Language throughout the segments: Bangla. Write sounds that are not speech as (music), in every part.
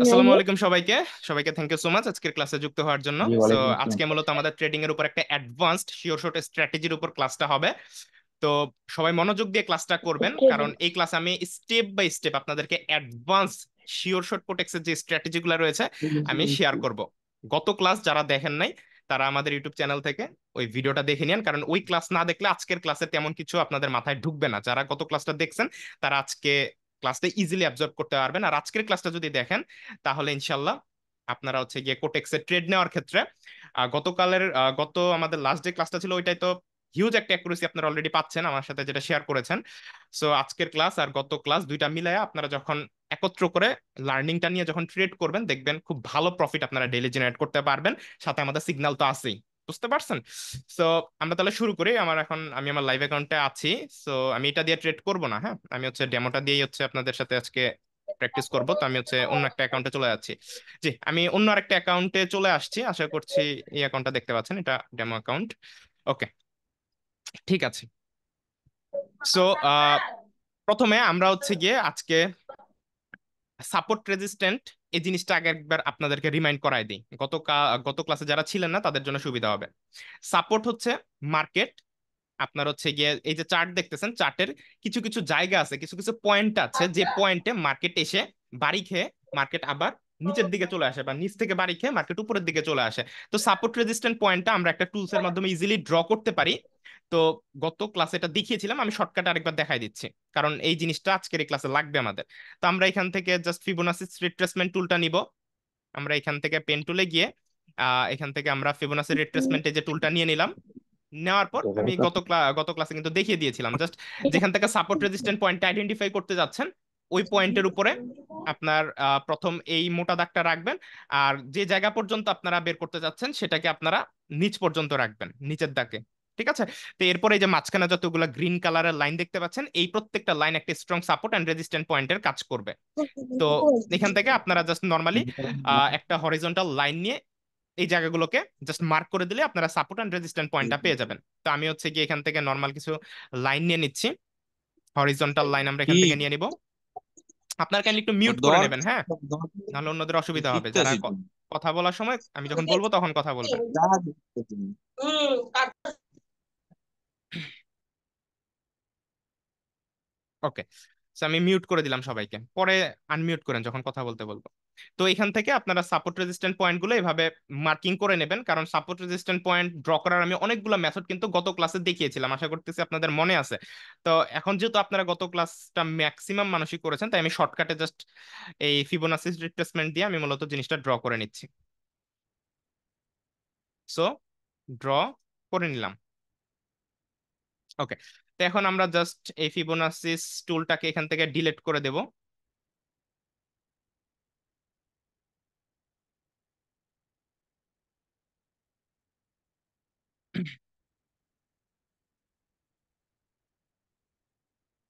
আসসালামু আলাইকুম সবাইকে। সবাইকে থ্যাংক ইউ সো মাচ আজকের ক্লাসে যুক্ত হওয়ার জন্য। আসসালাম। আজকে মূলত আমাদের ট্রেডিং এর উপর একটা অ্যাডভান্সড শিওর শর্ট স্ট্র্যাটেজির উপর ক্লাসটা হবে। তো সবাই মনোযোগ দিয়ে ক্লাসটা করবেন কারণ এই ক্লাস আমি স্টেপ বাই স্টেপ আপনাদেরকে অ্যাডভান্স শিওর শর্ট কোটেক্সের যে স্ট্র্যাটেজি গুলো রয়েছে আমি শেয়ার করব। গত ক্লাস যারা দেখেন নাই তারা আমাদের ইউটিউব চ্যানেল থেকে ওই ভিডিওটা দেখে নিন কারণ ওই ক্লাস না দেখলে আজকের ক্লাসে তেমন কিছু আপনাদের মাথায় ঢুকবে না। যারা গত ক্লাসটা দেখছেন তারা আজকে ক্লাসটা ইজিলি অ্যাবজর্ব করতে পারবেন। আর আজকের ক্লাসটা যদি দেখেন, তাহলে ইনশাল্লাহ আপনারা হচ্ছে গিয়ে কোটেক্সের ট্রেড নেওয়ার ক্ষেত্রে গতকালের গত আমাদের লাস্ট যে ক্লাসটা ছিল, ওইটাই তো হিউজ একটা অ্যাকুরেসি আপনারা অলরেডি পাচ্ছেন আমার সাথে যেটা শেয়ার করেছেন। সো আজকের ক্লাস আর গত ক্লাস দুইটা মিলায় আপনারা যখন একত্র করে লার্নিংটা নিয়ে যখন ট্রেড করবেন, দেখবেন খুব ভালো প্রফিট আপনারা ডেইলি জেনারেট করতে পারবেন। সাথে আমাদের সিগন্যাল তো আছেই। বুঝতে পারছেন? সো আমরা তাহলে শুরু করি। আমার এখন, আমি আমার লাইভ অ্যাকাউন্টে আছি। সো আমি এটা দিয়ে ট্রেড করব না হ্যাঁ? আমি হচ্ছে ডেমোটা দিয়েই হচ্ছে আপনাদের সাথে আজকে প্র্যাকটিস করব। তো আমি হচ্ছে অন্য একটা অ্যাকাউন্টে চলে যাচ্ছি। জি, আমি অন্য আরেকটা অ্যাকাউন্টে চলে আসছি। আশা করছি এই অ্যাকাউন্টটা দেখতে পাচ্ছেন। এটা ডেমো অ্যাকাউন্ট ওকে ঠিক আছে। সো প্রথমে আমরা হচ্ছে গিয়ে আজকে সাপোর্ট রেজিস্ট্যান্ট এই জিনিসটা আগে একবার আপনাদেরকে রিমাইন্ড করাই দিই। গত গত ক্লাসে যারা ছিলেন না তাদের জন্য সুবিধা হবে। সাপোর্ট হচ্ছে মার্কেট আপনার হচ্ছে গিয়ে এই যে চার্ট দেখতেছেন চার্টের কিছু কিছু জায়গা আছে কিছু কিছু পয়েন্ট আছে যে পয়েন্টে মার্কেট এসে বাড়ি খেয়ে মার্কেট আবার নিচের দিকে চলে আসে বা নিচ থেকে বাড়ি খেয়ে মার্কেট উপরের দিকে চলে আসে। তো সাপোর্ট রেজিস্ট্যান্ট পয়েন্টটা আমরা একটা টুলস এর মাধ্যমে ইজিলি ড্র করতে পারি। তো গত ক্লাসে এটা দেখিয়েছিলাম আমি শর্টকাট আরেকবার দেখাই দিচ্ছি। কারণ এই জিনিসটা আজকের এই ক্লাসে লাগবে আমাদের। তো আমরা এখান থেকে জাস্ট ফিবোনাসি রিট্রেসমেন্ট টুলটা নিব। আমরা এখান থেকে পেন টুলে গিয়ে আহ এখান থেকে আমরা ফিবোনাসি রিট্রেসমেন্টের যে টুলটা নিয়ে নিলাম নেওয়ার পর আমি গত গত ক্লাসে কিন্তু দেখিয়ে দিয়েছিলাম। জাস্ট যেখান থেকে সাপোর্ট রেজিস্ট্যান্ট পয়েন্ট আইডেন্টিফাই করতে যাচ্ছেন ওই পয়েন্টের উপরে আপনার আহ, প্রথম এই মোটা দাগটা রাখবেন। আর যে জায়গা পর্যন্ত আপনারা বের করতে যাচ্ছেন সেটাকে আপনারা নিচ পর্যন্ত রাখবেন নিচের দাগে। ঠিক আছে? তো এরপরে এই যে মাঝখানে যতগুলো গ্রিন কালারের লাইন দেখতে পাচ্ছেন এই প্রত্যেকটা লাইন একটা স্ট্রং সাপোর্ট এন্ড রেজিস্ট্যান্ট পয়েন্টের কাজ করবে। তো এখান থেকে আপনারা জাস্ট নর্মালি একটা হরিজন্টাল লাইন নিয়ে এই জায়গাগুলোকে জাস্ট মার্ক করে দিলে আপনারা সাপোর্ট এন্ড রেজিস্ট্যান্ট পয়েন্টটা পেয়ে যাবেন। তো আমি হচ্ছে কি এখান থেকে নর্মাল কিছু লাইন নিয়ে নিচ্ছি। হরিজন্টাল লাইন আমরা এখান থেকে নিয়ে নিব। আপনার কাইন্ডলি একটু মিউট করে নেবেন হ্যাঁ? নাহলে অন্যদের অসুবিধা হবে। যারা কথা বলার সময় আমি যখন বলব তখন কথা বলবেন। ওকে আমি মিউট করে দিলাম সবাইকে। পরে আনমিউট করেন যখন কথা বলতে বলব। তো এখান থেকে আপনারা সাপোর্ট রেজিস্ট্যান্ট পয়েন্টগুলো এভাবে মার্কিং করে নেবেন, কারণ সাপোর্ট রেজিস্ট্যান্ট পয়েন্ট ড্র করার আমি অনেকগুলো মেথড কিন্তু গত ক্লাসে দেখিয়েছিলাম, আশা করতেছি আপনাদের মনে আছে। তো এখন যেহেতু আপনারা গত ক্লাসটা ম্যাক্সিমাম মানুষই করেছেন, তাই আমি শর্টকাটে জাস্ট এই ফিবোনাসি রিপ্লেসমেন্ট দিয়ে আমি মূলত জিনিসটা ড্র করে নিচ্ছি। সো ড্র করে নিলাম। ওকে তো এখন আমরা জাস্ট এই ফিবোনাসিস টুলটাকে এখান থেকে ডিলেট করে দেব।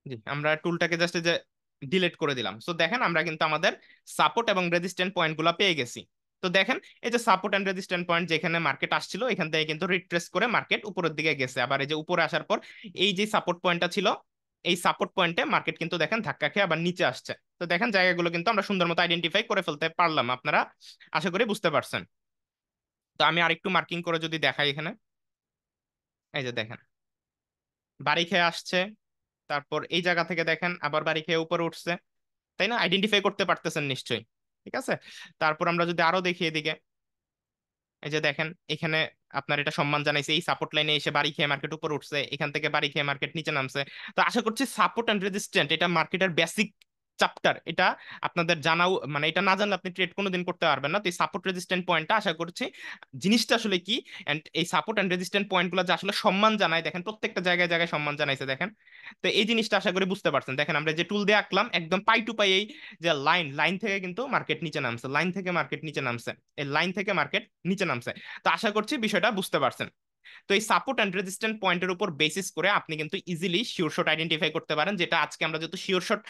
জি, আমরা টুলটাকে জাস্ট ডিলিট করে দিলাম। সো দেখেন আমরা কিন্তু আমাদের সাপোর্ট এবং রেজিস্ট্যান্ট পয়েন্টগুলো পেয়ে গেছি। তো দেখেন, এই যে সাপোর্ট অ্যান্ড রেজিস্ট্যান্ট পয়েন্ট যেখানে মার্কেট আসছিল, এখান থেকে কিন্তু রিট্রেস করে মার্কেট উপরের দিকে গেছে। আবার এই যে উপরে আসার পর এই যে সাপোর্ট পয়েন্টটা ছিল, এই সাপোর্ট পয়েন্টে মার্কেট কিন্তু দেখেন ধাক্কা খেয়ে আবার নিচে আসছে। তো দেখেন জায়গাগুলো কিন্তু আমরা সুন্দর মতো আইডেন্টিফাই করে ফেলতে পারলাম, আপনারা আশা করি বুঝতে পারছেন। তো আমি আরেকটু মার্কিং করে যদি দেখাই এখানে। এই যে দেখেন, বাড়ি খেয়ে আসছে, তারপর এই জায়গা থেকে দেখেন আবার বাড়ি খেয়ে উপরে উঠছে। তাই না? আইডেন্টিফাই করতে পারতেছেন নিশ্চয়ই। ঠিক আছে? তারপর আমরা যদি আরও দেখি এদিকে। এই যে দেখেন, এখানে আপনার এটা সম্মান জানাইছে, এই সাপোর্ট লাইনে এসে বাড়ি খেয়ে মার্কেট উপর উঠছে, এখান থেকে বাড়ি খেয়ে মার্কেট নিচে নামছে। তো আশা করছি সাপোর্ট এন্ড রেজিস্ট্যান্ট এটা মার্কেটের বেসিক চ্যাপ্টার এটা আপনাদের জানাও মানে এটা না জানলে আপনি ট্রেড কোনোদিন করতে পারবেন না। তো এই সাপোর্ট রেজিস্ট্যান্ট পয়েন্টটা আশা করছি জিনিসটা আসলে কি? এন্ড এই সাপোর্ট এন্ড রেজিস্ট্যান্ট পয়েন্টগুলো যে আসলে সম্মান জানায়, দেখেন প্রত্যেকটা জায়গায় জায়গায় সম্মান জানাইছে, দেখেন। তো এই জিনিসটা আশা করি বুঝতে পারছেন। দেখেন আমরা যে টুল দিয়ে আঁকলাম, একদম পাই টু পাই এই যে লাইন লাইন থেকে কিন্তু মার্কেট নিচে নামছে লাইন থেকে মার্কেট নিচে নামছে, এই লাইন থেকে মার্কেট নিচে নামছে। তো আশা করছি বিষয়টা বুঝতে পারছেন। তো এই সাপোর্ট অ্যান্ড রেজিস্ট্যান্ট পয়েন্টের উপর বেসিস করে আপনি কিন্তু ইজিলি শিওর শট আইডেন্টিফাই করতে পারেন, যেটা আজকে আমরা যেহেতু শিওর শট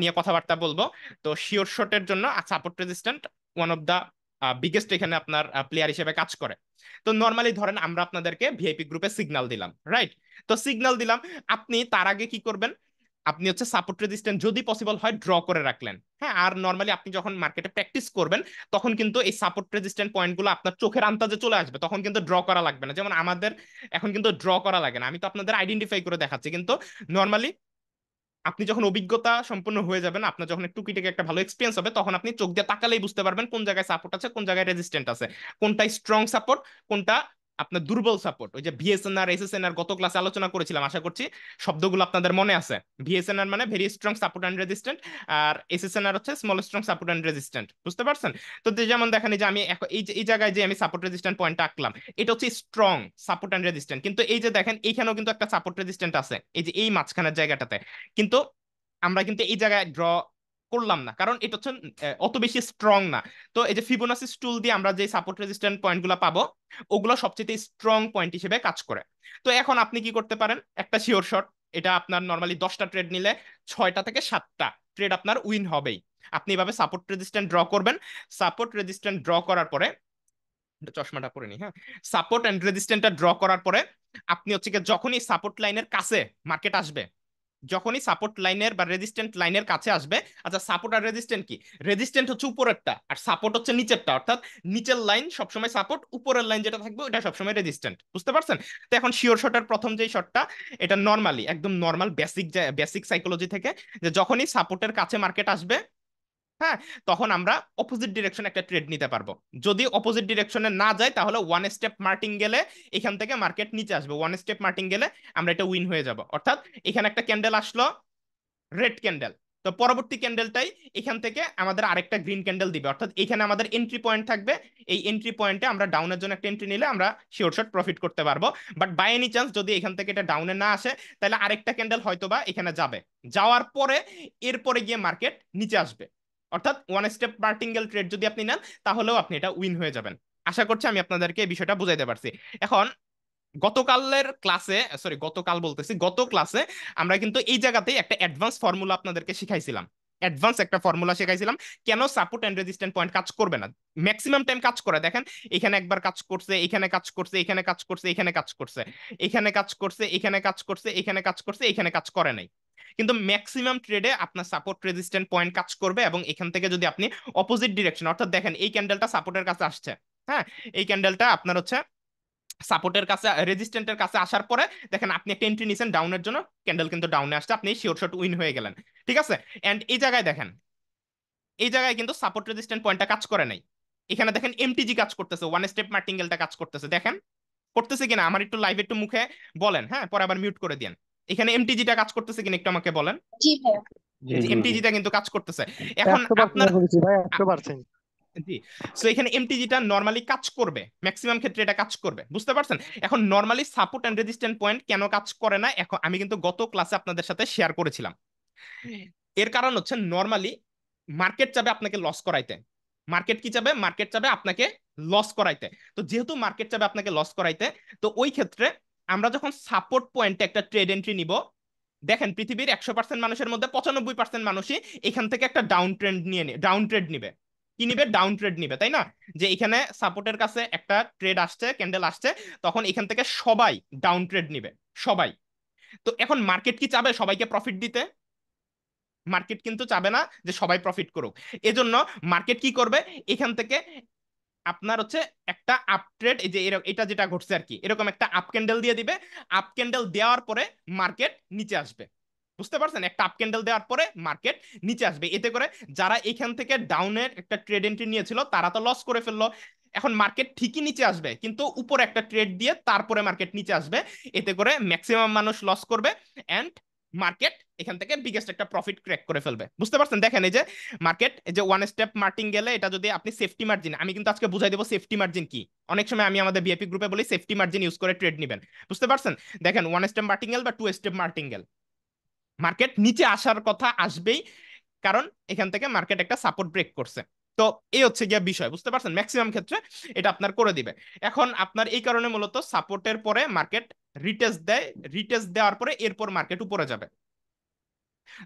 নিয়ে কথাবার্তা বলব। তো শিওর শটের জন্য support resistant one of the biggest এখানে আপনার প্লেয়ার হিসেবে কাজ করে। তো নর্মালি ধরেন আমরা আপনাদেরকে ভিআইপি গ্রুপে সিগনাল দিলাম রাইট তো সিগনাল দিলাম, আপনি তার আগে কি করবেন? আপনি হচ্ছে সাপোর্ট রেজিস্ট্যান্ট যদি পসিবল হয় ড্র করে রাখলেন। হ্যাঁ আর নর্মালি আপনি যখন মার্কেটে প্র্যাকটিস করবেন, তখন কিন্তু এই সাপোর্ট রেজিস্ট্যান্ট পয়েন্টগুলো আপনার চোখের আন্তাজে চলে আসবে, তখন কিন্তু ড্র করা লাগবে না। যেমন আমাদের এখন কিন্তু ড্র করা লাগে না। আমি তো আপনাদের আইডেন্টিফাই করে দেখাচ্ছি, কিন্তু নর্মালি আপনি যখন অভিজ্ঞতা সম্পূর্ণ হয়ে যাবেন আপনার যখন একটু টুকিটাকি একটা ভালো এক্সপিরিয়েন্স হবে, তখন আপনি চোখ দিয়ে তাকালেই বুঝতে পারবেন কোন জায়গায় সাপোর্ট আছে, কোন জায়গায় রেজিস্ট্যান্ট আছে। কোনটা স্ট্রং সাপোর্ট কোনটা আপনার দুর্বল সাপোর্ট ওই যে ভিএসএনআর এসএসএনআর গত ক্লাসে আলোচনা করেছিলাম, আশা করছি শব্দগুলো আপনাদের মনে আছে। ভিএসএনআর মানে very strong support and resistant R SSNR হচ্ছে small strong support and resistant বুঝতে পারছেন? তো যেমন দেখেন যে আমি এই জায়গায় যে আমি সাপোর্ট রেজিস্ট্যান্ট পয়েন্টটা আঁকলাম, এটা হচ্ছে স্ট্রং সাপোর্ট অ্যান্ড রেজিস্ট্যান্ট কিন্তু এই যে দেখেন, এইখানেও কিন্তু একটা সাপোর্ট রেজিস্ট্যান্ট আছে, এই যে এই মাঝখানের জায়গাটাতে। কিন্তু আমরা কিন্তু এই জায়গায় ড্র করলাম না। কারণ এটা হচ্ছে অত বেশি স্ট্রং না। তো এই যে ফিবোনাসিস টুল দিয়ে আমরা যে সাপোর্ট রেজিস্ট্যান্ট পয়েন্টগুলো পাবো, ওগুলো সবচেয়ে স্ট্রং পয়েন্ট হিসেবে কাজ করে। তো এখন আপনি কি করতে পারেন? একটা শিওর শট এটা আপনার নর্মালি দশটা ট্রেড নিলে ছয়টা থেকে সাতটা ট্রেড আপনার উইন হবেই। আপনি এভাবে সাপোর্ট রেজিস্ট্যান্ট ড্র করবেন। সাপোর্ট রেজিস্ট্যান্ট ড্র করার পরে চশমাটা পরে নি হ্যাঁ? সাপোর্ট অ্যান্ড রেজিস্ট্যান্টটা ড্র করার পরে, আপনি হচ্ছে যখনই সাপোর্ট লাইনের কাছে মার্কেট আসবে যখনই সাপোর্ট লাইনের বা রেজিস্ট্যান্ট লাইনের কাছে আসবে আচ্ছা সাপোর্ট আর রেজিস্ট্যান্ট কি? রেজিস্ট্যান্ট হচ্ছে উপরেরটা, আর সাপোর্ট হচ্ছে নিচেরটা, অর্থাৎ নিচের লাইন সবসময় সাপোর্ট উপরের লাইন যেটা থাকবে ওটা সবসময় রেজিস্ট্যান্ট বুঝতে পারছেন? তো এখন শিওর শটের প্রথম যে শটটা এটা নর্মালি একদম নর্মাল বেসিক বেসিক সাইকোলজি থেকে, যে যখনই সাপোর্টের কাছে মার্কেট আসবে হ্যাঁ তখন আমরা অপোজিট ডিরেকশন একটা ট্রেড নিতে পারব। যদি অপোজিট ডিরেকশনে না যায় তাহলে ওয়ান স্টেপ মার্টিং গেলে এখান থেকে মার্কেট নিচে আসবে। ওয়ান স্টেপ মার্টিং গেলে আমরা এটা উইন হয়ে যাব। অর্থাৎ এখানে একটা ক্যান্ডেল আসলো রেড ক্যান্ডেল তো পরবর্তী ক্যান্ডেলটাই এখান থেকে আমাদের আরেকটা গ্রিন ক্যান্ডেল দিবে। অর্থাৎ এখানে আমাদের এন্ট্রি পয়েন্ট থাকবে। এই এন্ট্রি পয়েন্টে আমরা ডাউনের জন্য একটা এন্ট্রি নিলে আমরা শিওর শট প্রফিট করতে পারব। বাট বাই এনি চান্স যদি এখান থেকে এটা ডাউনে না আসে, তাহলে আরেকটা ক্যান্ডেল হয়তো বা এখানে যাবে। যাওয়ার পরে, এরপরে গিয়ে মার্কেট নিচে আসবে। অর্থাৎ ওয়ান স্টেপ মার্টিঙ্গেল ট্রেড যদি আপনি নেন, তাহলেও আপনি এটা উইন হয়ে যাবেন। আশা করছি আমি আপনাদেরকে বিষয়টা বুঝাইতে পারছি। এখন, গতকালের ক্লাসে সরি গতকাল বলতেছি, গত ক্লাসে আমরা কিন্তু এই জায়গাতেই একটা অ্যাডভান্স ফর্মুলা আপনাদেরকে শিখাইছিলাম। অ্যাডভান্স একটা ফর্মুলা শেখাইছিলাম, কেন সাপোর্ট অ্যান্ড রেজিস্ট্যান্ট পয়েন্ট কাজ করবে না? ম্যাক্সিমাম টাইম কাজ করে, দেখেন, এখানে একবার কাজ করছে, এখানে কাজ করছে, এখানে কাজ করছে, এখানে কাজ করছে, এখানে কাজ করছে, এখানে কাজ করছে, এখানে কাজ করছে, এখানে কাজ করে নাই। কিন্তু ম্যাক্সিমাম ট্রেডে আপনার সাপোর্ট রেজিস্ট্যান্ট পয়েন্ট কাজ করবে এবং এখান থেকে যদি আপনি অপোজিট ডিরেকশন অর্থাৎ দেখেন এই ক্যান্ডেলটা সাপোর্টের কাছে আসছে হ্যাঁ? এই ক্যান্ডেলটা আপনার হচ্ছে সাপোর্টের কাছে রেজিস্ট্যান্টের কাছে আসার পরে দেখেন আপনি একটা এন্ট্রি নিছেন ডাউনের জন্য ক্যান্ডেল কিন্তু ডাউনে আসছে, আপনি শিওর শট উইন হয়ে গেলেন, ঠিক আছে? এন্ড এই জায়গায় দেখেন, এই জায়গায় কিন্তু সাপোর্ট রেজিস্ট্যান্ট পয়েন্টটা কাজ করে নাই, এখানে দেখেন এমটিজি কাজ করতেছে ওয়ান স্টেপ মার্টিঙ্গেলটা কাজ করতেছে, দেখেন? করতেছে কিনা? আমার একটু লাইভ একটু মুখে বলেন হ্যাঁ? পরে আবার মিউট করে দেন এখানে এমটিজিটা কাজ করতেছে কিনা একটু আমাকে বলেন। জি এমটিজিটা কিন্তু কাজ করতেছে। এখন আপনার জি। সো এখানে এমটিজিটা নরমালি কাজ করবে। ম্যাক্সিমাম ক্ষেত্রে এটা কাজ করবে। বুঝতে পারছেন? এখন normally support and resistant point কেন কাজ করে না? এখন আমি কিন্তু গত ক্লাসে আপনাদের সাথে শেয়ার করেছিলাম। এর কারণ হচ্ছে নর্মালি মার্কেট চাবে আপনাকে লস করাইতে। মার্কেট কি চাবে মার্কেট চাবে আপনাকে লস করাইতে। তো যেহেতু মার্কেট চাবে আপনাকে লস করাইতে তো ওই ক্ষেত্রে আমরা যখন সাপোর্ট পয়েন্টে একটা ট্রেড এন্ট্রি নিব, দেখেন পৃথিবীর একশো পার্সেন্ট মানুষের মধ্যে পঁচানব্বই পার্সেন্ট মানুষই এখান থেকে একটা ডাউন ট্রেন্ড নিয়ে ডাউন ট্রেড নিবে। কি নিবে? ডাউন ট্রেড নিবে, তাই না? যে এখানে সাপোর্টের কাছে একটা ট্রেড আসছে ক্যান্ডেল আসছে, তখন এখান থেকে সবাই ডাউন ট্রেড নিবে, সবাই। তো এখন মার্কেট কি চাবে? সবাইকে প্রফিট দিতে। মার্কেট কিন্তু চাবে না যে সবাই প্রফিট করুক। এজন্য মার্কেট কি করবে? এখান থেকে আপনার হচ্ছে একটা আপ ট্রেড এই যে এটা যেটা ঘটছে আর কি, এরকম একটা আপ ক্যান্ডেল দিয়ে দিবে আপ ক্যান্ডেল দেওয়ার পরে মার্কেট নিচে আসবে। বুঝতে পারছেন? একটা আপ ক্যান্ডেল দেওয়ার পরে মার্কেট নিচে আসবে। এতে করে যারা এখান থেকে ডাউনের একটা ট্রেড এন্ট্রি নিয়েছিল, তারা তো লস করে ফেলল। এখন মার্কেট ঠিকই নিচে আসবে, কিন্তু উপরে একটা ট্রেড দিয়ে তারপরে মার্কেট নিচে আসবে। এতে করে ম্যাক্সিমাম মানুষ লস করবে অ্যান্ড মার্কেট এখান থেকে বিগেস্ট একটা প্রফিট ক্র্যাক করে ফেলবে। বুঝতে পারছেন? দেখেন এই যে মার্কেট এই যে ওয়ান স্টেপ মার্টিং গেলে এটা যদি আপনি সেফটি মার্জিন আমি কিন্তু আজকে বুঝাই দেবো সেফটি মার্জিন কি। অনেক সময় আমি আমাদের বিএপি গ্রুপে বলি সেফটি মার্জিন ইউজ করে ট্রেড নেবেন। বুঝতে পারছেন? দেখেন ওয়ান স্টেপ মার্টিঙ্গেল বা টু স্টেপ মার্টিঙ্গেল মার্কেট নিচে আসার কথা আসবেই, কারণ এখান থেকে মার্কেট একটা সাপোর্ট ব্রেক করছে। তো এই হচ্ছে গিয়া বিষয়, বুঝতে পারছেন? ম্যাক্সিমাম ক্ষেত্রে এটা আপনার করে দিবে। এখন আপনার এই কারণে মূলত সাপোর্টের পরে মার্কেট রিটেস্ট দেয় রিটেস্ট দেওয়ার পরে এরপর মার্কেট উপরে যাবে।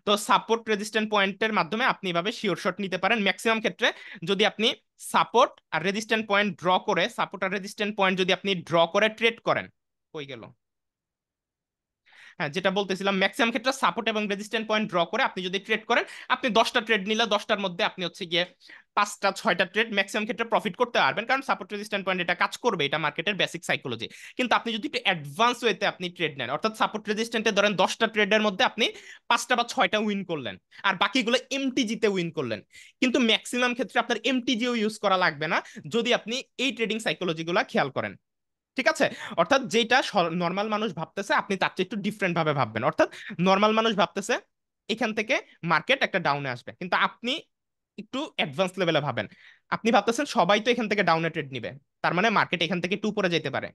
তো সাপোর্ট রেজিস্ট্যান্ট পয়েন্টের মাধ্যমে আপনি এভাবে শিওর শট নিতে পারেন। ম্যাক্সিমাম ক্ষেত্রে যদি আপনি সাপোর্ট আর রেজিস্ট্যান্ট পয়েন্ট ড্র করে সাপোর্ট আর রেজিস্ট্যান্ট পয়েন্ট যদি আপনি ড্র করে ট্রেড করেন কই গেল। হ্যাঁ যেটা বলতেছিলাম ম্যাক্সিমাম ক্ষেত্রে সাপোর্ট এবং রেজিস্ট্যান্ট পয়েন্ট ড্র করে আপনি যদি ট্রেড করেন, আপনি দশটা ট্রেড নিলে দশটার মধ্যে আপনি হচ্ছে গিয়ে পাঁচটা, ছয়টা ট্রেড ম্যাক্সিমাম ক্ষেত্রে প্রফিট করতে পারবেন। কারণ সাপোর্ট রেজিস্ট্যান্ট পয়েন্ট এটা কাজ করবে, এটা মার্কেটের বেসিক সাইকোলজি কিন্তু আপনি যদি একটু অ্যাডভান্স ওয়েতে আপনি ট্রেড নেন, অর্থাৎ সাপোর্ট রেজিস্ট্যান্টে ধরেন দশটা ট্রেডের মধ্যে আপনি পাঁচটা বা ছয়টা উইন করলেন, আর বাকিগুলো এমটিজিতে উইন করলেন। কিন্তু ম্যাক্সিমাম ক্ষেত্রে আপনার এমটিজিও ইউজ করা লাগবে না, যদি আপনি এই ট্রেডিং সাইকোলজিগুলো খেয়াল করেন। ঠিক আছে? অর্থাৎ যেটা নর্মাল মানুষ ভাবতেছে, আপনি তার চেয়ে একটু ডিফারেন্ট ভাবে ভাববেন। অর্থাৎ নর্মাল মানুষ ভাবতেছে, এখান থেকে মার্কেট একটা ডাউনে আসবে। কিন্তু আপনি একটু অ্যাডভান্স লেভেলে ভাবেন। আপনি ভাবতেছেন সবাই তো এখান থেকে ডাউনে ট্রেড নিবে। তার মানে মার্কেট এখান থেকে টু পরে যেতে পারে।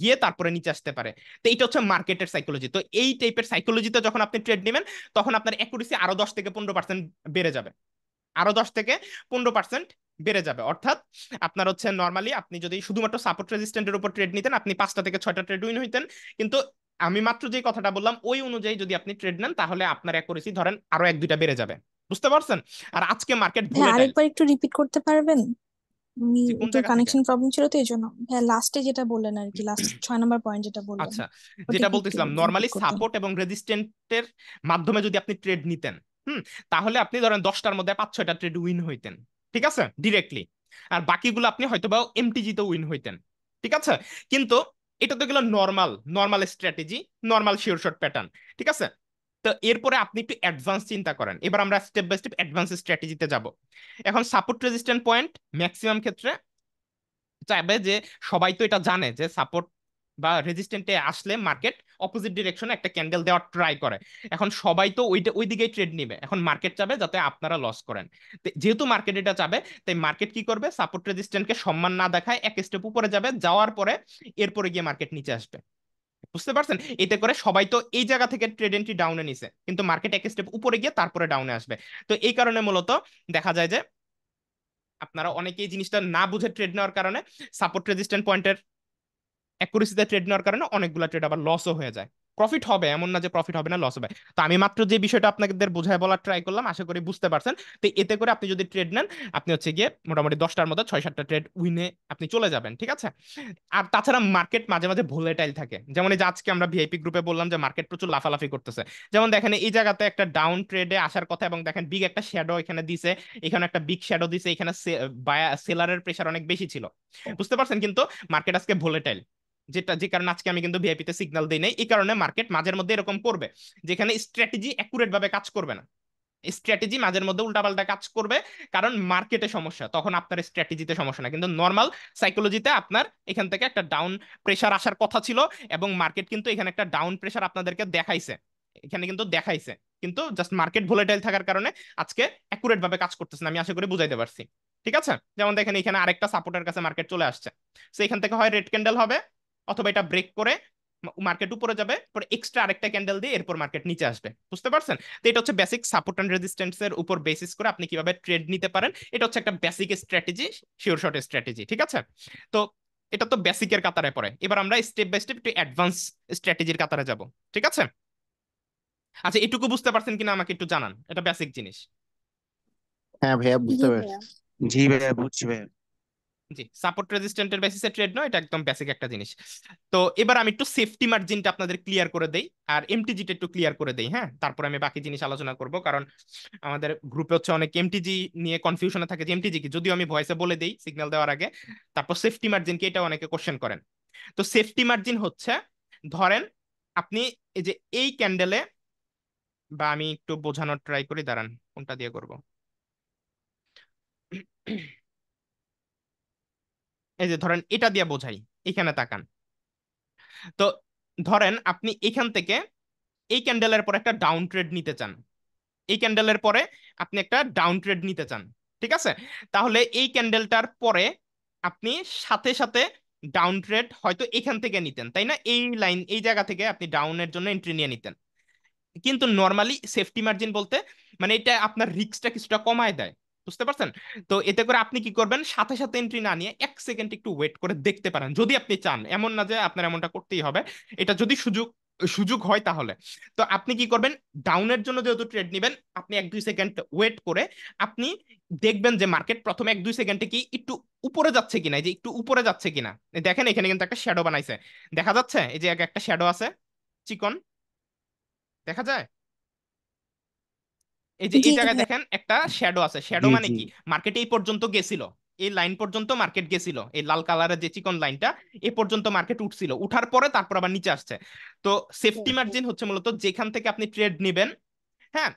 গিয়ে তারপরে নিচে আসতে পারে। তো এইটা হচ্ছে মার্কেটের সাইকোলজি তো এই টাইপের সাইকোলজিতে যখন আপনি ট্রেড নেবেন, তখন আপনার অ্যাকুরেসি আরও দশ থেকে পনেরো পার্সেন্ট বেড়ে যাবে। আরও দশ থেকে পনেরো পার্সেন্ট বেড়ে যাবে। অর্থাৎ আপনার হচ্ছে নর্মালি আপনি যদি শুধুমাত্র সাপোর্ট রেজিস্ট্যান্টের উপর ট্রেড নিতেন আপনি পাঁচটা থেকে ছয়টা ট্রেড উইন হইতেন। কিন্তু আমি মাত্র যে কথাটা বললাম ওই অনুযায়ী যদি আপনি ট্রেড নেন তাহলে আপনার অ্যাকুরেসি ধরেন আরও এক দুইটা বেড়ে যাবে। বুঝতে পারছেন? আর আজকে মার্কেট হ্যাঁ আরেকবার একটু রিপিট করতে পারবেন? কানেকশন প্রবলেম ছিল তো হ্যাঁ লাস্টে যেটা বললেন আর কি লাস্ট ছয় নম্বর পয়েন্ট যেটা বললেন আচ্ছা যেটা বলতেছিলাম নর্মালি সাপোর্ট এবং রেজিস্ট্যান্টের মাধ্যমে যদি আপনি ট্রেড নিতেন হুম তাহলে আপনি ধরেন দশটার মধ্যে পাঁচ ছয়টা ট্রেড উইন হইতেন। ঠিক আছে? ডিরেক্টলি আর বাকিগুলো আপনি হয়তো বা এমটিজি তে উইন হইতেন। ঠিক আছে? কিন্তু এটা তো গেল normal normal strategy normal sure pattern ঠিক আছে? তো এরপরে আপনি একটু অ্যাডভান্স চিন্তা করেন। এবার আমরা স্টেপ বাই স্টেপ অ্যাডভান্স স্ট্র্যাটেজিতে যাব। এখন সাপোর্ট রেজিস্ট্যান্ট পয়েন্ট ম্যাক্সিমাম ক্ষেত্রে চাইবে যে সবাই তো এটা জানে যে সাপোর্ট বা রেজিস্ট্যান্টে আসলে মার্কেট অপোজিট ডিরেকশনে একটা ক্যান্ডেল দেওয়ার ট্রাই করে। এখন সবাই তো ওইটা ওই দিকেই ট্রেড নিবে। এখন মার্কেট চাবে যাতে আপনারা লস করেন। যেহেতু মার্কেট এটা চাবে, তাই মার্কেট কি করবে? সাপোর্ট রেজিস্ট্যান্টকে সম্মান না দেখায় এক স্টেপ উপরে যাবে, যাওয়ার পরে এরপরে গিয়ে মার্কেট নিচে আসবে। বুঝতে পারছেন? এতে করে সবাই তো এই জায়গা থেকে ট্রেড এন্ট্রি ডাউনে নিছে। কিন্তু মার্কেট এক স্টেপ উপরে গিয়ে তারপরে ডাউনে আসবে। তো এই কারণে মূলত দেখা যায় যে আপনারা অনেকেই জিনিসটা না বুঝে ট্রেড নেওয়ার কারণে সাপোর্ট রেজিস্ট্যান্ট পয়েন্টের অ্যাকুরেসিতে ট্রেড নেওয়ার কারণে অনেকগুলো ট্রেড আবার লসও হয়ে যায়। প্রফিট হবে, এমন না যে প্রফিট হবে না লস হবে। তো আমি মাত্র যে বিষয়টা আপনাদের বোঝায় বলার ট্রাই করলাম, আশা করি বুঝতে পারছেন। তো এতে করে আপনি যদি ট্রেড নেন, আপনি হচ্ছে গিয়ে মোটামুটি দশটার মধ্যে ছয় সাতটা ট্রেড উইনে আপনি চলে যাবেন, ঠিক আছে? আর তাছাড়া মার্কেট মাঝে মাঝে ভোলেটাইল থাকে। যেমন এই যে আজকে আমরা ভিআইপি গ্রুপে বললাম যে মার্কেট প্রচুর লাফালাফি করতেছে। যেমন দেখেন এই জায়গাতে একটা ডাউন ট্রেডে আসার কথা এবং দেখেন বিগ একটা শ্যাডো এখানে দিছে, এখানে একটা বিগ শ্যাডো দিছে, এখানে সেলারের প্রেশার অনেক বেশি ছিল। বুঝতে পারছেন? কিন্তু মার্কেট আজকে ভোলেটাইল যেটা, যে কারণে আজকে আমি কিন্তু ভিআইপিতে সিগন্যাল দিই নাই, এই কারণে মার্কেট মাঝের মধ্যে এরকম করবে, যেখানে স্ট্র্যাটেজি অ্যাকুরেট ভাবে কাজ করবে না। স্ট্র্যাটেজি মাঝের মধ্যে উল্টাপাল্টা কাজ করবে, কারণ মার্কেটে সমস্যা, তখন আপনার স্ট্র্যাটেজিতে সমস্যা না। কিন্তু নর্মাল সাইকোলজিতে আপনার এখান থেকে একটা ডাউন প্রেশার আসার কথা ছিল, এবং মার্কেট কিন্তু এখানে একটা ডাউন প্রেশার আপনাদেরকে দেখাইছে। এখানে কিন্তু দেখাইছে, কিন্তু জাস্ট মার্কেট ভোলেটাইল থাকার কারণে আজকে অ্যাকুরেট ভাবে কাজ করতেছে না, আমি আশা করি বুঝাইতে পারছি। ঠিক আছে? যেমন দেখেন এখানে আরেকটা সাপোর্টের কাছে মার্কেট চলে আসছে। সো এখান থেকে হয় রেড ক্যান্ডেল হবে অথবা এটা ব্রেক করে মার্কেট উপরে যাবে পরে এক্সট্রা আরেকটা ক্যান্ডেল দিয়ে এরপর মার্কেট নিচে আসবে। বুঝতে পারছেন? তো এটা হচ্ছে বেসিক সাপোর্ট অ্যান্ড রেজিস্ট্যান্স এর উপর বেসিস করে আপনি কীভাবে ট্রেড নিতে পারেন। এটা হচ্ছে একটা basic strategy sure short strategy ঠিক আছে? তো এটা তো বেসিকের কাতারে পড়ে। এবার আমরা স্টেপ বাই স্টেপ একটু অ্যাডভান্স স্ট্র্যাটেজির কাতারে যাব ঠিক আছে? আচ্ছা এটুকু বুঝতে পারছেন কিনা আমাকে একটু জানান। এটা বেসিক জিনিস। হ্যাঁ ভাইয়া বুঝতে পারছি। জি ভাইয়া বুঝছি ভাইয়া। জি সাপোর্ট রেজিস্ট্যান্টের বেসিসে ট্রেড নয়, এটা একদম বেসিক একটা জিনিস। তো এবার আমি একটু সেফটি মার্জিনটা আপনাদের ক্লিয়ার করে দেই, আর এমটিজিটা একটু ক্লিয়ার করে দেই হ্যাঁ? তারপর আমি বাকি জিনিস আলোচনা করব, কারণ আমাদের গ্রুপে হচ্ছে অনেক এমটিজি নিয়ে কনফিউশনে থাকে, যে এমটিজি কি যদিও আমি ভয়েসে বলে দেই সিগন্যাল দেওয়ার আগে, তারপর সেফটি মার্জিন কি এটা অনেকে কোশ্চেন করেন। তো সেফটি মার্জিন হচ্ছে, ধরেন আপনি এই যে এই ক্যান্ডেলে বা আমি একটু বোঝানোর ট্রাই করি, দাঁড়ান, কোনটা দিয়ে করব? এই যে ধরেন এটা দিয়ে বোঝাই, এখানে তাকান। তো ধরেন আপনি এখান থেকে এই ক্যান্ডেলের পর একটা ডাউন ট্রেড নিতে চান। এই ক্যান্ডেলের পরে আপনি একটা ডাউন ট্রেড নিতে চান, ঠিক আছে? তাহলে এই ক্যান্ডেলটার পরে আপনি সাথে সাথে ডাউন ট্রেড হয়তো এখান থেকে নিতেন, তাই না? এই লাইন এই জায়গা থেকে আপনি ডাউনের জন্য এন্ট্রি নিয়ে নিতেন। কিন্তু নর্মালি সেফটি মার্জিন বলতে মানে এটা আপনার রিস্কটা কিছুটা কমায় দেয়। বুঝতে পারছেন? তো এতে করে আপনি কি করবেন? সাথে সাথে এন্ট্রি না নিয়ে এক সেকেন্ড একটু ওয়েট করে দেখতে পারেন। যদি আপনি চান, এমন না যে আপনার এমনটা করতেই হবে। এটা যদি সুযোগ সুযোগ হয় তাহলে। তো আপনি কি করবেন? ডাউনের জন্য যেহেতু ট্রেড নেবেন, আপনি এক দুই সেকেন্ড ওয়েট করে আপনি দেখবেন যে মার্কেট প্রথমে এক দুই সেকেন্ডে কি একটু উপরে যাচ্ছে কিনা, এই যে একটু উপরে যাচ্ছে কিনা। দেখেন এখানে কিন্তু একটা শ্যাডো বানাইছে। দেখা যাচ্ছে? এই যে একটা শ্যাডো আছে। চিকন। দেখা যায়? এই যে এই জায়গায় দেখেন একটা শ্যাডো আছে। শ্যাডো মানে কি? মার্কেটে এই পর্যন্ত গেছিল। এই লাইন পর্যন্ত মার্কেট গেছিল। এই লাল কালারের যে চিকন লাইনটা এ পর্যন্ত মার্কেট উঠছিল। উঠার পরে তারপর আবার নিচে আসছে। তো সেফটি মার্জিন হচ্ছে মূলত যেখান থেকে আপনি ট্রেড নেবেন হ্যাঁ?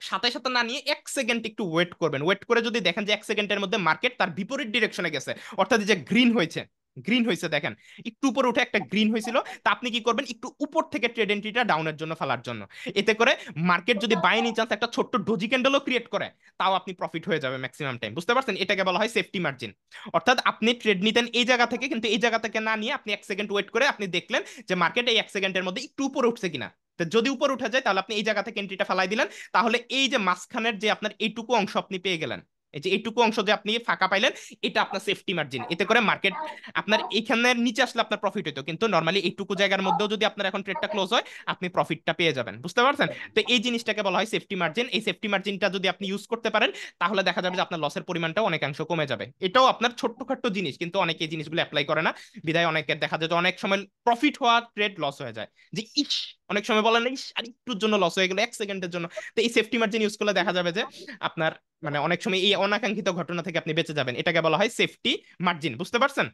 সাথে সাথে না নিয়ে এক সেকেন্ড একটু ওয়েট করবেন। ওয়েট করে যদি দেখেন যে এক সেকেন্ডের মধ্যে মার্কেট তার বিপরীত ডিরেকশনে গেছে। অর্থাৎ যে গ্রিন হয়েছে। গ্রিন হয়েছে, দেখেন। একটু উপরে উঠে একটা গ্রিন হয়েছিল, তা আপনি কি করবেন? একটু উপর থেকে ট্রেড এন্ট্রিটা ডাউনের জন্য ফেলার জন্য। এতে করে মার্কেট যদি বাই নি চান্স একটা ছোট্ট ডোজি ক্যান্ডেলও ক্রিয়েট করে, তাও আপনি প্রফিট হয়ে যাবে ম্যাক্সিমাম টাইম বুঝতে পারছেন? এটাকে বলা হয় সেফটি মার্জিন অর্থাৎ আপনি ট্রেড নিতেন এই জায়গা থেকে, কিন্তু এই জায়গা থেকে না নিয়ে আপনি এক সেকেন্ড ওয়েট করে আপনি দেখলেন যে মার্কেট এই এক সেকেন্ডের মধ্যে একটু উপরে উঠছে কিনা। যদি উপর উঠে যায়, তাহলে আপনি এই জায়গা থেকে এন্ট্রিটা ফেলাই দিলেন। তাহলে এই যে মাঝখানের যে আপনার এইটুকু অংশ আপনি পেয়ে গেলেন। এই যে এইটুকু অংশ যে আপনি ফাঁকা পাইলেন এটা আপনার সেফটি মার্জিন এতে করে মার্কেট আপনার এইখানের নিচে আসলে আপনার প্রফিট হইতো। কিন্তু নর্মালি এইটুকু জায়গার মধ্যেও যদি আপনার এখন ট্রেডটা ক্লোজ হয় আপনি প্রফিটটা পেয়ে যাবেন। বুঝতে পারছেন? তো এই জিনিসটাকে বলা হয় সেফটি মার্জিন এই সেফটি মার্জিনটা যদি আপনি ইউজ করতে পারেন তাহলে দেখা যাবে যে আপনার লসের পরিমাণটাও অনেকাংশ কমে যাবে। এটাও আপনার ছোট্টখাট্ট জিনিস কিন্তু অনেকে এই জিনিসগুলো অ্যাপ্লাই করে না। বিধায় অনেকের দেখা যায় যে অনেক সময় প্রফিট হওয়া ট্রেড লস হয়ে যায়। যে ইস অনেক সময় বলেন ইস আর একটুর জন্য লস হয়ে গেল এক সেকেন্ডের জন্য। তো এই সেফটি মার্জিন ইউজ করলে দেখা যাবে যে আপনার মানে অনেক সময় এই অনাকাঙ্ক্ষিত ঘটনা থেকে আপনি বেঁচে যাবেন। এটাকে বলা হয় সেফটি মার্জিন বুঝতে পারছেন?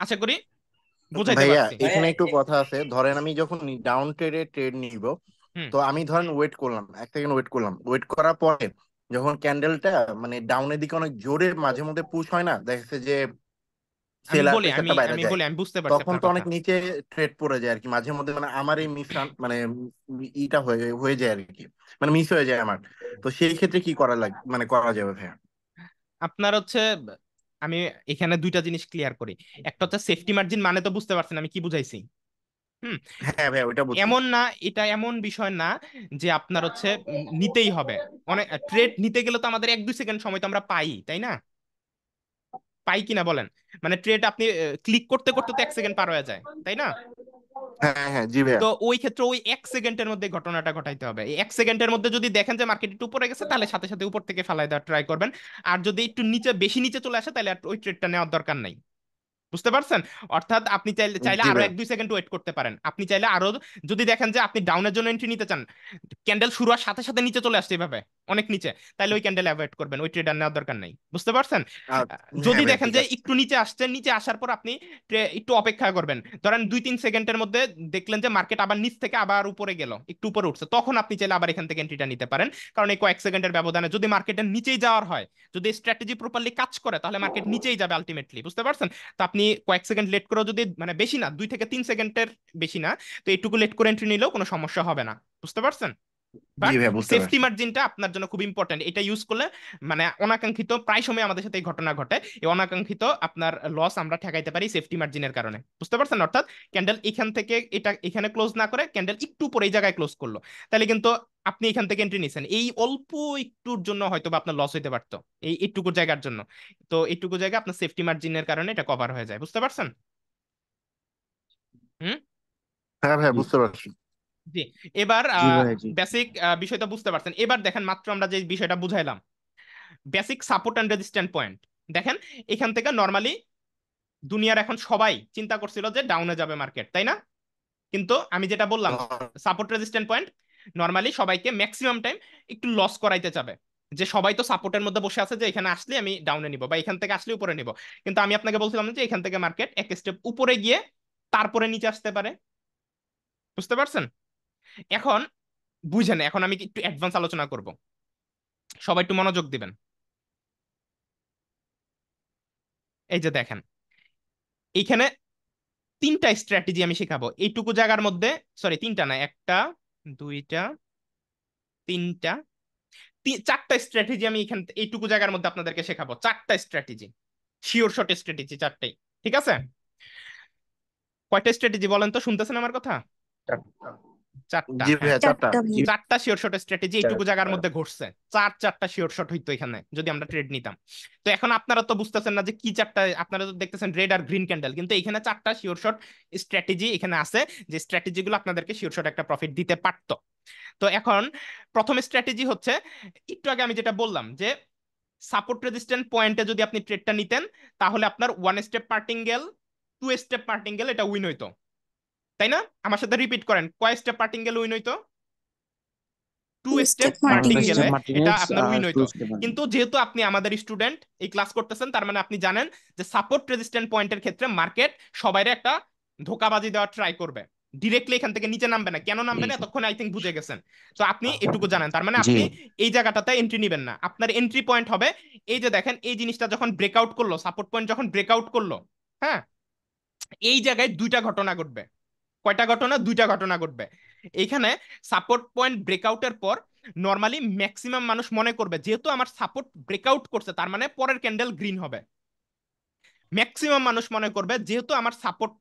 আশা করি বুঝাইতে পারছি। এখানে একটু কথা আছে। ধরেন আমি যখন ডাউন ট্রেডে ট্রেড নিব তো আমি ধরেন ওয়েট করলাম এক সেকেন্ড ওয়েট করলাম। ওয়েট করার পরে যখন ক্যান্ডেলটা মানে ডাউনের দিকে অনেক জোরে মাঝে মধ্যে পুশ হয় না দেখা যাচ্ছে যে বলি আমি আমি বলি আমি বুঝতে পারছি তখন তো অনেক নিচে ট্রেড পড়ে যায় আর কি মাঝে মধ্যে মানে আমার এই মিস মানে ইটা হয়ে হয়ে যায় আর কি মানে মিস হয়ে যায় আমার। তো সেই ক্ষেত্রে কি করা লাগে মানে করা যাবে ভাইয়া? আপনার হচ্ছে আমি এখানে দুইটা জিনিস ক্লিয়ার করি। একটা হচ্ছে সেফটি মার্জিন মানে তো বুঝতে পারছেন আমি কি বুঝাইছি? হুম? হ্যাঁ এমন না এটা এমন বিষয় না যে আপনার হচ্ছে নিতেই হবে। অনেক ট্রেড নিতে গেলে তো আমাদের এক দুই সেকেন্ড সময় তো আমরা পাই তাই না? পাই কিনা বলেন? মানে ট্রেড আপনি ক্লিক করতে করতে তো এক সেকেন্ড পার হয়ে যায় তাই না? হ্যাঁ হ্যাঁ তো ওই ক্ষেত্রে ওই এক সেকেন্ডের মধ্যে ঘটনাটা ঘটাইতে হবে। এক সেকেন্ডের মধ্যে যদি দেখেন যে মার্কেট একটু উপরে গেছে তাহলে সাথে সাথে উপর থেকে ফালাই দেওয়ার ট্রাই করবেন। আর যদি একটু নিচে বেশি নিচে চলে আসে তাহলে আর ওই ট্রেডটা নেওয়ার দরকার নাই। বুঝতে পারছেন? অর্থাৎ আপনি চাইলে চাইলে আরও এক দুই সেকেন্ড ওয়েট করতে পারেন। আপনি চাইলে আরও যদি দেখেন যে আপনি ডাউনের জন্য এন্ট্রি নিতে চান ক্যান্ডেল শুরু হওয়ার সাথে সাথে নিচে চলে আসছে এভাবে। অনেক নিচে তাহলে ওই ক্যান্ডেল অ্যাভয়েড করবেন ওই ট্রেডার নেওয়ার দরকার নাই বুঝতে পারছেন? যদি হ্যাঁ দেখেন যে একটু নিচে আসছে নিচে আসার পর আপনি একটু অপেক্ষা করবেন। ধরেন দুই তিন সেকেন্ডের মধ্যে দেখলেন যে মার্কেট আবার নিচ থেকে আবার উপরে গেল একটু উপরে উঠছে তখন আপনি চাইলে আবার এখান থেকে এন্ট্রিটা নিতে পারেন। কারণ এই কয়েক সেকেন্ডের ব্যবধানে যদি মার্কেটের নিচেই যাওয়ার হয় যদি স্ট্র্যাটেজি প্রপারলি কাজ করে তাহলে মার্কেট নিচেই যাবে আলটিমেটলি বুঝতে পারছেন? তো আপনি কয়েক সেকেন্ড লেট করেও যদি মানে বেশি না দুই থেকে তিন সেকেন্ডের বেশি না তো এইটুকু লেট করে এন্ট্রি নিলেও কোনো সমস্যা হবে না বুঝতে পারছেন? সেফটি মার্জিনটা আপনার জন্য খুব ইম্পর্টেন্ট এটা ইউজ করলে মানে অনাকাঙ্ক্ষিত প্রায় সময় আমাদের সাথে এই ঘটনা ঘটে। এই অনাকাঙ্ক্ষিত আপনার লস আমরা ঠেকাইতে পারি সেফটি মার্জিনের কারণে। বুঝতে পারছেন? অর্থাৎ ক্যান্ডেল এখান থেকে এটা এখানে ক্লোজ না করে ক্যান্ডেল একটু পরে এই জায়গায় ক্লোজ করল। তাহলে কিন্তু আপনি এখান থেকে এন্ট্রি নিছেন। এই অল্প একটুর জন্য হয়তো বা আপনার লস হইতে পারতো। এই এইটুকু জায়গার জন্য। তো এইটুকু জায়গা আপনার সেফটি মার্জিনের কারণে এটা কভার হয়ে যায়। বুঝতে পারছেন? হুম? হ্যাঁ ভাইয়া বুঝতে পারছি। জি এবার। বেসিক বিষয়টা বুঝতে পারছেন। এবার দেখেন মাত্র আমরা যে বিষয়টা বুঝাইলাম basic support and resistant point দেখেন এখান থেকে নর্মালি দুনিয়ার এখন সবাই চিন্তা করছিল যে ডাউনে যাবে মার্কেট তাই না? কিন্তু আমি যেটা বললাম সাপোর্ট রেজিস্ট্যান্ট পয়েন্ট নর্মালি সবাইকে ম্যাক্সিমাম টাইম একটু লস করাইতে চাবে। যে সবাই তো সাপোর্টের মধ্যে বসে আছে যে এখানে আসলে আমি ডাউনে নিব বা এখান থেকে আসলে উপরে নিব। কিন্তু আমি আপনাকে বলছিলাম যে এখান থেকে মার্কেট এক স্টেপ উপরে গিয়ে তারপরে নিচে আসতে পারে। বুঝতে পারছেন? এখন, বুঝেন, এখন আমি একটু অ্যাডভান্স আলোচনা করব। সবাই একটু মনোযোগ দিবেন। এই যে দেখেন, এইখানে তিনটা স্ট্র্যাটেজি আমি শেখাবো। এইটুকু জায়গার মধ্যে সরি তিনটা না, একটা, দুইটা, তিনটা চারটা স্ট্র্যাটেজি আমি এখান, এইটুকু জায়গার মধ্যে আপনাদেরকে শেখাবো। চারটা স্ট্র্যাটেজি শিওর শট স্ট্র্যাটেজি চারটাই, ঠিক আছে? কয়টা স্ট্র্যাটেজি বলেন তো, শুনতেছেন আমার কথা? চারটা হ্যাঁ। চারটা। চারটা শিওর শট স্ট্র্যাটেজি এইটুকু জায়গার মধ্যে ঘটছে। চার চারটা শিওর শট হইতো এখানে যদি আমরা ট্রেড নিতাম। তো এখন আপনারা তো বুঝতেছেন না যে কি চারটা আপনারা তো দেখতেছেন রেড আর গ্রিন ক্যান্ডেল কিন্তু এখানে চারটা শিওর শট স্ট্র্যাটেজি এখানে আছে যে স্ট্র্যাটেজি গুলো আপনাদেরকে শিওর শট একটা প্রফিট দিতে পারতো। তো এখন প্রথম স্ট্র্যাটেজি হচ্ছে একটু আগে আমি যেটা বললাম যে সাপোর্ট রেজিস্ট্যান্ট পয়েন্টে যদি আপনি ট্রেডটা নিতেন তাহলে আপনার one step martingale two step martingale এটা উইন হইতো। তাই না? আমার সাথে রিপিট করেন কয় স্টেপ মার্টিঙ্গেল উইন হইতো? টু স্টেপ step মার্টিঙ্গেলে martingale. এটা আপনার উইন হইতো। কিন্তু যেহেতু আপনি আমাদের স্টুডেন্ট এই ক্লাস করতেছেন তার মানে আপনি জানেন যে সাপোর্ট রেজিস্ট্যান্ট পয়েন্টের ক্ষেত্রে মার্কেট সবাইরে একটা ধোকাবাজি দেওয়ার ট্রাই করবে। ডিরেক্টলি এখান থেকে নিচে নামবে না। কেন নামবে না? এতক্ষণ আই থিঙ্ক বুঝে গেছেন। তো আপনি এটুকু জানেন। তার মানে আপনি এই জায়গাটাতে এন্ট্রি নেবেন না। আপনার এন্ট্রি পয়েন্ট হবে এই যে দেখেন এই জিনিসটা যখন ব্রেকআউট করল সাপোর্ট পয়েন্ট যখন ব্রেকআউট করল হ্যাঁ? এই জায়গায় দুইটা ঘটনা ঘটবে। কয়টা ঘটনা? দুইটা ঘটনা ঘটবে। এইখানে সাপোর্ট পয়েন্ট ব্রেকআউটের পর নর্মালি ম্যাক্সিমাম মানুষ মনে করবে, যেহেতু আমার সাপোর্ট ব্রেকআউট করছে, তার মানে পরের ক্যান্ডেল গ্রিন হবে। ম্যাক্সিমাম মানুষ মনে করবে, যেহেতু আমার সাপোর্ট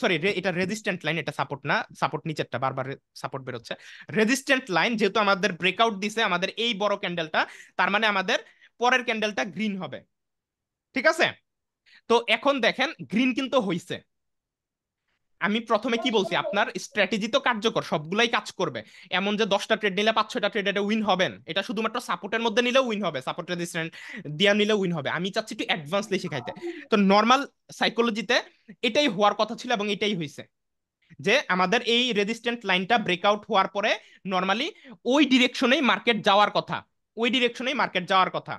সরি এটা রেজিস্ট্যান্ট লাইন এটা সাপোর্ট না সাপোর্ট নিচেরটা, বারবার সাপোর্ট বেরোচ্ছে। রেজিস্ট্যান্ট লাইন যেহেতু আমাদের ব্রেকআউট দিছে, আমাদের এই বড় ক্যান্ডেলটা তার মানে আমাদের পরের ক্যান্ডেলটা গ্রিন হবে। ঠিক আছে? তো এখন দেখেন গ্রিন কিন্তু হইছে। আমি প্রথমে কি বলছি? আপনার স্ট্র্যাটেজি তো কার্যকর, সবগুলাই কাজ করবে। এমন যে দশটা ট্রেড নিলে পাঁচ ছটা ট্রেড এটা উইন হবেন, এটা শুধুমাত্র সাপোর্টের মধ্যে নিলেও উইন হবে সাপোর্ট রেজিস্ট্যান্ট দিয়া নিলে উইন হবে। আমি চাচ্ছি একটু অ্যাডভান্সলি শেখাইতে। তো নর্মাল সাইকোলজিতে এটাই হওয়ার কথা ছিল এবং এটাই হয়েছে যে আমাদের এই রেজিস্ট্যান্ট লাইনটা ব্রেকআউট হওয়ার পরে নর্মালি ওই ডিরেকশনেই মার্কেট যাওয়ার কথা, ওই ডিরেকশনেই মার্কেট যাওয়ার কথা,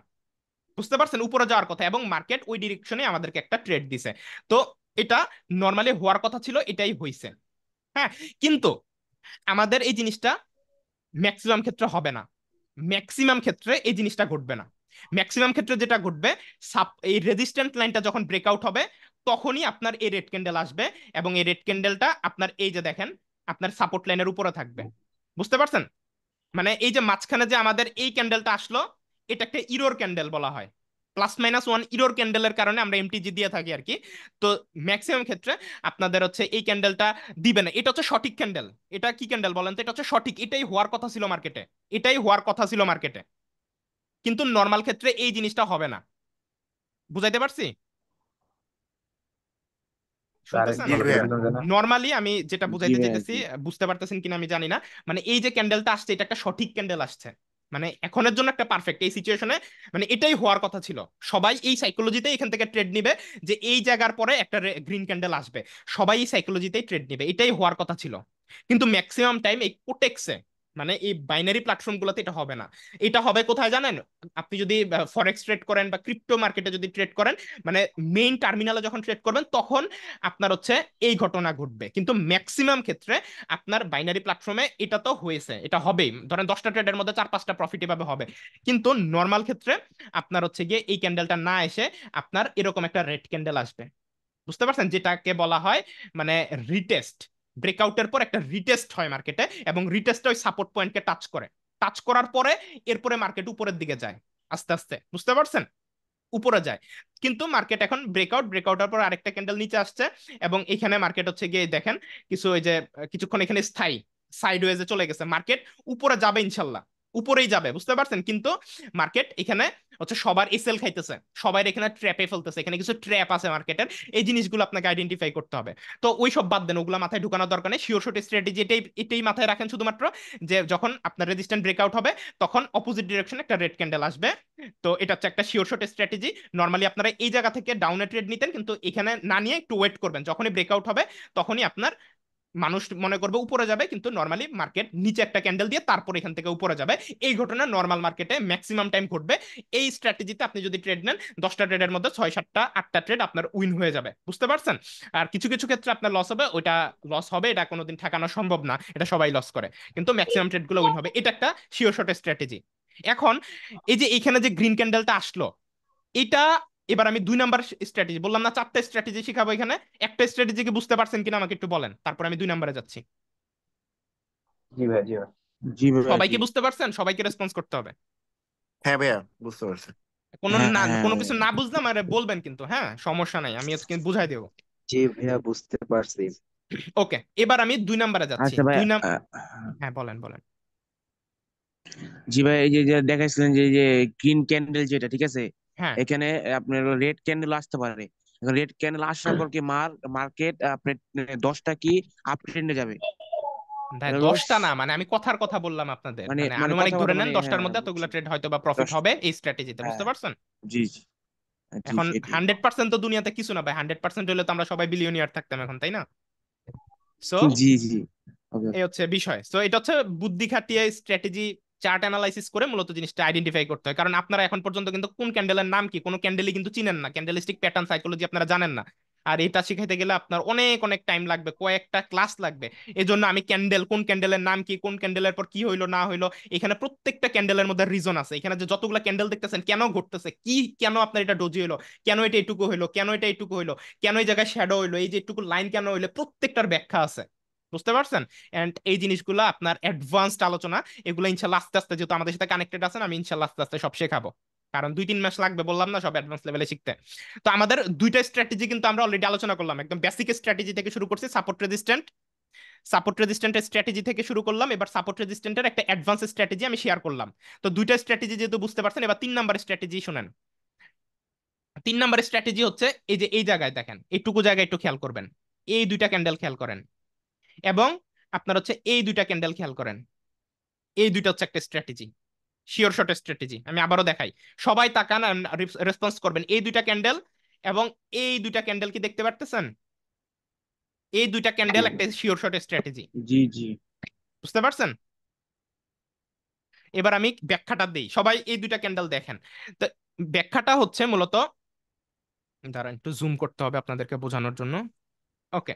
বুঝতে পারছেন? উপরে যাওয়ার কথা এবং মার্কেট ওই ডিরেকশনে আমাদেরকে একটা ট্রেড দিছে। তো এটা নর্মালি হওয়ার কথা ছিল, এটাই হইছে। হ্যাঁ কিন্তু আমাদের এই জিনিসটা ম্যাক্সিমাম ক্ষেত্রে হবে না। ম্যাক্সিমাম ক্ষেত্রে এই জিনিসটা ঘটবে না। ম্যাক্সিমাম ক্ষেত্রে যেটা ঘটবে, সাপ, এই রেজিস্ট্যান্ট লাইনটা যখন ব্রেকআউট হবে, তখনই আপনার এই রেড ক্যান্ডেল আসবে এবং এই রেড ক্যান্ডেলটা আপনার এই যে দেখেন, আপনার সাপোর্ট লাইনের উপরে থাকবে। বুঝতে পারছেন? মানে এই যে মাঝখানে যে আমাদের এই ক্যান্ডেলটা আসলো, এটা একটা ইরোর ক্যান্ডেল বলা হয়। প্লাস মাইনাস ওয়ান ইরোর ক্যান্ডেলের কারণে আমরা এমটিজি দিয়ে থাকি আর কি তো ম্যাক্সিমাম ক্ষেত্রে আপনাদের হচ্ছে এই ক্যান্ডেলটা দিবে না। এটা হচ্ছে সঠিক ক্যান্ডেল এটা কি ক্যান্ডেল বলেন তো? এটা হচ্ছে সঠিক। এটাই হওয়ার কথা ছিল মার্কেটে এটাই হওয়ার কথা ছিল মার্কেটে কিন্তু নর্মাল ক্ষেত্রে এই জিনিসটা হবে না। বুঝাইতে পারছি? নর্মালি আমি যেটা বুঝাইতে চাইতেছি বুঝতে পারতেছেন কিনা আমি জানি না। মানে এই যে ক্যান্ডেলটা আসছে এটা একটা সঠিক ক্যান্ডেল আসছে। মানে এখনের জন্য একটা পারফেক্ট এই সিচুয়েশনে মানে এটাই হওয়ার কথা ছিল। সবাই এই সাইকোলজিতে এখান থেকে ট্রেড নিবে যে এই জায়গার পরে একটা গ্রিন ক্যান্ডেল আসবে। সবাই এই সাইকোলজিতেই ট্রেড নিবে, এটাই হওয়ার কথা ছিল। কিন্তু ম্যাক্সিমাম টাইম এই কোটেক্সে মানে এই বাইনারি প্ল্যাটফর্মগুলোতে এটা হবে না। এটা হবে কোথায় জানেন? আপনি যদি ফরেক্স ট্রেড করেন বা ক্রিপ্টো মার্কেটে যদি ট্রেড করেন মানে মেইন টার্মিনালে যখন ট্রেড করবেন, তখন আপনার হচ্ছে এই ঘটনা ঘটবে। কিন্তু ম্যাক্সিমাম ক্ষেত্রে আপনার বাইনারি প্ল্যাটফর্মে এটা তো হয়েছে, এটা হবেই। ধরেন দশটা ট্রেডের মধ্যে চার পাঁচটা প্রফিট এভাবে হবে। কিন্তু নর্মাল ক্ষেত্রে আপনার হচ্ছে গিয়ে এই ক্যান্ডেলটা না এসে আপনার এরকম একটা রেড ক্যান্ডেল আসবে। বুঝতে পারছেন? যেটাকে বলা হয় মানে রিটেস্ট ব্রেকআউটের পর একটা রিটেস্ট হয় মার্কেটে এবং রিটেস্ট ওই সাপোর্ট পয়েন্টকে টাচ করে। টাচ করার পরে এরপরে মার্কেট উপরের দিকে যায়, আস্তে আস্তে। বুঝতে পারছেন? উপরে যায়। কিন্তু মার্কেট এখন ব্রেকআউট ব্রেকআউটের পর আরেকটা ক্যান্ডেল নিচে আসছে এবং এখানে মার্কেট হচ্ছে গিয়ে দেখেন, কিছু ওই যে, কিছুক্ষণ এখানে স্থায়ী সাইড ওয়েজে চলে গেছে। মার্কেট উপরে যাবে ইনশাল্লাহ। উপরেই যাবে, বুঝতে পারছেন? কিন্তু মার্কেট এখানে হচ্ছে সবার এসএল খাইতেছে, সবাই এখানে ট্র্যাপে ফেলতেছে, এখানে কিছু ট্র্যাপ আছে মার্কেটের এই জিনিসগুলো আপনাকে আইডেন্টিফাই করতে হবে। তো ওই সব বাদ দেন, ওগুলো মাথায় ঢুকানোর দরকার নেই। শিওর শর্ট স্ট্র্যাটেজি এটাই এটাই মাথায় রাখেন শুধুমাত্র যে যখন আপনার রেজিস্ট্যান্ট ব্রেকআউট হবে, তখন অপোজিট ডিরেকশনে একটা রেড ক্যান্ডেল আসবে। তো এটা হচ্ছে একটা শিওর শর্ট স্ট্র্যাটেজি নর্মালি আপনারা এই জায়গা থেকে ডাউনে ট্রেড নিতেন, কিন্তু এখানে না নিয়ে একটু ওয়েট করবেন। যখনই ব্রেকআউট হবে, তখনই আপনার মানুষ মনে করবে উপরে যাবে, কিন্তু নর্মালি মার্কেট নিচে একটা ক্যান্ডেল দিয়ে তারপর এখান থেকে উপরে যাবে। এই ঘটনা নর্মাল মার্কেটে ম্যাক্সিমাম টাইম ঘটবে। এই স্ট্র্যাটেজিতে আপনি যদি ট্রেড নেন, দশটা ট্রেডের মধ্যে ছয়, সাতটা, আটটা ট্রেড আপনার উইন হয়ে যাবে। বুঝতে পারছেন? আর কিছু কিছু ক্ষেত্রে আপনার লস হবে, ওইটা লস হবে, এটা কোনোদিন ঠেকানো সম্ভব না, এটা সবাই লস করে। কিন্তু ম্যাক্সিমাম ট্রেডগুলো উইন হবে। এটা একটা শিওর শর্টের স্ট্র্যাটেজি এখন, এই যে এখানে যে গ্রিন ক্যান্ডেলটা আসলো, এটা এবার আমি দুই নাম্বার স্ট্র্যাটেজি বললাম না চারটা স্ট্র্যাটেজি শিখাবো এখানে একটা স্ট্র্যাটেজি কি বুঝতে পারছেন কিনা আমাকে একটু বলেন তারপর আমি দুই নাম্বারে যাচ্ছি। জি ভাই জি ভাই। জি ভাই সবাইকে বুঝতে পারছেন? সবাইকে রেসপন্স করতে হবে। হ্যাঁ ভাইয়া বুঝতে পারছি। কোনো হ্যাঁ, না হ্যাঁ। কোনো কিছু না বুঝলে আমারে বলবেন কিন্তু হ্যাঁ সমস্যা নাই আমি আজকে বুঝাই দেবো। জি ভাইয়া বুঝতে পারছি। ওকে এবার আমি দুই নাম্বারে যাচ্ছি। আচ্ছা ভাই দুই নাম হ্যাঁ বলেন বলেন। জি ভাই এই যে যে দেখাইছিলেন যে এই যে গ্রিন ক্যান্ডেল যেটা ঠিক আছে? হ্যাঁ এখানে আপনার রেড ক্যান্ডেল আসতে পারে। রেড ক্যান্ডেল আসার পর কি মার মার্কেট আপনার দশটা কি আপ ট্রেন্ডে যাবে? দশটা না মানে আমি কথার কথা বললাম আপনাদের। মানে- মানে মানে আনুমানিক ধরে নেন মানে, দশটার হ্যাঁ, মধ্যে এতগুলো ট্রেড হয়তো বা প্রফিট হবে এই স্ট্র্যাটেজিতে বুঝতে হ্যাঁ। পারছেন? জি জি। জি, এখন হান্ড্রেড পার্সেন্ট তো দুনিয়াতে কিছু না ভাই হান্ড্রেড পার্সেন্ট হলে তো আমরা সবাই বিলিয়নিয়ার থাকতাম এখন তাই না? সো জি জি। এই হচ্ছে বিষয়। সো এটা হচ্ছে বুদ্ধি খাটিয়ে স্ট্র্যাটেজি চার্ট অ্যানালাইসিস করে মূলত জিনিসটা আইডেন্টিফাই করতে হয়। কারণ আপনারা এখন পর্যন্ত কিন্তু কোন ক্যান্ডেলের নাম কি? কোনো ক্যান্ডেলই কিন্তু চিনেন না। ক্যান্ডেলিস্টিক প্যাটার্ন সাইকোলজি আপনারা জানেন না। আর এটা শিখাইতে গেলে আপনার অনেক অনেক টাইম লাগবে, কয়েকটা ক্লাস লাগবে। এই জন্য আমি ক্যান্ডেল কোন ক্যান্ডেলের নাম কি, কোন ক্যান্ডেলের পর কি হইল, না হইল, এখানে প্রত্যেকটা ক্যান্ডেলের মধ্যে রিজন আছে। এখানে যে যতগুলো ক্যান্ডেল দেখতেছেন, কেন ঘটতেছে, কি, কেন আপনার এটা ডোজি হইল, কেন এটা এটুকু হইল, কেন এটা এটুকু হইল, কেন এই জায়গায় শ্যাডো হইল, এই যে এটুকু লাইন কেন হইল, প্রত্যেকটার ব্যাখ্যা আছে। বুঝতে পারছেন? এন্ড এই জিনিসগুলো আপনার অ্যাডভান্সড আলোচনা, এগুলো ইনশাল্লাহ আস্তে আস্তে যেহেতু আমাদের সাথে কানেক্টেড আছেন, আমি ইনশাল্লাহ আস্তে আস্তে সব শেখাবো। কারণ দুই তিন মাস লাগবে বললাম না, সব অ্যাডভান্স লেভেলে শিখতে। তো আমাদের দুইটা স্ট্র্যাটেজি কিন্তু আমরা অলরেডি আলোচনা করলাম। একদম বেসিক স্ট্র্যাটেজি থেকে শুরু করছি সাপোর্ট রেজিস্ট্যান্ট সাপোর্ট রেজিস্ট্যান্টের স্ট্র্যাটেজি থেকে শুরু করলাম, এবার সাপোর্ট রেজিস্ট্যান্টের একটা অ্যাডভান্স স্ট্র্যাটেজি আমি শেয়ার করলাম। তো দুইটা স্ট্র্যাটেজি যেহেতু বুঝতে পারছেন, এবার তিন নাম্বার স্ট্র্যাটেজি শুনেন। তিন নাম্বার স্ট্র্যাটেজি হচ্ছে, এই যে এই জায়গায় দেখেন, এইটুকু জায়গায় একটু খেয়াল করবেন। এই দুইটা ক্যান্ডেল খেয়াল করেন। এবং আপনার হচ্ছে এই দুইটা ক্যান্ডেল খেয়াল করেন। এই দুইটা হচ্ছে একটা স্ট্র্যাটেজি শিওর শর্টের স্ট্র্যাটেজি আমি আবারও দেখাই। সবাই তাকান রেসপন্স করবেন এই দুইটা ক্যান্ডেল এবং এই দুইটা ক্যান্ডেল কি দেখতে পারতেছেন? এই দুইটা ক্যান্ডেল একটা শিওর শর্টের স্ট্র্যাটেজি জি জি। বুঝতে পারছেন? এবার আমি ব্যাখ্যাটা দিই সবাই এই দুইটা ক্যান্ডেল দেখেন। তো ব্যাখ্যাটা হচ্ছে মূলত দাঁড়ান একটু জুম করতে হবে আপনাদেরকে বোঝানোর জন্য। ওকে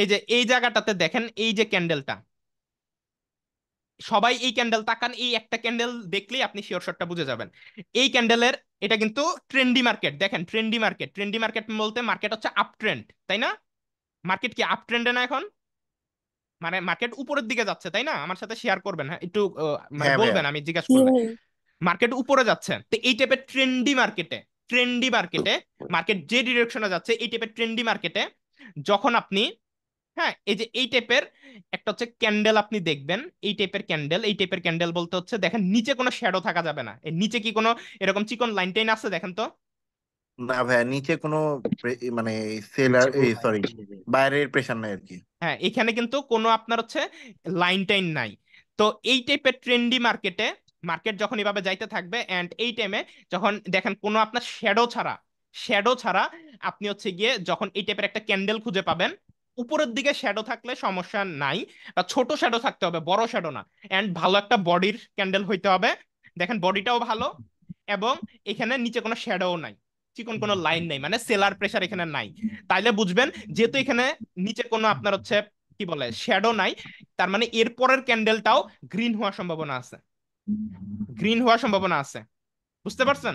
এই যে এই জায়গাটাতে দেখেন এই যে ক্যান্ডেলটা সবাই এই ক্যান্ডেল তাকান এই একটা ক্যান্ডেল দেখলেই আপনি শিওর শটটা বুঝে যাবেন। এই ক্যান্ডেলের এটা কিন্তু ট্রেন্ডি মার্কেট দেখেন ট্রেন্ডি মার্কেট ট্রেন্ডি মার্কেট বলতে মার্কেট হচ্ছে আপ ট্রেন্ড তাই না? মার্কেট কি আপ ট্রেন্ডে না এখন? মানে মার্কেট উপরের দিকে যাচ্ছে তাই না? আমার সাথে শেয়ার করবেন হ্যাঁ? একটু আহ, মানে হ্যাঁ বলবেন আমি জিজ্ঞাসা ভাই মার্কেট উপরে যাচ্ছে। তো এই টাইপের ট্রেন্ডি মার্কেটে ট্রেন্ডি মার্কেটে মার্কেট যে ডিরেকশনে যাচ্ছে এই টাইপের ট্রেন্ডি মার্কেটে যখন আপনি হ্যাঁ এই যে এই টাইপের একটা হচ্ছে ক্যান্ডেল আপনি দেখবেন এই টাইপের ক্যান্ডেল এই টাইপের ক্যান্ডেল বলতে হচ্ছে দেখেন নিচে কোনো শ্যাডো থাকা যাবে না। এর নিচে কি কোনো এরকম চিকন লাইন টাইন আছে দেখেন তো? না ভাইয়া নিচে কোনো মানে সেলার এই সরি বাইরের প্রেশার নাই আর কি হ্যাঁ এখানে কিন্তু কোনো আপনার হচ্ছে লাইন টাইন নাই। তো এই টাইপের ট্রেন্ডি মার্কেটে মার্কেট যখন এভাবে যাইতে থাকবে এন্ড এই টাইমে যখন দেখেন কোনো আপনার শ্যাডো ছাড়া শ্যাডো ছাড়া আপনি হচ্ছে গিয়ে যখন এই টাইপের একটা ক্যান্ডেল খুঁজে পাবেন, উপরের দিকে শ্যাডো থাকলে সমস্যা নাই, বা ছোট শ্যাডো থাকতে হবে, বড় শ্যাডো না। এন্ড ভালো একটা বডির ক্যান্ডেল হইতে হবে। দেখেন বডিটাও ভালো এবং এখানে নিচে কোনো শ্যাডোও নাই, চিকন কোনো লাইন নাই মানে সেলার প্রেসার এখানে নাই। তাইলে বুঝবেন, যেহেতু এখানে নিচে কোনো আপনার হচ্ছে, কি বলে শ্যাডো নাই, তার মানে এর পরের ক্যান্ডেলটাও গ্রিন হওয়ার সম্ভাবনা আছে। গ্রিন হওয়ার সম্ভাবনা আছে। বুঝতে পারছেন?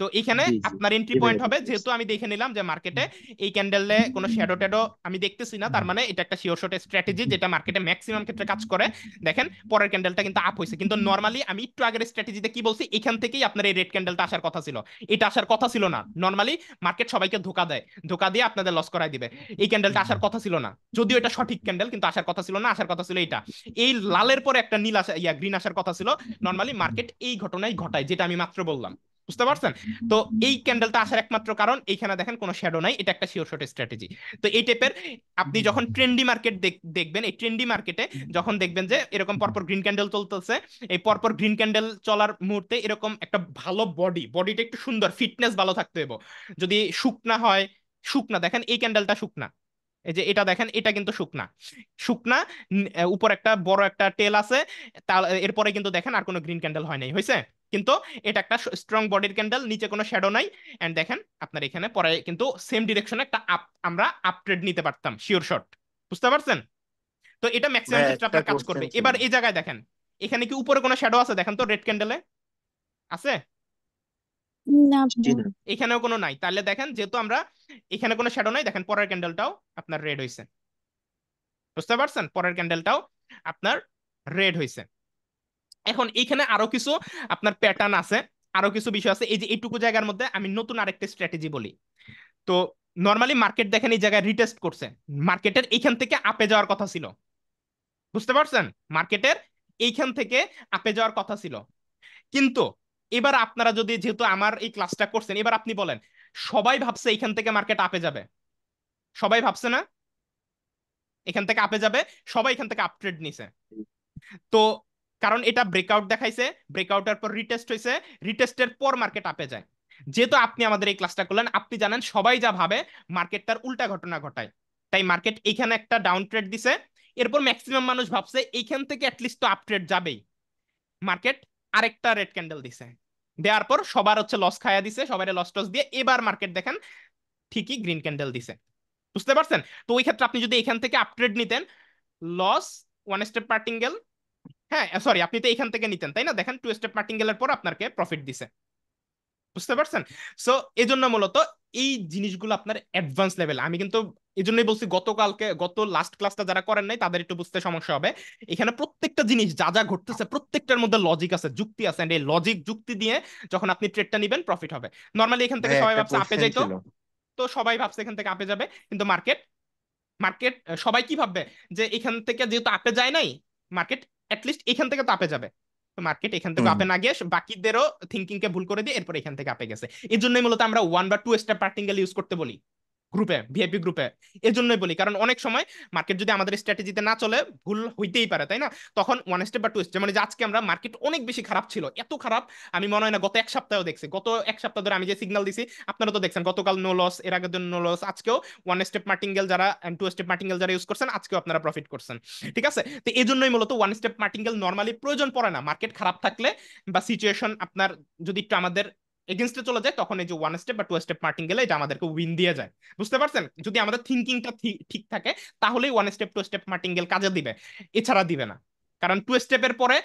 তো জি। আপনার এন্ট্রি পয়েন্ট হবে। যেহেতু আমি দেখে নিলাম যে মার্কেটে এই ক্যান্ডেলে কোনো শ্যাডো ট্যাডো আমি দেখতেছি না তার মানে এটা একটা শিওর শটের স্ট্র্যাটেজি যেটা মার্কেটে ম্যাক্সিমাম ক্ষেত্রে কাজ করে। দেখেন পরের ক্যান্ডেলটা কিন্তু আপ হয়েছে। কিন্তু নর্মালি আমি একটু আগের স্ট্র্যাটেজিতে কি বলছি এখান থেকেই আপনার এই রেড ক্যান্ডেলটা আসার কথা ছিল। এটা আসার কথা ছিল না। নর্মালি মার্কেট সবাইকে ধোকা দেয়। ধোকা দিয়ে আপনাদের লস করাই দিবে। এই ক্যান্ডেলটা আসার কথা ছিল না। যদিও এটা সঠিক ক্যান্ডেল কিন্তু আসার কথা ছিল না। আসার কথা ছিল এটা এই লালের পরে একটা নীল আসা ইয়া গ্রিন আসার কথা ছিল। নর্মালি মার্কেট এই ঘটনাই ঘটায় যেটা আমি মাত্র বললাম। বুঝতে পারছেন? তো এই ক্যান্ডেলটা আসার একমাত্র কারণ এইখানে দেখেন কোনো শ্যাডো নাই, এটা একটা শিওর শর্ট স্ট্র্যাটেজি তো এই টাইপের আপনি যখন ট্রেন্ডি মার্কেট দেখবেন, এই ট্রেন্ডি মার্কেটে যখন দেখবেন যে এরকম পরপর গ্রিন ক্যান্ডেল চলতেছে, এই পরপর গ্রিন ক্যান্ডেল চলার মুহূর্তে এরকম একটা ভালো বডি বডিটা একটু সুন্দর ফিটনেস ভালো থাকতে হবে যদি শুকনা হয়, শুকনা, দেখেন এই ক্যান্ডেলটা শুকনা। এই যে এটা দেখেন, এটা কিন্তু শুকনা। শুকনা উপর একটা বড় একটা টেল আছে তার এরপরে কিন্তু দেখেন আর কোনো গ্রিন ক্যান্ডেল হয় নাই হয়েছে কিন্তু এটা একটা স্ট্রং বডির ক্যান্ডেল নিচে কোনো শ্যাডো নাই। এন্ড দেখেন আপনার এখানে পরে কিন্তু সেম ডিরেকশনে একটা আপ আমরা আপ ট্রেড নিতে পারতাম শিওর শট বুঝতে পারছেন? তো এটা ম্যাক্সিমাম ক্ষেত্রে আপনার কাজ করবে। এবার এই জায়গায় দেখেন এখানে কি উপরে কোনো শ্যাডো আছে? দেখেন তো রেড ক্যান্ডেলে আছে? এখানেও কোনো নাই। তাহলে দেখেন যেহেতু আমরা এখানে কোনো শ্যাডো নাই দেখেন পরের ক্যান্ডেলটাও আপনার রেড হয়েছে বুঝতে পারছেন? পরের ক্যান্ডেলটাও আপনার রেড হয়েছে এখন এখানে আরও কিছু আপনার প্যাটার্ন আছে, আরও কিছু বিষয় আছে। এই যে এইটুকু জায়গার মধ্যে আমি নতুন আরেকটা স্ট্র্যাটেজি বলি। তো নর্মালি মার্কেট দেখেন এই জায়গায় রিটেস্ট করছে। মার্কেটের এইখান থেকে আপে যাওয়ার কথা ছিল। বুঝতে পারছেন? মার্কেটের এইখান থেকে আপে যাওয়ার কথা ছিল। কিন্তু এবার আপনারা যদি যেহেতু আমার এই ক্লাসটা করছেন, এবার আপনি বলেন, সবাই ভাবছে এইখান থেকে মার্কেট আপে যাবে। সবাই ভাবছে না? এখান থেকে আপে যাবে, সবাই এখান থেকে আপট্রেড নিছে। তো কারণ এটা ব্রেকআউট দেখাইছে ব্রেকআউটের পর রিটেস্ট হয়েছে রিটেস্টের পর মার্কেট আপে যায়। যেহেতু আপনি আমাদের এই ক্লাসটা করলেন, আপনি জানেন সবাই যা ভাবে মার্কেট তার উল্টা ঘটনা ঘটায়। তাই মার্কেট এইখানে একটা ডাউন ট্রেড দিছে, এরপর ম্যাক্সিমাম মানুষ ভাবছে এইখান থেকে অ্যাটলিস্ট তো আপ ট্রেড যাবেই। মার্কেট আরেকটা রেড ক্যান্ডেল দিছে। দেওয়ার পর সবার হচ্ছে লস খায়া দিছে সবাই লস টস দিয়ে এবার মার্কেট দেখেন ঠিকই গ্রিন ক্যান্ডেল দিছে। বুঝতে পারছেন? তো ওই ক্ষেত্রে আপনি যদি এখান থেকে আপট্রেড নিতেন লস ওয়ান স্টেপ পার্টিঙ্গেল হ্যাঁ সরি আপনি তো এখান থেকে নিতেন তাই না? দেখেন টু স্টেপ পার্টিঙ্গেলের পর আপনাকে প্রফিট দিছে। বুঝতে পারছেন? সো এই জন্য মূলত এই জিনিসগুলো আপনার অ্যাডভান্স লেভেল আমি কিন্তু এই জন্যই বলছি গতকালকে গত লাস্ট ক্লাসটা যারা করেন নাই তাদের একটু বুঝতে সমস্যা হবে। এখানে প্রত্যেকটা জিনিস যা যা ঘটতেছে প্রত্যেকটার মধ্যে লজিক আছে যুক্তি আছে এই লজিক যুক্তি দিয়ে যখন আপনি ট্রেডটা নিবেন প্রফিট হবে। নর্মালি এখান থেকে সবাই ভাবছে আপে যাইতো তো সবাই ভাবছে এখান থেকে আপে যাবে কিন্তু মার্কেট মার্কেট সবাই কি ভাববে? যে এখান থেকে যেহেতু আপে যায় নাই মার্কেট অ্যাটলিস্ট এখান থেকে তো আপে যাবে। মার্কেট এখান থেকে আপে না গিয়ে বাকিদেরও থিঙ্কিং কে ভুল করে দিয়ে এরপর এখান থেকে আপে গেছে। এই জন্যই মূলত আমরা ওয়ান বা টু স্টেপ পার্টিঙ্গেল ইউজ করতে বলি। গ্রুপে ভিআইপি গ্রুপে এর জন্যই বলি। কারণ অনেক সময় মার্কেট যদি আমাদের স্ট্র্যাটেজিতে না চলে, ভুল হইতেই পারে, তাই না? তখন ওয়ান স্টেপ বা টু স্টেপ মানে আজকে আমরা মার্কেট অনেক বেশি খারাপ ছিল, এত খারাপ, আমি মনে হয় না গত এক সপ্তাহেও দেখছি। গত এক সপ্তাহ ধরে আমি যে সিগন্যাল দিছি, আপনারা তো দেখছেন, গতকাল নো লস এর আগের দিন নো লস আজকেও ওয়ান স্টেপ মার্টিঙ্গেল যারা টু স্টেপ মার্টিঙ্গেল যারা ইউজ করছেন, আজকেও আপনারা প্রফিট করছেন। ঠিক আছে? তো এই জন্যই মূলত ওয়ান স্টেপ মার্টিঙ্গেল নর্মালি প্রয়োজন পড়ে না। মার্কেট খারাপ থাকলে বা সিচুয়েশন আপনার যদি একটু আমাদের এগেনস্টে চলে যায়, তখন এই যে ওয়ান স্টেপ বা টু স্টেপ মার্টিং গেলে এটা আমাদেরকে উইন দিয়ে যায়। বুঝতে পারছেন? যদি আমাদের থিঙ্কিংটা ঠিক থাকে, তাহলেই one step two step martingale কাজে দিবে, এছাড়া দিবে না। কারণ টু স্টেপের পরে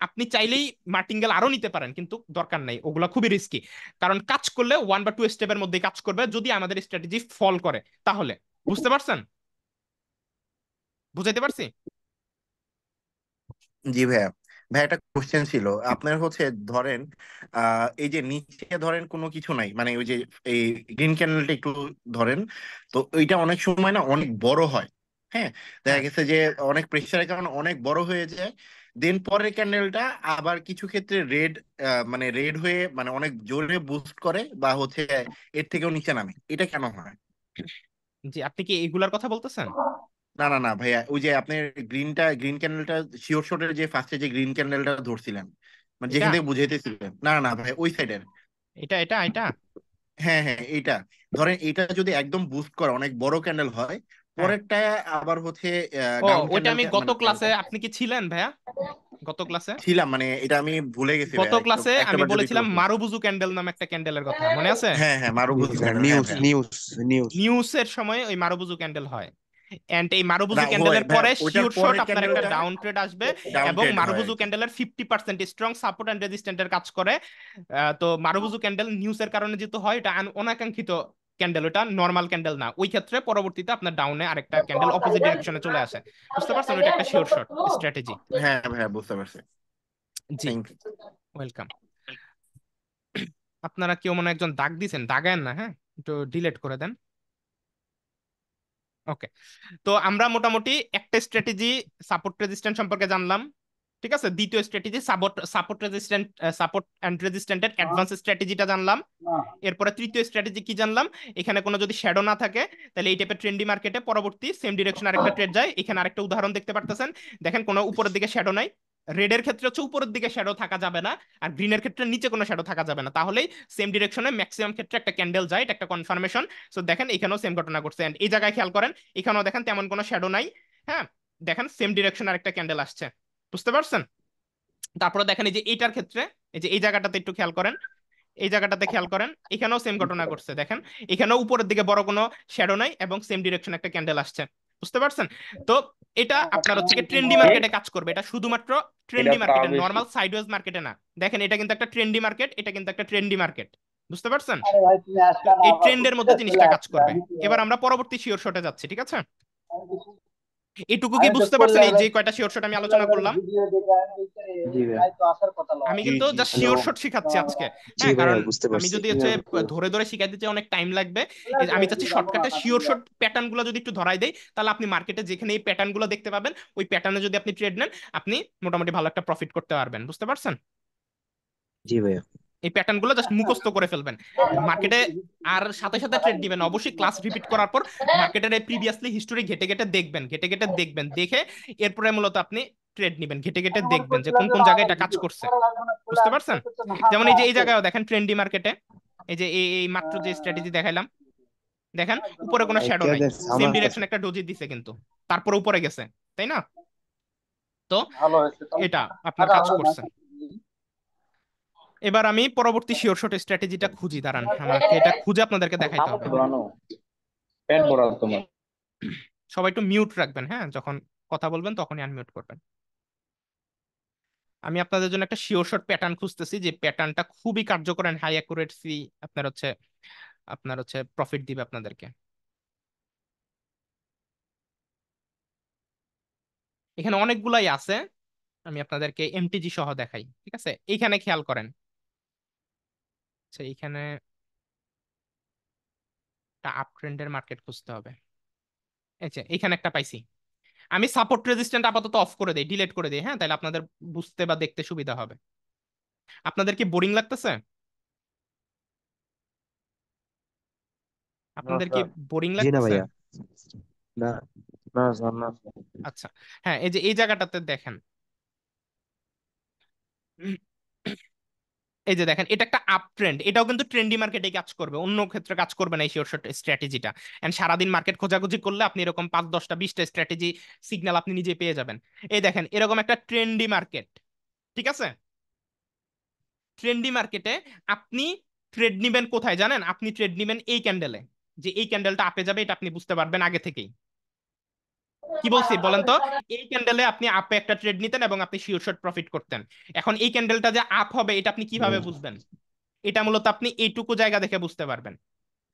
আপনি চাইলেই মার্টিঙ্গেল আরও নিতে পারেন, কিন্তু দরকার নাই, ওগুলো খুবই রিস্কি কারণ কাজ করলে ওয়ান বা টু স্টেপের মধ্যে কাজ করবে, যদি আমাদের স্ট্র্যাটেজি ফল করে, তাহলে। বুঝতে পারছেন? বুঝাইতে পারছি? জি ভাইয়া। ভাই একটা কোশ্চেন ছিল। আপনার হচ্ছে ধরেন আহ এই যে নিচে ধরেন কোনো কিছু নাই মানে ওই যে এই গ্রিন ক্যান্ডেলটা একটু ধরেন তো ওইটা অনেক সময় না অনেক বড় হয় হ্যাঁ? দেখা হ্যাঁ। গেছে যে অনেক প্রেশারের কারণে অনেক বড় হয়ে যায় দেন পরের ক্যান্ডেলটা আবার কিছু ক্ষেত্রে রেড মানে রেড হয়ে মানে অনেক জোরে বুস্ট করে বা হচ্ছে এর থেকেও নিচে নামে। এটা কেন হয়? জি আপনি কি এগুলার কথা বলতেছেন? না না না ভাইয়া ওই যে আপনি গ্রিনটা গ্রিন ক্যান্ডেলটা শিওর শটের যে ফার্স্টে যে গ্রিন ক্যান্ডেলটা ধরছিলেন মানে যেখান থেকে বুঝাইতেছিলেন। না না না ভাই ওই সাইডের এটা এটা এটা? হ্যাঁ হ্যাঁ এটা ধরেন এটা যদি একদম বুস্ট করে অনেক বড় ক্যান্ডেল হয় হ্যাঁ। পরেরটা আবার হচ্ছে ওইটা আমি গত ক্লাসে আপনি কি ছিলেন ভাইয়া? গত ক্লাসে ছিলাম মানে এটা আমি ভুলে গেছি গত ক্লাসে আমি বলেছিলাম মারুবুজু ক্যান্ডেল নামে একটা ক্যান্ডেলের কথা মনে আছে? হ্যাঁ হ্যাঁ মারুবুজ নিউজ নিউজ নিউজ নিউজের সময় ওই মারুবুজু ক্যান্ডেল হয়। এন্ড এই মারুবুজু ক্যান্ডেলের পরে শিওর শট আপনার একটা ডাউন ট্রেড আসবে এবং marubozu ক্যান্ডেলের fifty percent strong support and রেজিস্ট্যান্টের কাজ করে। আহ, তো মারুবুজু ক্যান্ডেল নিউজের কারণে যেহেতু হয় এটা অনাকাঙ্ক্ষিত ক্যান্ডেল ওটা নর্মাল ক্যান্ডেল না। ওই ক্ষেত্রে পরবর্তীতে আপনার ডাউনে আরেকটা ক্যান্ডেল অপোজিট ডিরেকশনে চলে আসে। বুঝতে পারছেন? ওইটা একটা শিওর শট স্ট্র্যাটেজি হ্যাঁ ভাইয়া বুঝতে পারছি। জি। ওয়েলকাম আপনারা কেউ মনে হয় একজন দাগ দিছেন দাগায়েন না হ্যাঁ? একটু ডিলিট করে দেন। ওকে তো আমরা মোটামুটি একটা স্ট্র্যাটেজি সাপোর্ট রেজিস্ট্যান্ট সম্পর্কে জানলাম। ঠিক আছে? দ্বিতীয় strategy support support resistant support and রেজিস্ট্যান্টের advance স্ট্র্যাটেজিটা জানলাম। এরপরে তৃতীয় স্ট্র্যাটেজি কি জানলাম? এখানে কোনো যদি শ্যাডো না থাকে তাহলে এই টাইপের ট্রেন্ডি মার্কেটে পরবর্তী সেম ডিরেকশন আরেকটা ট্রেড যায়। এখানে আরেকটা উদাহরণ দেখতে পারতেছেন। দেখেন কোনো উপরের দিকে শ্যাডো নাই। রেডের ক্ষেত্রে হচ্ছে উপরের দিকে শ্যাডো থাকা যাবে না, আর গ্রিনের ক্ষেত্রে নিচে কোনো শ্যাডো থাকা যাবে না। তাহলেই সেম ডিরেকশনে ম্যাক্সিমাম ক্ষেত্রে একটা ক্যান্ডেল যায় এটা একটা কনফার্মেশন সো দেখেন এখানেও সেম ঘটনা ঘটছে। And এই জায়গায় খেয়াল করেন, এখানেও দেখেন তেমন কোনো শ্যাডো নাই। হ্যাঁ দেখেন সেম ডিরেকশন আর একটা ক্যান্ডেল আসছে। বুঝতে পারছেন? তারপরে দেখেন এই যে এইটার ক্ষেত্রে, এই যে এই জায়গাটাতে একটু খেয়াল করেন, এই জায়গাটাতে খেয়াল করেন, এখানেও সেম ঘটনা ঘটছে। দেখেন, এখানেও উপরের দিকে বড় কোনো শ্যাডো নাই এবং সেম ডিরেকশন একটা ক্যান্ডেল আসছে। বুঝতে পারছেন? তো এটা আপনার হচ্ছে ট্রেন্ডি মার্কেটে কাজ করবে। এটা শুধুমাত্র ট্রেন্ডি মার্কেটে নর্মাল সাইডওয়েজ মার্কেটে না। দেখেন এটা কিন্তু একটা ট্রেন্ডি মার্কেট এটা কিন্তু একটা ট্রেন্ডি মার্কেট বুঝতে পারছেন? এই ট্রেন্ডের মধ্যে জিনিসটা কাজ করবে। এবার আমরা পরবর্তী শিওর শটে যাচ্ছি ঠিক আছে? এটুকু কি বুঝতে পারছেন এই যে কয়টা শিওর শট আমি আলোচনা করলাম? আমি কিন্তু জাস্ট। শিওর শট শিখাচ্ছি আজকে। হ্যাঁ কারণ বুঝতে আমি যদি হচ্ছে ধরে ধরে শিখাইতে চাই অনেক টাইম লাগবে। আমি চাচ্ছি শর্টকাটে শিওর শট প্যাটার্নগুলো যদি একটু ধরাই দেই তাহলে আপনি মার্কেটে যেখানে এই প্যাটার্নগুলো দেখতে পাবেন ওই প্যাটার্নে যদি আপনি ট্রেড নেন আপনি মোটামুটি ভালো একটা প্রফিট করতে পারবেন। বুঝতে পারছেন? জি ভাইয়া। এই প্যাটার্নগুলো জাস্ট মুখস্থ করে ফেলবেন। মার্কেটে আর সাথে সাথে ট্রেড দিবেন। অবশ্যই ক্লাস রিপিট করার পর মার্কেটের এই প্রিভিয়াসলি হিস্টোরি ঘেটে ঘেটে দেখবেন ঘেটে ঘেটে দেখবেন। দেখে এরপরে মূলত আপনি ট্রেড নেবেন ঘেটে ঘেটে দেখবেন যে কোন কোন জায়গায় এটা কাজ করছে। বুঝতে পারছেন? যেমন এই যে এই জায়গায় দেখেন ট্রেন্ডি মার্কেটে এই যে এই এই মাত্র যে স্ট্র্যাটেজি দেখাইলাম। দেখেন উপরে কোনো শ্যাডো নাই। সেম ডিরেকশন একটা ডোজি দিছে কিন্তু। তারপর উপরে গেছে তাই না? তো এটা আপনার কাজ করছে। এবার আমি পরবর্তী শিওর শট স্ট্র্যাটেজিটা খুঁজি দাঁড়ান আমাকে এটা খুঁজে আপনাদেরকে দেখাইতে হবে। পেট বড় তোমার। সবাই একটু মিউট রাখবেন হ্যাঁ? যখন কথা বলবেন তখনই আনমিউট করবেন। আমি আপনাদের জন্য একটা শিওর শট প্যাটার্ন খুঁজতেছি যে প্যাটার্নটা খুবই কার্যকর এন্ড হাই অ্যাকুরেসি আপনার হচ্ছে আপনার হচ্ছে প্রফিট দিবে আপনাদেরকে। এখানে অনেকগুলাই আছে আমি আপনাদেরকে এমটিজি সহ দেখাই ঠিক আছে? এইখানে খেয়াল করেন। আচ্ছা এইখানে একটা আপ ট্রেন্ডের মার্কেট খুঁজতে হবে। আচ্ছা এখানে একটা পাইছি। আমি সাপোর্ট রেজিস্ট্যান্ট আপাতত অফ করে দেই ডিলিট করে দিই হ্যাঁ? তাহলে আপনাদের বুঝতে বা দেখতে সুবিধা হবে। আপনাদের কি বোরিং লাগতেছে? আপনাদের কি বোরিং লাগতেছে? না না না আচ্ছা হ্যাঁ এই যে এই জায়গাটাতে দেখেন। এই যে দেখেন, এটা একটা আপ ট্রেন্ড এটাও কিন্তু ট্রেন্ডি মার্কেটে কাজ করবে, অন্য ক্ষেত্রে কাজ করবে না এই শিওর স্ট্র্যাটেজিটা এন্ড সারাদিন মার্কেট খোঁজাখুঁজি করলে আপনি এরকম পাঁচ, দশটা, বিশটা স্ট্র্যাটেজি সিগন্যাল আপনি নিজে পেয়ে যাবেন। এই দেখেন, এরকম একটা ট্রেন্ডি মার্কেট ঠিক আছে? ট্রেন্ডি মার্কেটে আপনি ট্রেড নিবেন কোথায় জানেন? আপনি ট্রেড নিবেন এই ক্যান্ডেলে যে এই ক্যান্ডেলটা আপে যাবে, এটা আপনি বুঝতে পারবেন আগে থেকেই। কি বলছি বলেন তো? এই ক্যান্ডেলে আপনি আপে একটা ট্রেড নিতেন এবং আপনি শিওর শট প্রফিট করতেন। এখন এই ক্যান্ডেলটা যে আপ হবে এটা আপনি কীভাবে বুঝবেন? এটা মূলত আপনি এইটুকু জায়গা দেখে বুঝতে পারবেন।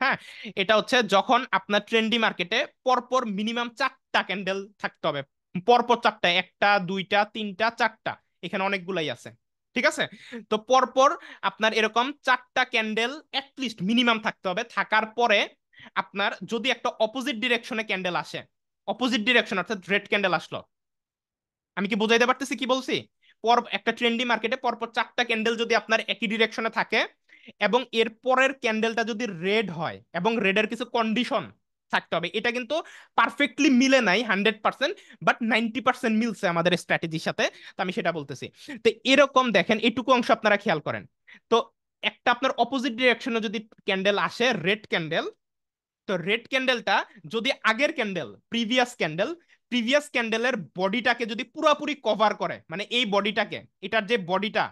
হ্যাঁ? এটা হচ্ছে যখন আপনার ট্রেন্ডি মার্কেটে পরপর মিনিমাম চারটা ক্যান্ডেল থাকতে হবে। পরপর চারটা একটা দুইটা তিনটা চারটা। এখানে অনেকগুলাই আছে। ঠিক আছে? তো পরপর আপনার এরকম চারটা ক্যান্ডেল অ্যাটলিস্ট মিনিমাম থাকতে হবে। থাকার পরে আপনার যদি একটা অপোজিট ডিরেকশনে ক্যান্ডেল আসে অপোজিট ডিরেকশন অর্থাৎ রেড ক্যান্ডেল আসলো। আমি কি বোঝাইতে পারতেছি কি বলছি? পর একটা ট্রেন্ডি মার্কেটে পরপর চারটা ক্যান্ডেল যদি আপনার একই ডিরেকশনে থাকে, এবং এর পরের ক্যান্ডেলটা যদি রেড হয়, এবং রেডের কিছু কন্ডিশন থাকতে হবে, এটা কিন্তু পারফেক্টলি মিলে নাই hundred percent but ninety percent মিলছে আমাদের স্ট্র্যাটেজির সাথে, তো আমি সেটা বলতেছি। তো এরকম দেখেন, এটুকু অংশ আপনারা খেয়াল করেন। তো একটা আপনার অপোজিট ডিরেকশনে যদি ক্যান্ডেল আসে রেড ক্যান্ডেল তো রেড ক্যান্ডেলটা যদি আগের ক্যান্ডেল প্রিভিয়াস ক্যান্ডেল প্রিভিয়াস ক্যান্ডেলের বডিটাকে যদি পুরোপুরি কভার করে মানে এই বডিটাকে এটার যে বডিটা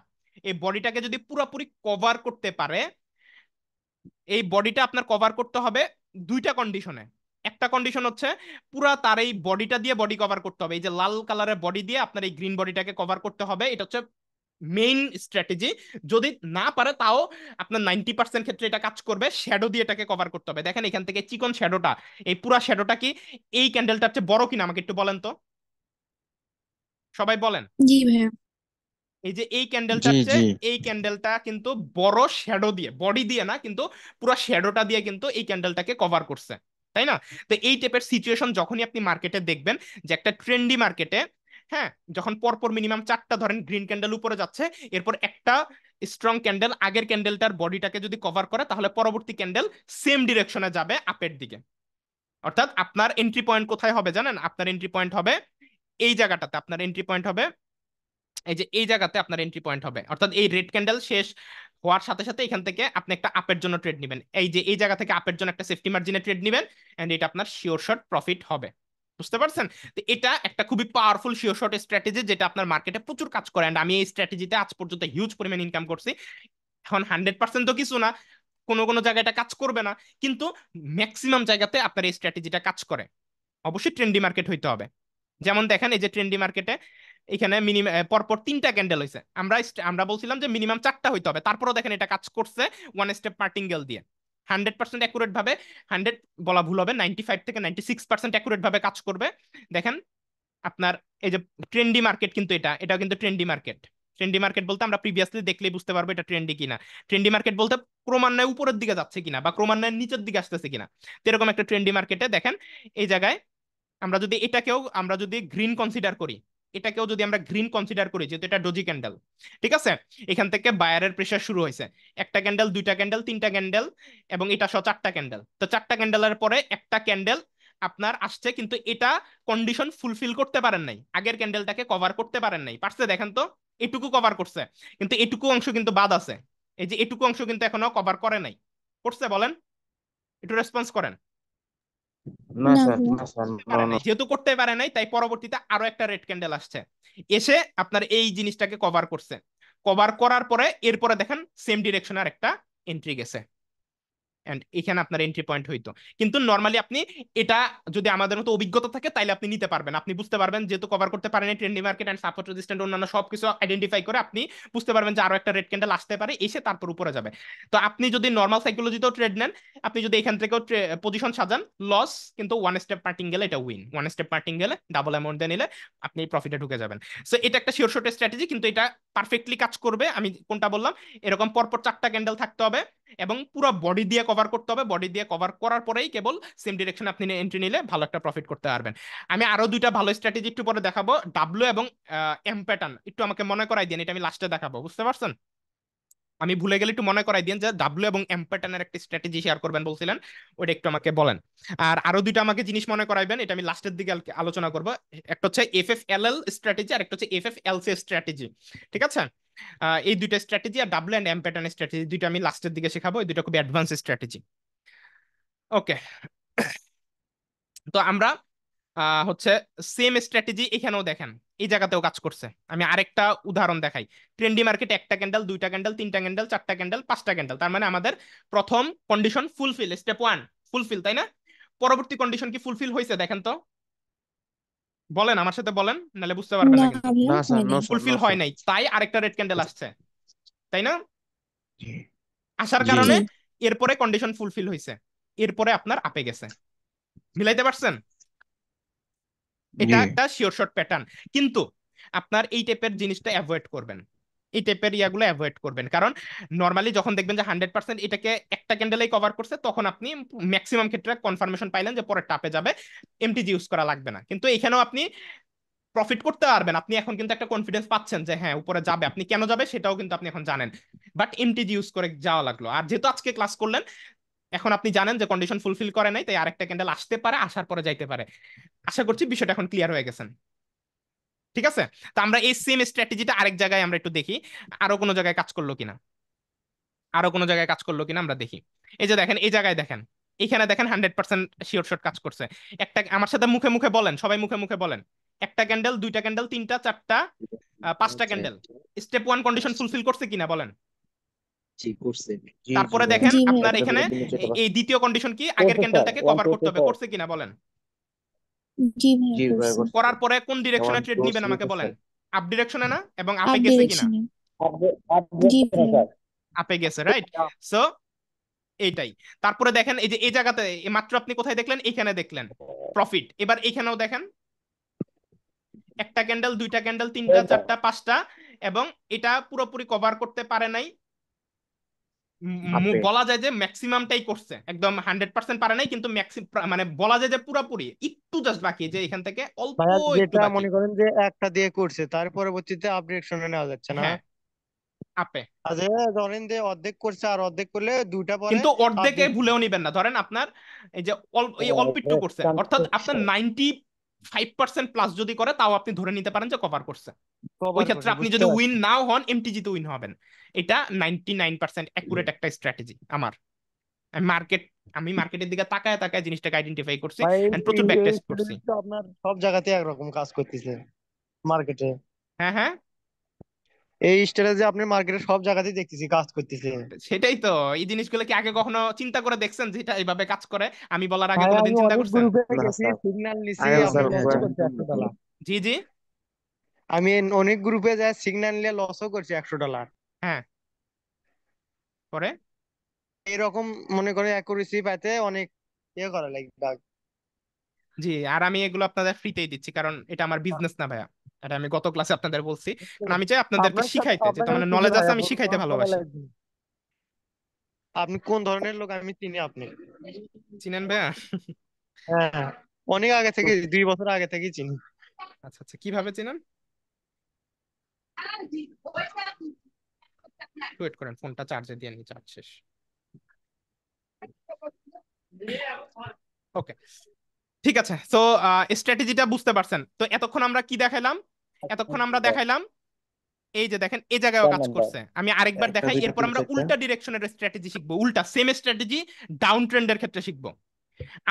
এই বডিটাকে যদি পুরোপুরি কভার করতে পারে, এই বডিটা আপনার কভার করতে হবে দুইটা কন্ডিশনে একটা কন্ডিশন হচ্ছে পুরা তার এই বডিটা দিয়ে বডি কভার করতে হবে। এই যে লাল কালারের বডি দিয়ে আপনার এই গ্রিন বডিটাকে কভার করতে হবে, এটা হচ্ছে মেইন স্ট্র্যাটেজি যদি না পারে তাও আপনার নাইনটি পার্সেন্ট ক্ষেত্রে এটা কাজ করবে শ্যাডো দিয়ে এটাকে কভার করতে হবে। দেখেন এখান থেকে চিকন শ্যাডোটা এই পুরা শ্যাডোটা কি এই ক্যান্ডেলটার চেয়ে বড় কিনা আমাকে একটু বলেন তো? সবাই বলেন? জি ভাইয়া। এই যে এই ক্যান্ডেলটা হচ্ছে এই ক্যান্ডেলটা কিন্তু বড় শ্যাডো দিয়ে বডি দিয়ে না কিন্তু পুরো শ্যাডোটা দিয়ে কিন্তু এই ক্যান্ডেলটাকে কভার করছে। তাই না? তো এই টাইপের সিচুয়েশন যখনই আপনি মার্কেটে দেখবেন যে একটা ট্রেন্ডি মার্কেটে হ্যাঁ যখন পরপর মিনিমাম চারটা ধরেন গ্রিন ক্যান্ডেল উপরে যাচ্ছে, এরপর একটা স্ট্রং ক্যান্ডেল আগের ক্যান্ডেলটার বডিটাকে যদি কভার করে, তাহলে পরবর্তী ক্যান্ডেল সেম ডিরেকশনে যাবে আপের দিকে। অর্থাৎ আপনার এন্ট্রি পয়েন্ট কোথায় হবে জানেন? আপনার এন্ট্রি পয়েন্ট হবে এই জায়গাটাতে, আপনার এন্ট্রি পয়েন্ট হবে এই যে এই জায়গাতে আপনার এন্ট্রি পয়েন্ট হবে। অর্থাৎ এই রেড ক্যান্ডেল শেষ হওয়ার সাথে সাথে এখান থেকে আপনি একটা আপের জন্য ট্রেড নেবেন। এই যে এই জায়গা থেকে আপের জন্য একটা সেফটি মার্জিনে ট্রেড নেবেন এন্ড এটা আপনার শিওর শর্ট প্রফিট হবে। বুঝতে পারছেন? এটা একটা খুবই পাওয়ারফুল শিওর শর্ট স্ট্র্যাটেজি যেটা আপনার মার্কেটে প্রচুর কাজ করে। আমি এই স্ট্র্যাটেজিতে আজ পর্যন্ত হিউজ পরিমাণ ইনকাম করছি। এখন হান্ড্রেড পার্সেন্ট তো কিছু না, কোনো কোনো জায়গায় কাজ করবে না। কিন্তু ম্যাক্সিমাম জায়গাতে আপনার এই স্ট্র্যাটেজিটা কাজ করে। অবশ্যই ট্রেন্ডি মার্কেট হইতে হবে। যেমন দেখেন, এই যে ট্রেন্ডি মার্কেটে এখানে মিনিমাম পরপর তিনটা ক্যান্ডেল হয়েছে আমরা আমরা বলছিলাম যে মিনিমাম চারটা হইতে হবে। তারপরেও দেখেন এটা কাজ করছে ওয়ান স্টেপ মার্টিঙ্গেল দিয়ে। হান্ড্রেড পার্সেন্ট অ্যাকুরেট ভাবে, হান্ড্রেড বলা ভুল হবে নাইনটি ফাইভ থেকে নাইনটি সিক্স পার্সেন্ট অ্যাকুরেট ভাবে কাজ করবে। দেখেন, আপনার এই যে ট্রেন্ডি মার্কেট কিন্তু এটা এটা কিন্তু ট্রেন্ডি মার্কেট ট্রেন্ডি মার্কেট বলতে আমরা প্রিভিয়াসলি দেখলেই বুঝতে পারব এটা ট্রেন্ডি কিনা। ট্রেন্ডি মার্কেট বলতে ক্রমান্বয়ে উপরের দিকে যাচ্ছে কিনা বা ক্রমান্বয়ে নিচের দিকে আসতেছে কিনা। এরকম একটা ট্রেন্ডি মার্কেটে দেখেন, এই জায়গায় আমরা যদি এটাকেও, আমরা যদি গ্রিন কনসিডার করি এটাকেও যদি আমরা গ্রিন কনসিডার করি, যেহেতু এটা ডোজি ক্যান্ডেল ঠিক আছে? এখান থেকে বায়ারের প্রেশার শুরু হয়েছে। একটা ক্যান্ডেল দুইটা ক্যান্ডেল তিনটা ক্যান্ডেল এবং এটা সহ চারটা ক্যান্ডেল তো চারটা ক্যান্ডেলের পরে একটা ক্যান্ডেল আপনার আসছে কিন্তু এটা কন্ডিশন ফুলফিল করতে পারেন নাই। আগের ক্যান্ডেলটাকে কভার করতে পারেন নাই। পারছে? দেখেন তো, এটুকু কভার করছে। কিন্তু এটুকু অংশ কিন্তু বাদ আছে। এই যে এটুকু অংশ কিন্তু এখনও কভার করে নাই। করছে বলেন? একটু রেসপন্স করেন। না স্যার না। স্যার যেহেতু করতে পারে নাই তাই পরবর্তীতে আরও একটা রেড ক্যান্ডেল আসছে। এসে আপনার এই জিনিসটাকে কভার করছে। কভার করার পরে এরপরে দেখেন সেম ডিরেকশনের আর একটা এন্ট্রি গেছে। এন্ড এখানে আপনার এন্ট্রি পয়েন্ট হইতো। কিন্তু নর্মালি আপনি এটা যদি আমাদের মতো অভিজ্ঞতা থাকে, তাইলে আপনি নিতে পারবেন। আপনি বুঝতে পারবেন যেহেতু কভার করতে পারেন trendy market and support resistant অন্যান্য সবকিছু আইডেন্টিফাই করে আপনি বুঝতে পারবেন যে একটা রেড ক্যান্ডেল আসতে পারে, এসে তারপর উপরে যাবে। তো আপনি যদি নর্মাল সাইকোলজিতেও ট্রেড নেন, আপনি যদি এখান থেকেও পজিশন সাজান লস কিন্তু ওয়ান স্টেপ পার্টিং গেলে এটা উইন ওয়ান স্টেপ পার্টিং গেলে ডাবল অ্যামাউন্ট দিয়ে নিলে আপনি প্রফিটে ঢুকে যাবেন। সো এটা একটা শিওর শর্টের স্ট্র্যাটেজি কিন্তু এটা পারফেক্টলি কাজ করবে। আমি কোনটা বললাম? এরকম পরপর চারটা ক্যান্ডেল থাকতে হবে এবং পুরো বডি দিয়ে কভার করতে হবে বডি দিয়ে কভার করার পরেই কেবল সেম ডিরেকশনে আপনি এন্ট্রি নিলে ভালো একটা প্রফিট করতে পারবেন। আমি আরও দুইটা ভালো স্ট্র্যাটেজি একটু পরে দেখাবো ডাব্লু এবং এম প্যাটার্ন একটু আমাকে মনে করাই দিন এটা আমি লাস্টে দেখাবো, বুঝতে পারছেন? আমি ভুলে গেলে একটু মনে করাই দিন যে ডাব্লু এবং এম প্যাটার্নের একটা স্ট্র্যাটেজি শেয়ার করবেন বলছিলেন ওটা একটু আমাকে বলেন। আর আরও দুইটা আমাকে জিনিস মনে করাইবেন, এটা আমি লাস্টের দিকে আল- আলোচনা করব, একটা হচ্ছে F F L L strategy আর একটা হচ্ছে F F L C strategy ঠিক আছে? এই দুইটা স্ট্র্যাটেজি আর ডাব্লু অ্যান্ড এম প্যাটার্নের স্ট্র্যাটেজি দুইটা আমি লাস্টের দিকে শেখাবো, এই দুইটা খুব অ্যাডভান্স স্ট্র্যাটেজি ওকে তো আমরা হচ্ছে সেম স্ট্র্যাটেজি এখানেও দেখেন, এই জায়গাতেও কাজ করছে। আমি আরেকটা উদাহরণ দেখাই। ট্রেন্ডি মার্কেট একটা ক্যান্ডেল দুইটা ক্যান্ডেল তিনটা ক্যান্ডেল চারটা ক্যান্ডেল পাঁচটা ক্যান্ডেল তার মানে আমাদের প্রথম condition fulfil step one fulfil তাই না? পরবর্তী কন্ডিশন কি ফুলফিল হয়েছে দেখেন তো। বলেন আমার সাথে বলেন নালে বুঝতে পারবেন না কিন্তু। না স্যার নো স্যার ফুলফিল হয় নাই তাই আরেকটা রেড ক্যান্ডেল আসছে তাই না? আসার কারণে এরপরে কন্ডিশন ফুলফিল হয়েছে এরপরে আপনার আপে গেছে। মিলাইতে পারছেন? এটা একটা শিওর শর্ট প্যাটার্ন কিন্তু আপনার এই টাইপের জিনিসটা অ্যাভয়েড করবেন। এই টাইপের ইয়াগুলো অ্যাভয়েড করবেন। কারণ নর্মালি যখন দেখবেন যে হান্ড্রেড পার্সেন্ট এটাকে একটা ক্যান্ডেলেই কভার করছে, তখন আপনি ম্যাক্সিমাম ক্ষেত্রে কনফার্মেশন পাইলেন যে পরে টাপে যাবে এমটিজি ইউজ করা লাগবে না। কিন্তু এখানেও আপনি প্রফিট করতে পারবেন। আপনি এখন কিন্তু একটা কনফিডেন্স পাচ্ছেন যে হ্যাঁ উপরে যাবে। আপনি কেন যাবে সেটাও কিন্তু আপনি এখন জানেন। বাট এমটিজি ইউজ করে যাওয়া লাগল। আর যেহেতু আজকে ক্লাস করলেন, এখন আপনি জানেন যে কন্ডিশন ফুলফিল করে নাই, তাই আরেকটা ক্যান্ডেল আসতে পারে, আসার পরে যাইতে পারে। আশা করছি বিষয়টা এখন ক্লিয়ার হয়ে গেছেন ঠিক আছে? তো আমরা এই সেম স্ট্র্যাটেজিটা আরেক জায়গায় আমরা একটু দেখি আরও কোনো জায়গায় কাজ করল কিনা। আরও কোনো জায়গায় কাজ করল কিনা আমরা দেখি। এই যে দেখেন এই জায়গায় দেখেন। এখানে দেখেন হান্ড্রেড পার্সেন্ট শিওর শর্ট কাজ করছে। একটা আমার সাথে মুখে মুখে বলেন সবাই মুখে মুখে বলেন। একটা ক্যান্ডেল দুইটা ক্যান্ডেল তিনটা চারটা পাঁচটা candle step one condition fulfil করছে কিনা বলেন। জি করছে। জি তারপরে দেখেন আপনার এখানে এই- দ্বিতীয় কন্ডিশন কি? আগের ক্যান্ডেলটাকে কভার করতে হবে করছে কিনা বলেন জি ভাইয়া জি ভাই করছে করছে করার পরে কোন ডিরেকশনে ট্রেড টু নিবেন আমাকে বলেন? আপ ডিরেকশনে না? এবং আপে গেছে কিনা? আপে গেছে রাইট সো এইটাই। তারপরে দেখেন এই যে এই জায়গাতে মাত্র আপনি কোথায় দেখলেন? এখানে দেখলেন। প্রফিট এবার এখানেও দেখেন। একটা ক্যান্ডেল দুইটা ক্যান্ডেল তিনটা চারটা পাঁচটা এবং এটা পুরোপুরি কভার করতে পারে নাই। বলা যায় যে ম্যাক্সিমামটাই করছে। একদম হান্ড্রেড পার্সেন্ট পারে নাই কিন্তু মানে বলা যায় যে পুরাপুরি। একটু জাস্ট বাকি যে এখান থেকে অল্প একটু যেটা মনে করেন যে একটা দিয়ে করছে তার পরবর্তীতে আপ ডিরেকশনে নেওয়া যাচ্ছে না? হ্যাঁ। আপে। যে ধরেন যে অর্ধেক করছে আর অর্ধেক করলে দুইটা পরে কিন্তু অর্ধেকে ভুলেও নিবেন না। ধরেন আপনার এই যে এই অল্প একটু করছে অর্থাৎ আপনার নাইনটি ফাইভ পার্সেন্ট প্লাস যদি করে তাও আপনি ধরে নিতে পারেন যে কভার করছে। ওই ক্ষেত্রে আপনি যদি উইন নাও হন এমটিজি তে উইন হবেন। এটা নাইনটি নাইন পার্সেন্ট অ্যাকুরেট একটা স্ট্র্যাটেজি আমার। আমি মার্কেট আমি মার্কেটের দিকে তাকায় তাকায় জিনিসটাকে আইডেন্টিফাই করছি এন্ড প্রচুর ব্যাক টেস্ট করছি। আপনার সব জায়গাতে একরকম কাজ করতেছে মার্কেটে হ্যাঁ হ্যাঁ। এই স্ট্র্যাটেজি আপনি মার্কেটে সব জায়গাতেই দেখতেছি কাজ করতেছে। সেটাই তো। এই জিনিসগুলো কি আগে কখনো চিন্তা করে দেখছেন যে এটা এইভাবে কাজ করে? আমি বলার আগে কোনোদিন আমি চিন্তা অনেক করছেন? গ্রুপে না, গেছি সিগন্যাল নিছি জি জি। আমি অনেক গ্রুপে যাই সিগন্যাল নিয়ে লসও করছি একশো ডলার হ্যাঁ। পরে? এরকম মনে করে অ্যাকুরেসি পাইতে অনেক ইয়ে করা লাগবে জি আর আমি এগুলো আপনাদের ফ্রিতেই দিচ্ছি কারণ এটা আমার বিজনেস না ভাইয়া। এটা আমি গত ক্লাসে আপনাদের বলছি। কারণ আমি চাই আপনাদেরকে শিখাইতে যেটা মানে নলেজ আছে আমি শিখাইতে ভালোবাসি। আপনি কোন ধরনের লোক? আমি চিনি আপনি। চিনেন ভাইয়া? হ্যাঁ অনেক আগে থেকে দুই বছর আগে থেকেই চিনি। আচ্ছা আচ্ছা কীভাবে চিনেন? ওয়েট করেন ফোনটা চার্জে দিয়ে নি চার্জ শেষ। ওকে ঠিক আছে সো স্ট্র্যাটেজিটা বুঝতে পারছেন। তো এতক্ষণ আমরা কি দেখাইলাম? এতক্ষণ আমরা দেখাইলাম এই যে দেখেন এই জায়গায়ও কাজ করছে। আমি আরেকবার দেখাই এরপর আমরা উল্টা ডিরেকশনের স্ট্র্যাটেজি শিখব। উল্টা সেম স্ট্র্যাটেজি ডাউন ট্রেন্ডের ক্ষেত্রে শিখব।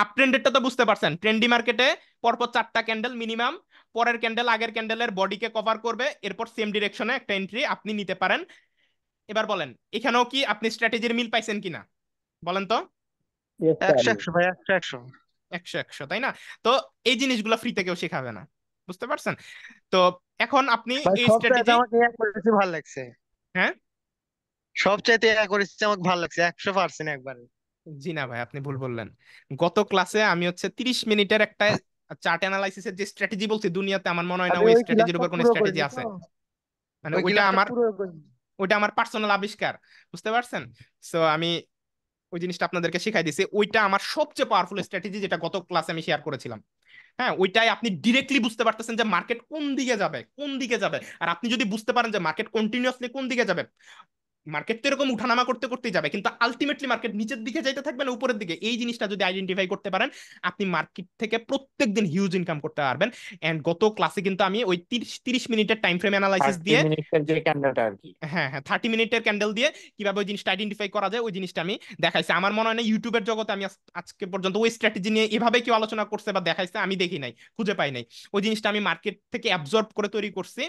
আপ ট্রেন্ডেরটা তো বুঝতে পারছেন ট্রেন্ডি মার্কেটে পরপর চারটা ক্যান্ডেল মিনিমাম পরের ক্যান্ডেল আগের ক্যান্ডেলের বডিকে কভার করবে এরপর সেম ডিরেকশনে একটা এন্ট্রি আপনি নিতে পারেন। এবার বলেন এখানেও কি আপনি স্ট্র্যাটেজির মিল পাইছেন কিনা? বলেন তো। একশো একশো ভাই একশো একশো। একশো একশো তাই না? তো এই জিনিসগুলো ফ্রিতে কেউ শেখাবে না বুঝতে পারছেন? তো এখন আপনি এই স্ট্র্যাটেজি ভালো লাগছে। হ্যাঁ? সবচাইতে করেছি আমাকে ভালো লাগছে একশো পার্সেন্ট একবারে। জি না ভাই আপনি ভুল বললেন। গত ক্লাসে আমি হচ্ছে তিরিশ মিনিটের একটা চার্ট অ্যানালাইসিসের যে স্ট্র্যাটেজি বলছি দুনিয়াতে আমার মনে হয় না ওই স্ট্র্যাটেজির উপর কোনো স্ট্র্যাটেজি আছে। মানে ওইটা আমার ওইটা আমার পার্সোনাল আবিষ্কার বুঝতে পারছেন? সো আমি ওই জিনিসটা আপনাদেরকে শিখাই দিছি ওইটা আমার সবচেয়ে পাওয়ারফুল স্ট্র্যাটেজি যেটা গত ক্লাসে আমি শেয়ার করেছিলাম। হ্যাঁ ওইটাই আপনি ডিরেক্টলি বুঝতে পারতেছেন যে মার্কেট কোন দিকে যাবে, কোন দিকে যাবে। আর আপনি যদি বুঝতে পারেন যে মার্কেট কন্টিনিউসলি কোন দিকে যাবে মার্কেট তো এরকম উঠানামা করতে করতেই যাবে কিন্তু আলটিমেটলি মার্কেট নিচের দিকে যাইতে থাকবে না উপরের দিকে। এই জিনিসটা যদি আইডেন্টিফাই করতে পারেন আপনি মার্কেট থেকে প্রত্যেক দিন হিউজ ইনকাম করতে পারবেন। এন্ড গত ক্লাসে কিন্তু আমি ওই তিরিশ তিরিশ মিনিটের টাইম ফ্রেম অ্যানালাইসিস দিয়ে মিনিটের যে ক্যান্ডেলটা আর কি। হ্যাঁ হ্যাঁ থার্টি মিনিটের ক্যান্ডেল দিয়ে কীভাবে ওই জিনিসটা আইডেন্টিফাই করা যায় ওই জিনিসটা আমি দেখাইছি। আমার মনে হয় না ইউটিউবের জগতে আমি আজকে পর্যন্ত ওই স্ট্র্যাটেজি নিয়ে এভাবে কেউ আলোচনা করছে বা দেখাইছে আমি দেখি নাই খুঁজে পাই নাই। ওই জিনিসটা আমি মার্কেট থেকে অ্যাবজর্ব করে তৈরি করছি।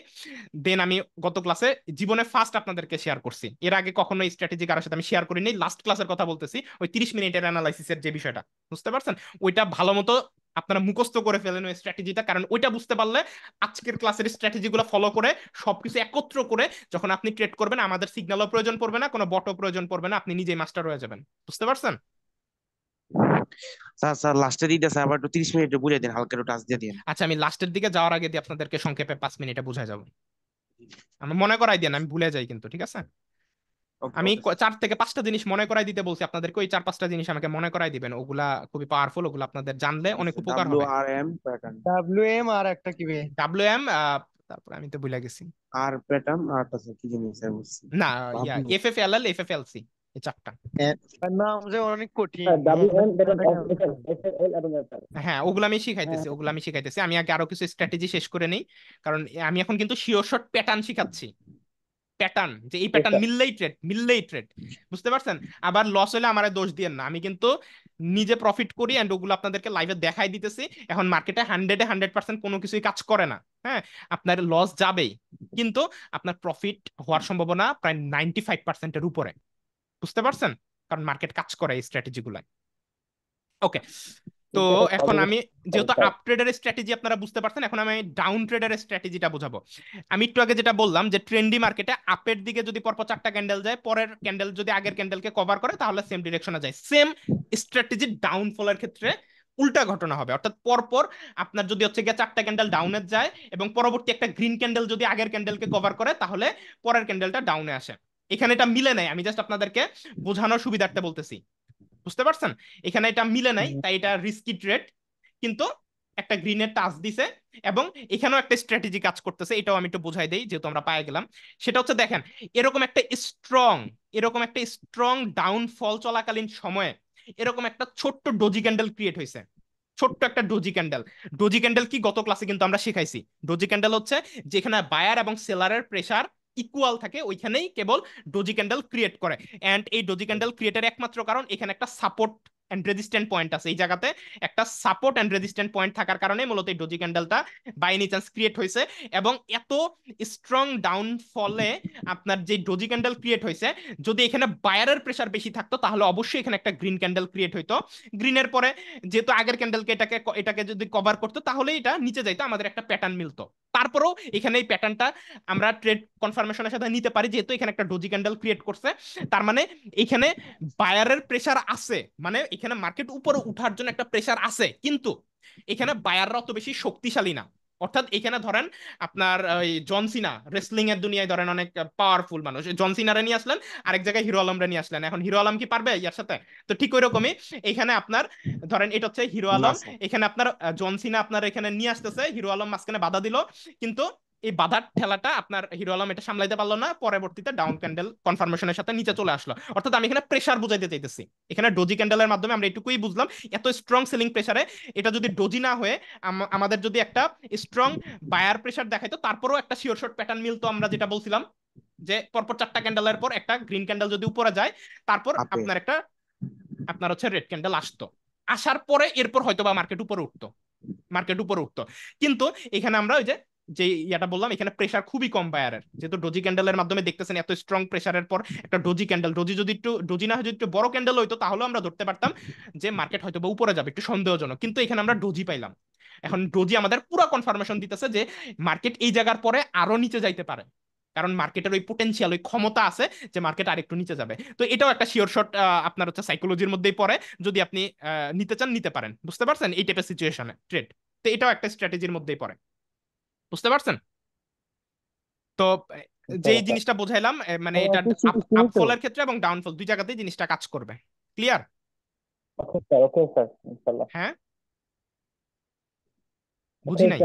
দেন আমি গত ক্লাসে জীবনে ফার্স্ট আপনাদেরকে শেয়ার করছি। এর আগে কখনো এই স্ট্র্যাটেজি কারোর সাথে আমি শেয়ার করি নাই লাস্ট ক্লাসের কথা বলতেছি ওই তিরিশ মিনিটের অ্যানালাইসিসের যে বিষয়টা বুঝতে পারছেন? ওইটা ভালো মতো আপনারা মুখস্থ করে ফেলেন ওই স্ট্র্যাটেজিটা কারণ ওইটা বুঝতে পারলে আজকের ক্লাসের স্ট্র্যাটেজিগুলো ফলো করে সবকিছু একত্র করে যখন আপনি ট্রেড করবেন আমাদের সিগন্যালও প্রয়োজন পড়বে না কোনো বটও প্রয়োজন পড়বে না আপনি নিজেই মাস্টার হয়ে যাবেন। বুঝতে পারছেন? স্যার স্যার লাস্টে দিতে স্যার আবার একটু তিরিশ মিনিট বুঝিয়ে দিন হালকা একটু টাচ দিয়ে দিন। আচ্ছা আমি লাস্টের দিকে যাওয়ার আগে দিয়ে আপনাদেরকে সংক্ষেপে পাঁচ মিনিটে বুঝাই যাব। আমি মনে করাই দেন আমি ভুলে যাই কিন্তু ঠিক আছে? আমি চার থেকে পাঁচটা জিনিস মনে করাই দিতে বলছি। আপনাদেরকে ওই চার পাঁচটা জিনিস আমাকে মনে করাই দিবেন। ওগুলা খুবই পাওয়ারফুল ওগুলো আপনাদের জানলে অনেক উপকার ডাব্লিউ হবে ডাব্লিউ এম আর একটা কি ডাব্লিউ এম তারপর আমি তো ভুলে গেছি। আর প্যাটার্ন আর স্যার কি জিনিস? না yeah W. F F L L F F L এই চারটা। নাম যে অনেক কঠিন। হ্যাঁ ওগুলো আমি শিখাইতেছি ওগুলো আমি শিখাইতেছি। আমি আগে আরও কিছু স্ট্র্যাটেজি শেষ করে নেই কারণ আমি এখন কিন্তু শিওর শর্ট প্যাটার্ন শিখাচ্ছি। প্যাটার্ন যে এই প্যাটার্ন মিললেই ট্রেড মিললেই ট্রেড বুঝতে পারছেন? আবার লস হলে আমার দোষ দিয়েন না। আমি কিন্তু নিজে প্রফিট করি এন্ড ওগুলো আপনাদেরকে লাইভে দেখাই দিতেছি। এখন মার্কেটে হান্ড্রেডে হান্ড্রেড পার্সেন্ট কোনো কিছুই কাজ করে না। হ্যাঁ আপনার লস যাবেই। কিন্তু আপনার প্রফিট হওয়ার সম্ভাবনা প্রায় নাইনটি ফাইভ পার্সেন্টের উপরে। বুঝতে পারছেন? কারণ মার্কেট কাজ করে এই স্ট্র্যাটেজি গুলাই ওকে তো এখন আমি যেহেতু আপ ট্রেডারের স্ট্র্যাটেজি আপনারা বুঝতে পারছেন এখন আমি ডাউন ট্রেডারের স্ট্র্যাটেজিটা বোঝাবো। আমি একটু আগে যেটা বললাম যে ট্রেন্ডি মার্কেটে আপের দিকে যদি পরপর চারটা ক্যান্ডেল যায় পরের ক্যান্ডেল যদি আগের ক্যান্ডেলকে কভার করে তাহলে সেম ডিরেকশনে যায়। সেম স্ট্র্যাটেজি ডাউনফলের ক্ষেত্রে উল্টা ঘটনা হবে। অর্থাৎ পরপর আপনার যদি হচ্ছে গিয়ে চারটা ক্যান্ডেল ডাউনে যায় এবং পরবর্তী একটা গ্রিন ক্যান্ডেল যদি আগের ক্যান্ডেলকে কভার করে তাহলে পরের ক্যান্ডেলটা ডাউনে আসে। এখানে এটা মিলে নাই আমি জাস্ট আপনাদেরকে বোঝানোর সুবিধার্থে বলতেছি। বুঝতে পারছেন? এখানে এটা মিলে নাই তাই এটা রিস্কি ট্রেড কিন্তু একটা গ্রিনের টাচ দিছে এবং এখানেও একটা স্ট্র্যাটেজি কাজ করতেছে এটাও আমি একটু বোঝাই দেই যেহেতু আমরা পায়ে গেলাম। সেটা হচ্ছে দেখেন এরকম একটা স্ট্রং এরকম একটা স্ট্রং ডাউনফল চলাকালীন সময়ে এরকম একটা ছোট্ট ডোজি ক্যান্ডেল ক্রিয়েট হয়েছে। ছোট্ট একটা ডোজি ক্যান্ডেল ডোজি ক্যান্ডেল কি গত ক্লাসে কিন্তু আমরা শিখাইছি। ডোজি ক্যান্ডেল হচ্ছে যেখানে বায়ার এবং সেলারের প্রেসার ইকুয়াল থাকে, ওইখানেই কেবল ডোজি ক্যান্ডেল ক্রিয়েট করে। অ্যান্ড এই ডোজি ক্যান্ডেল ক্রিয়েটের একমাত্র কারণ, এখানে একটা সাপোর্ট এন্ড রেজিস্ট্যান্ট পয়েন্ট আছে। এই জায়গাতে একটা সাপোর্ট এন্ড রেজিস্ট্যান্ট পয়েন্ট থাকার কারণে মূলত এই ডোজি ক্যান্ডেলটা বাই এনি চান্স ক্রিয়েট হয়েছে এবং এত স্ট্রং ডাউনফলে আপনার যে ডোজি ক্যান্ডেল ক্রিয়েট হয়েছে, যদি এখানে বায়ারের প্রেসার বেশি থাকতো, তাহলে অবশ্যই এখানে একটা গ্রিন ক্যান্ডেল ক্রিয়েট হইতো। গ্রিনের পরে যেহেতু আগের ক্যান্ডেলকে এটাকে এটাকে যদি কভার করতো তাহলে এটা নিচে যাইতো, আমাদের একটা প্যাটার্ন মিলতো। তারপরেও এখানে এই প্যাটার্নটা আমরা ট্রেড কনফার্মেশনের সাথে নিতে পারি, যেহেতু এখানে একটা ডোজি ক্যান্ডেল ক্রিয়েট করছে। তার মানে এখানে বায়ারের প্রেসার আছে। মানে এখানে মার্কেট উপরে উঠার জন্য একটা প্রেসার আছে কিন্তু এখানে বায়াররা অত বেশি শক্তিশালী না। অর্থাৎ এখানে ধরেন আপনার ওই জনসিনা রেসলিং এর দুনিয়ায় ধরেন অনেক পাওয়ারফুল মানুষ। জনসিনারে নিয়ে আসলেন আরেক জায়গায় হিরো আলমরে নিয়ে আসলেন। এখন হিরো আলম কি পারবে ইয়ার সাথে? তো ঠিক ওই রকমই এখানে আপনার ধরেন এটা হচ্ছে হিরো আলম এখানে আপনার জনসিনা আপনার এখানে নিয়ে আসতেছে হিরো আলম মাঝখানে বাধা দিল কিন্তু এই বাধার ঠেলাটা আপনার হিরো আলম এটা সামলাইতে পারল না পরবর্তীতে ডাউন ক্যান্ডেল কনফার্মেশনের সাথে নিচে চলে আসলো। অর্থাৎ আমি এখানে প্রেসার বুঝাইতে চাইতেছি। এখানে ডোজি ক্যান্ডেলের মাধ্যমে আমরা এটুকুই বুঝলাম এত স্ট্রং সেলিং প্রেসারে এটা যদি ডোজি না হয়ে আমাদের যদি একটা স্ট্রং বায়ার প্রেসার দেখাইতো তারপরেও একটা শিওর শর্ট প্যাটার্ন মিলতো আমরা যেটা বলছিলাম যে পরপর চারটা ক্যান্ডেলের পর একটা গ্রিন ক্যান্ডেল যদি উপরে যায় তারপর আপনার একটা আপনার হচ্ছে রেড ক্যান্ডেল আসতো। আসার পরে এরপর হয়তো বা মার্কেট উপরে উঠতো। মার্কেট উপরে উঠতো। কিন্তু এখানে আমরা ওই যে যে ইয়াটা বললাম, এখানে প্রেসার খুবই কম বায়ারের যেহেতু ডোজি ক্যান্ডেলের মাধ্যমে দেখতেছেন, এত স্ট্রং প্রেসারের পর একটা ডোজি ক্যান্ডেল ডোজি যদি একটু ডোজি না হয় একটু বড় ক্যান্ডেল হইতো তাহলে আমরা ধরতে পারতাম যে মার্কেট হয়তো বা উপরে যাবে, একটু সন্দেহজনক। কিন্তু এখানে আমরা ডোজি পাইলাম। এখন ডোজি আমাদের পুরো কনফার্মেশন দিতেছে যে মার্কেট এই জায়গার পরে আরও নিচে যাইতে পারে। কারণ মার্কেটের ওই পোটেনশিয়াল ওই ক্ষমতা আছে যে মার্কেট আরেকটু নিচে যাবে। তো এটাও একটা শিওর শট আপনার হচ্ছে সাইকোলজির মধ্যেই পড়ে। যদি আপনি নিতে চান, নিতে পারেন। বুঝতে পারছেন? এই টাইপের সিচুয়েশনে ট্রেড তো এটাও একটা স্ট্র্যাটেজির মধ্যেই পড়ে। বুঝতে পারছেন? তো যে যেই জিনিসটা বোঝাইলাম মানে এটা আপফলের ক্ষেত্রে এবং ডাউনফল দুই জায়গাতেই জিনিসটা কাজ করবে। ক্লিয়ার ওকে স্যার ইনশাআল্লাহ। হ্যাঁ? বুঝি নাই?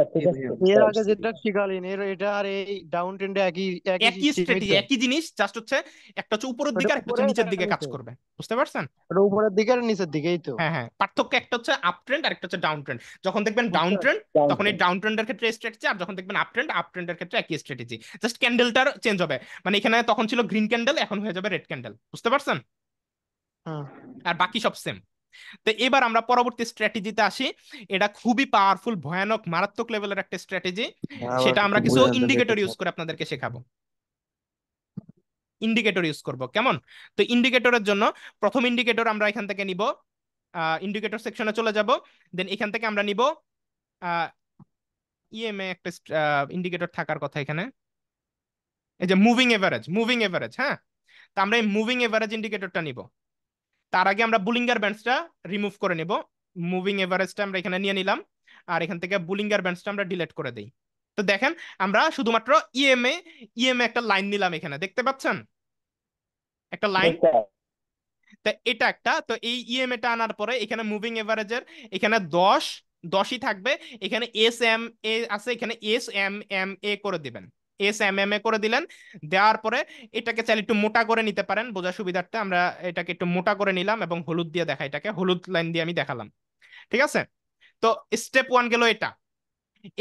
এর আগে যেটা শিখালেন এর এটা আর এই ডাউন ট্রেন্ডে একই একই একই স্ট্র্যাটেজি একই জিনিস জাস্ট হচ্ছে একটা হচ্ছে উপরের দিকে আর একটা হচ্ছে নিচের দিকে কাজ করবে বুঝতে পারছেন? ওটা উপরের দিকে আর নিচের দিকেই তো। হ্যাঁ হ্যাঁ পার্থক্য একটা হচ্ছে আপ ট্রেন্ড আর একটা হচ্ছে ডাউন ট্রেন্ড যখন দেখবেন ডাউন ট্রেন্ড তখন এই ডাউন ট্রেন্ডের ক্ষেত্রে স্ট্র্যাটেজি আর যখন দেখবেন আপ ট্রেন্ড আপ ট্রেন্ডের ক্ষেত্রে একই স্ট্র্যাটেজি জাস্ট ক্যান্ডেলটার চেঞ্জ হবে। মানে এখানে তখন ছিল গ্রিন ক্যান্ডেল এখন হয়ে যাবে রেড ক্যান্ডেল বুঝতে পারছেন? আর বাকি সব সেম তো এবার আমরা পরবর্তী স্ট্র্যাটেজিতে আসি। এটা খুবই পাওয়ারফুল ভয়ানক মারাত্মক লেভেলের একটা স্ট্র্যাটেজি সেটা আমরা কিছু ইন্ডিকেটর ইউজ করে আপনাদেরকে শেখাবো। ইন্ডিকেটর ইউজ করব কেমন? তো ইন্ডিকেটরের জন্য প্রথম ইন্ডিকেটর আমরা এখান থেকে নিব। ইন্ডিকেটর সেকশনে চলে যাব। দেন এখান থেকে আমরা নিব ইএমএ একটা ইন্ডিকেটর থাকার কথা এখানে। এই যে মুভিং এভারেজ মুভিং এভারেজ হ্যাঁ? তো আমরা এই মুভিং এভারেজ ইন্ডিকেটরটা নিব। তার আগে আমরা বুলিঙ্গার ব্যান্ডসটা রিমুভ করে নেব। মুভিং এভারেজটা আমরা এখানে নিয়ে নিলাম আর এখান থেকে বুলিঙ্গার ব্যান্ডসটা আমরা ডিলিট করে দেই। তো দেখেন আমরা শুধুমাত্র ইএমএ ইএমএ একটা লাইন নিলাম এখানে দেখতে পাচ্ছেন? একটা লাইন তা এটা একটা তো এই ইএমএ টা আনার পরে এখানে মুভিং এভারেজের এখানে দশ দশই থাকবে। এখানে এস এম এ আছে এখানে এস এম এম এ করে দিবেন। এস এম এম এ করে দিলেন। দেওয়ার পরে এটাকে চাইলে একটু মোটা করে নিতে পারেন। বোঝার সুবিধার্থে আমরা এটাকে একটু মোটা করে নিলাম এবং হলুদ দিয়ে দেখা এটাকে হলুদ লাইন দিয়ে আমি দেখালাম। ঠিক আছে? তো স্টেপ ওয়ান গেল এটা।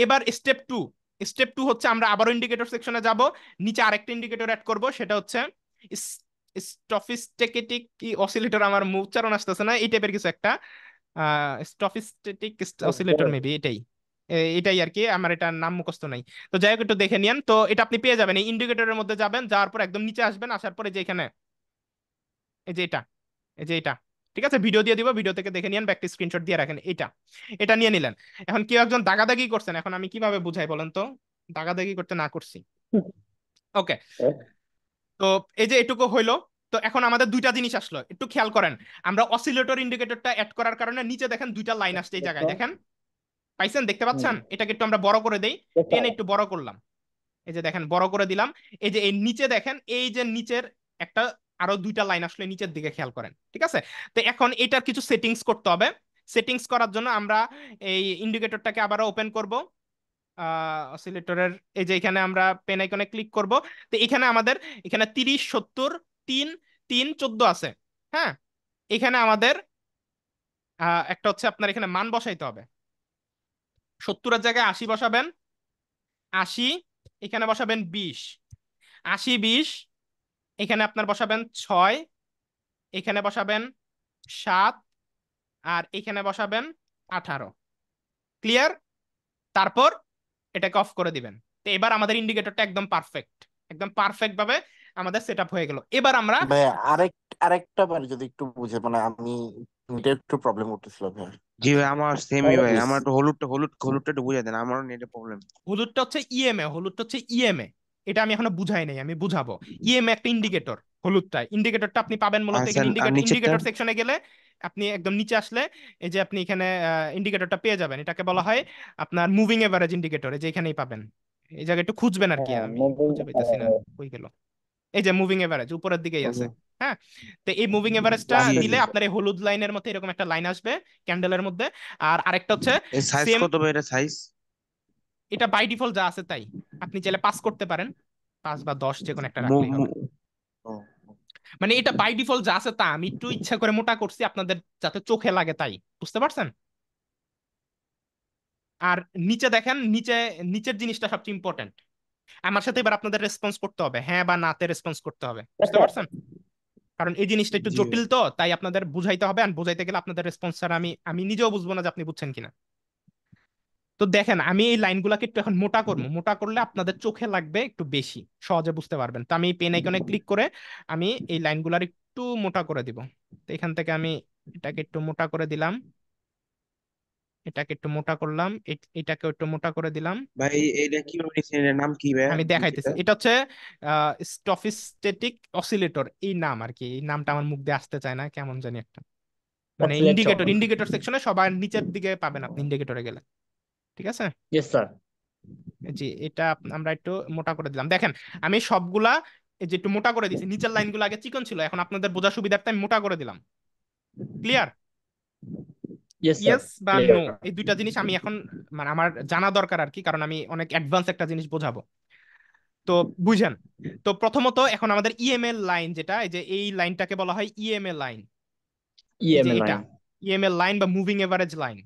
এবার স্টেপ টু স্টেপ টু হচ্ছে আমরা আবারও ইন্ডিকেটর সেকশনে যাব। নিচে আরেকটা ইন্ডিকেটর অ্যাড করব সেটা হচ্ছে স্টফিস্টেকেটিক কি অসিলেটর আমার উচ্চারণ আসতেছে না এই টাইপের কিছু একটা স্টফিস্টেটিক অসিলেটর মেবি এটাই। এটাই আর কি, আমার এটার নাম মুখস্থ নাই। তো যাই হোক, একটু দেখে নিন তো এটা আপনি পেয়ে যাবেন, এই ইন্ডিকেটরের মধ্যে যাবেন, যাওয়ার পর একদম নিচে আসবেন, আসার পরে যে এখানে এই যে এটা, এই যে এটা, ঠিক আছে? ভিডিও দিয়ে দিব ভিডিও থেকে দেখে নিন বা একটা স্ক্রিনশট দিয়ে রাখেন এটা এটা নিয়ে নিলেন। এখন কেউ একজন দাগাদাগি করছেন, এখন আমি কীভাবে বুঝাই বলেন তো? দাগাদাগি করতে না করছি। ওকে, তো এই যে এটুকু হইল, তো এখন আমাদের দুইটা জিনিস আসলো, একটু খেয়াল করেন। আমরা অসিলেটর ইন্ডিকেটরটা অ্যাড করার কারণে নিচে দেখেন দুইটা লাইন আসছে এই জায়গায়, দেখেন? পাইছেন? দেখতে পাচ্ছেন? এটাকে একটু আমরা বড় করে দেই। টেনে একটু বড় করলাম। এই যে দেখেন বড় করে দিলাম। এই যে এই নিচে দেখেন এই যে নিচের একটা আরও দুইটা লাইন আসলে নিচের দিকে খেয়াল করেন ঠিক আছে? তো এখন এটার কিছু সেটিংস করতে হবে। সেটিংস করার জন্য আমরা এই ইন্ডিকেটরটাকে আবারও ওপেন করব। অসিলেটরের এই যে এখানে আমরা পেন আইকনে ক্লিক করব। তো এখানে আমাদের এখানে তিরিশ সত্তর তিন তিন চোদ্দ আছে। হ্যাঁ? এখানে আমাদের আহ, একটা হচ্ছে আপনার এখানে মান বসাইতে হবে। সত্তরের জায়গায় আশি বসাবেন। আশি, এখানে বসাবেন বিশ। আশি, বিশ, এখানে আপনার বসাবেন ছয়, এখানে বসাবেন সাত, আর এখানে বসাবেন আঠারো। ক্লিয়ার? তারপর এটাকে অফ করে দিবেন। তো এবার আমাদের ইন্ডিকেটরটা একদম পারফেক্ট একদম পারফেক্ট ভাবে আমাদের সেট হয়ে গেল। এবার আমরা আরেক, আরেকটা বার যদি একটু বুঝে মানে আমি একটু প্রবলেম করতেছিল ভাই জি ভাই আমার সেমই ভাই আমার একটু হলুদটা হলুদ হলুদটা একটু বুঝাই দেন আমারও নেটে প্রবলেম হলুদটা হচ্ছে ইএমএ হলুদটা হচ্ছে ইএমএ এটা আমি এখনও বুঝাই নাই আমি বুঝাবো। ইএমএ একটা ইন্ডিকেটর হলুদটা। ইন্ডিকেটরটা আপনি পাবেন মূলত আচ্ছা, আর ইন্ডিকেটর নিচেরটা? ইন্ডিকেটর সেকশনে গেলে আপনি একদম নিচে আসলে এই যে আপনি এখানে ইন্ডিকেটরটা পেয়ে যাবেন। এটাকে বলা হয় আপনার মুভিং এভারেজ ইন্ডিকেটর এই যে এখানেই পাবেন। এই জায়গায় একটু খুঁজবেন আর কি হ্যাঁ, আমি moving খুঁজে পাইতেছি না average। কই গেল। এই যে মুভিং এভারেজ উপরের দিকেই আছে। হ্যাঁ? তো এই মুভিং এভারেজটা। দিলে আপনার এই হলুদ লাইনের মধ্যে এরকম একটা লাইন আসবে ক্যান্ডেলের মধ্যে। আর আরেকটা হচ্ছে সাইজ কত ভাই এটা সাইজ এটা বাই ডিফল্ট যা আছে তাই। আপনি চাইলে পাস করতে পারেন। পাঁচ বা দশ যে কোনো একটা রাখলেই হবে। মানে এটা বাই ডিফল্ট যা আছে তা আমি একটু ইচ্ছা করে মোটা করছি আপনাদের যাতে চোখে লাগে তাই। বুঝতে পারছেন? আর নিচে দেখেন নিচে নিচের জিনিসটা সবচেয়ে ইম্পর্টেন্ট আমার সাথে এবার আপনাদের রেসপন্স করতে হবে। হ্যাঁ বা নাতে রেসপন্স করতে হবে। বুঝতে পারছেন? কারণ এই জিনিসটা একটু জটিল তো তাই আপনাদের বুঝাইতে হবে আর বুঝাইতে গেলে আপনাদের রেসপন্স ছাড়া আমি আমি নিজেও বুঝব না যে আপনি বুঝছেন কিনা। তো দেখেন আমি এই লাইনগুলোকে একটু এখন মোটা করব। মোটা করলে আপনাদের চোখে লাগবে একটু বেশি সহজে বুঝতে পারবেন। তো আমি এই পেন আইকনে ক্লিক করে আমি এই লাইনগুলার একটু মোটা করে দিব। তো এখান থেকে আমি এটাকে একটু মোটা করে দিলাম। এটাকে একটু মোটা করলাম এটাকে একটু মোটা করে দিলাম। ভাই এইটা কীভাবে নিছেন? নাম কি ভাই? আমি দেখাইতেছি। এটা হচ্ছে স্টফিস্টেটিক অসিলেটর এই নাম আর কি এই নামটা আমার মুখ দিয়ে আসতে চায় না কেমন জানি একটা। মানে. ইন্ডিকেটর ইন্ডিকেটর সেকশনে সবার নিচের দিকে পাবেন আপনি ইন্ডিকেটরে গেলে। ঠিক আছে? ইয়েস স্যার জি এটা আমরা একটু মোটা করে দিলাম। দেখেন আমি সবগুলা এই যে একটু মোটা করে দিয়েছি নিচের লাইনগুলো আগে চিকন ছিল এখন আপনাদের বোঝার সুবিধার্থে আমি মোটা করে দিলাম। ক্লিয়ার ইয়েস বা নো এই দুইটা জিনিস আমি এখন মানে আমার জানা দরকার আর কি কারণ আমি অনেক অ্যাডভান্স একটা জিনিস বোঝাবো। তো বুঝেন তো প্রথমত এখন আমাদের ইএমএল লাইন যেটা এই যে এই লাইনটাকে বলা হয় EML line EML line EML line বা মুভিং এভারেজ লাইন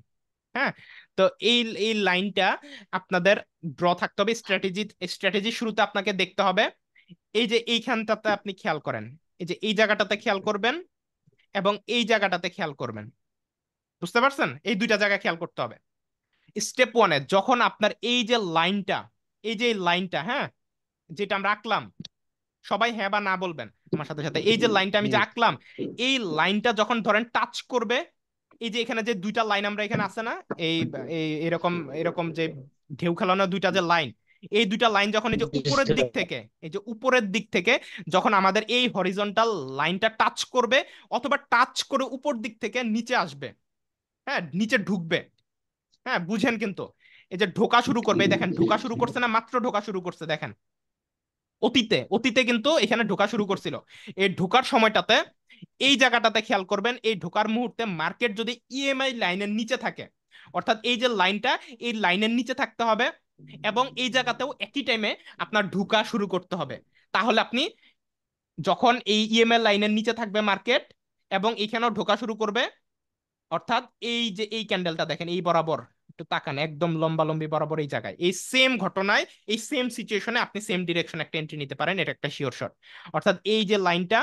হ্যাঁ? তো এই এই লাইনটা আপনাদের ড্র থাকতে হবে স্ট্র্যাটেজি স্ট্র্যাটেজি শুরুতে আপনাকে দেখতে হবে। এই যে এইখানটাতে আপনি খেয়াল করেন এই যে এই জায়গাটাতে খেয়াল করবেন এবং এই জায়গাটাতে খেয়াল করবেন। বুঝতে পারছেন? এই দুইটা জায়গা খেয়াল করতে হবে। স্টেপ ওয়ানে যখন আপনার এই যে লাইনটা, এই যে লাইনটা হ্যাঁ? যেটা আমরা আঁকলাম, সবাই হ্যাঁ বা না বলবেন। আমার সাথে সাথে এই যে লাইনটা আমি যে আঁকলাম, এই লাইনটা যখন ধরেন টাচ করবে, এই যে এখানে যে দুইটা লাইন আমরা এখানে আছে না, এই এরকম এরকম যে ঢেউ খেলানো দুইটা যে লাইন, এই দুইটা লাইন যখন এই যে উপরের দিক থেকে, এই যে উপরের দিক থেকে যখন আমাদের এই হরিজন্টাল লাইনটা টাচ করবে, অথবা টাচ করে উপর দিক থেকে নিচে আসবে হ্যাঁ নিচে ঢুকবে। হ্যাঁ বুঝেন কিন্তু। এই যে ঢোকা শুরু করবে দেখেন, ঢোকা শুরু করছে না, মাত্র ঢোকা শুরু করছে, দেখেন। অতীতে অতীতে কিন্তু এখানে ঢোকা শুরু করছিল। এই ঢোকার সময়টাতে, এই জায়গাটাতে খেয়াল করবেন, এই ঢোকার মুহূর্তে মার্কেট যদি ইএমআই লাইনের নিচে থাকে, অর্থাৎ এই যে লাইনটা, এই লাইনের নিচে থাকতে হবে এবং এই জায়গাতেও একই টাইমে আপনার ঢোকা শুরু করতে হবে। তাহলে আপনি যখন এই ইএমআই লাইনের নিচে থাকবে মার্কেট এবং এখানেও ঢোকা শুরু করবে অর্থাৎ এই যে এই ক্যান্ডেলটা দেখেন, এই বরাবর, একটু তাকান, একদম লম্বা লম্বি বরাবর এই জায়গায়। এই সেম ঘটনায়, এই সেম সিচুয়েশনে আপনি সেম ডিরেকশন একটা এন্ট্রি নিতে পারেন, এটা একটা শিওর শট অর্থাৎ এই যে লাইনটা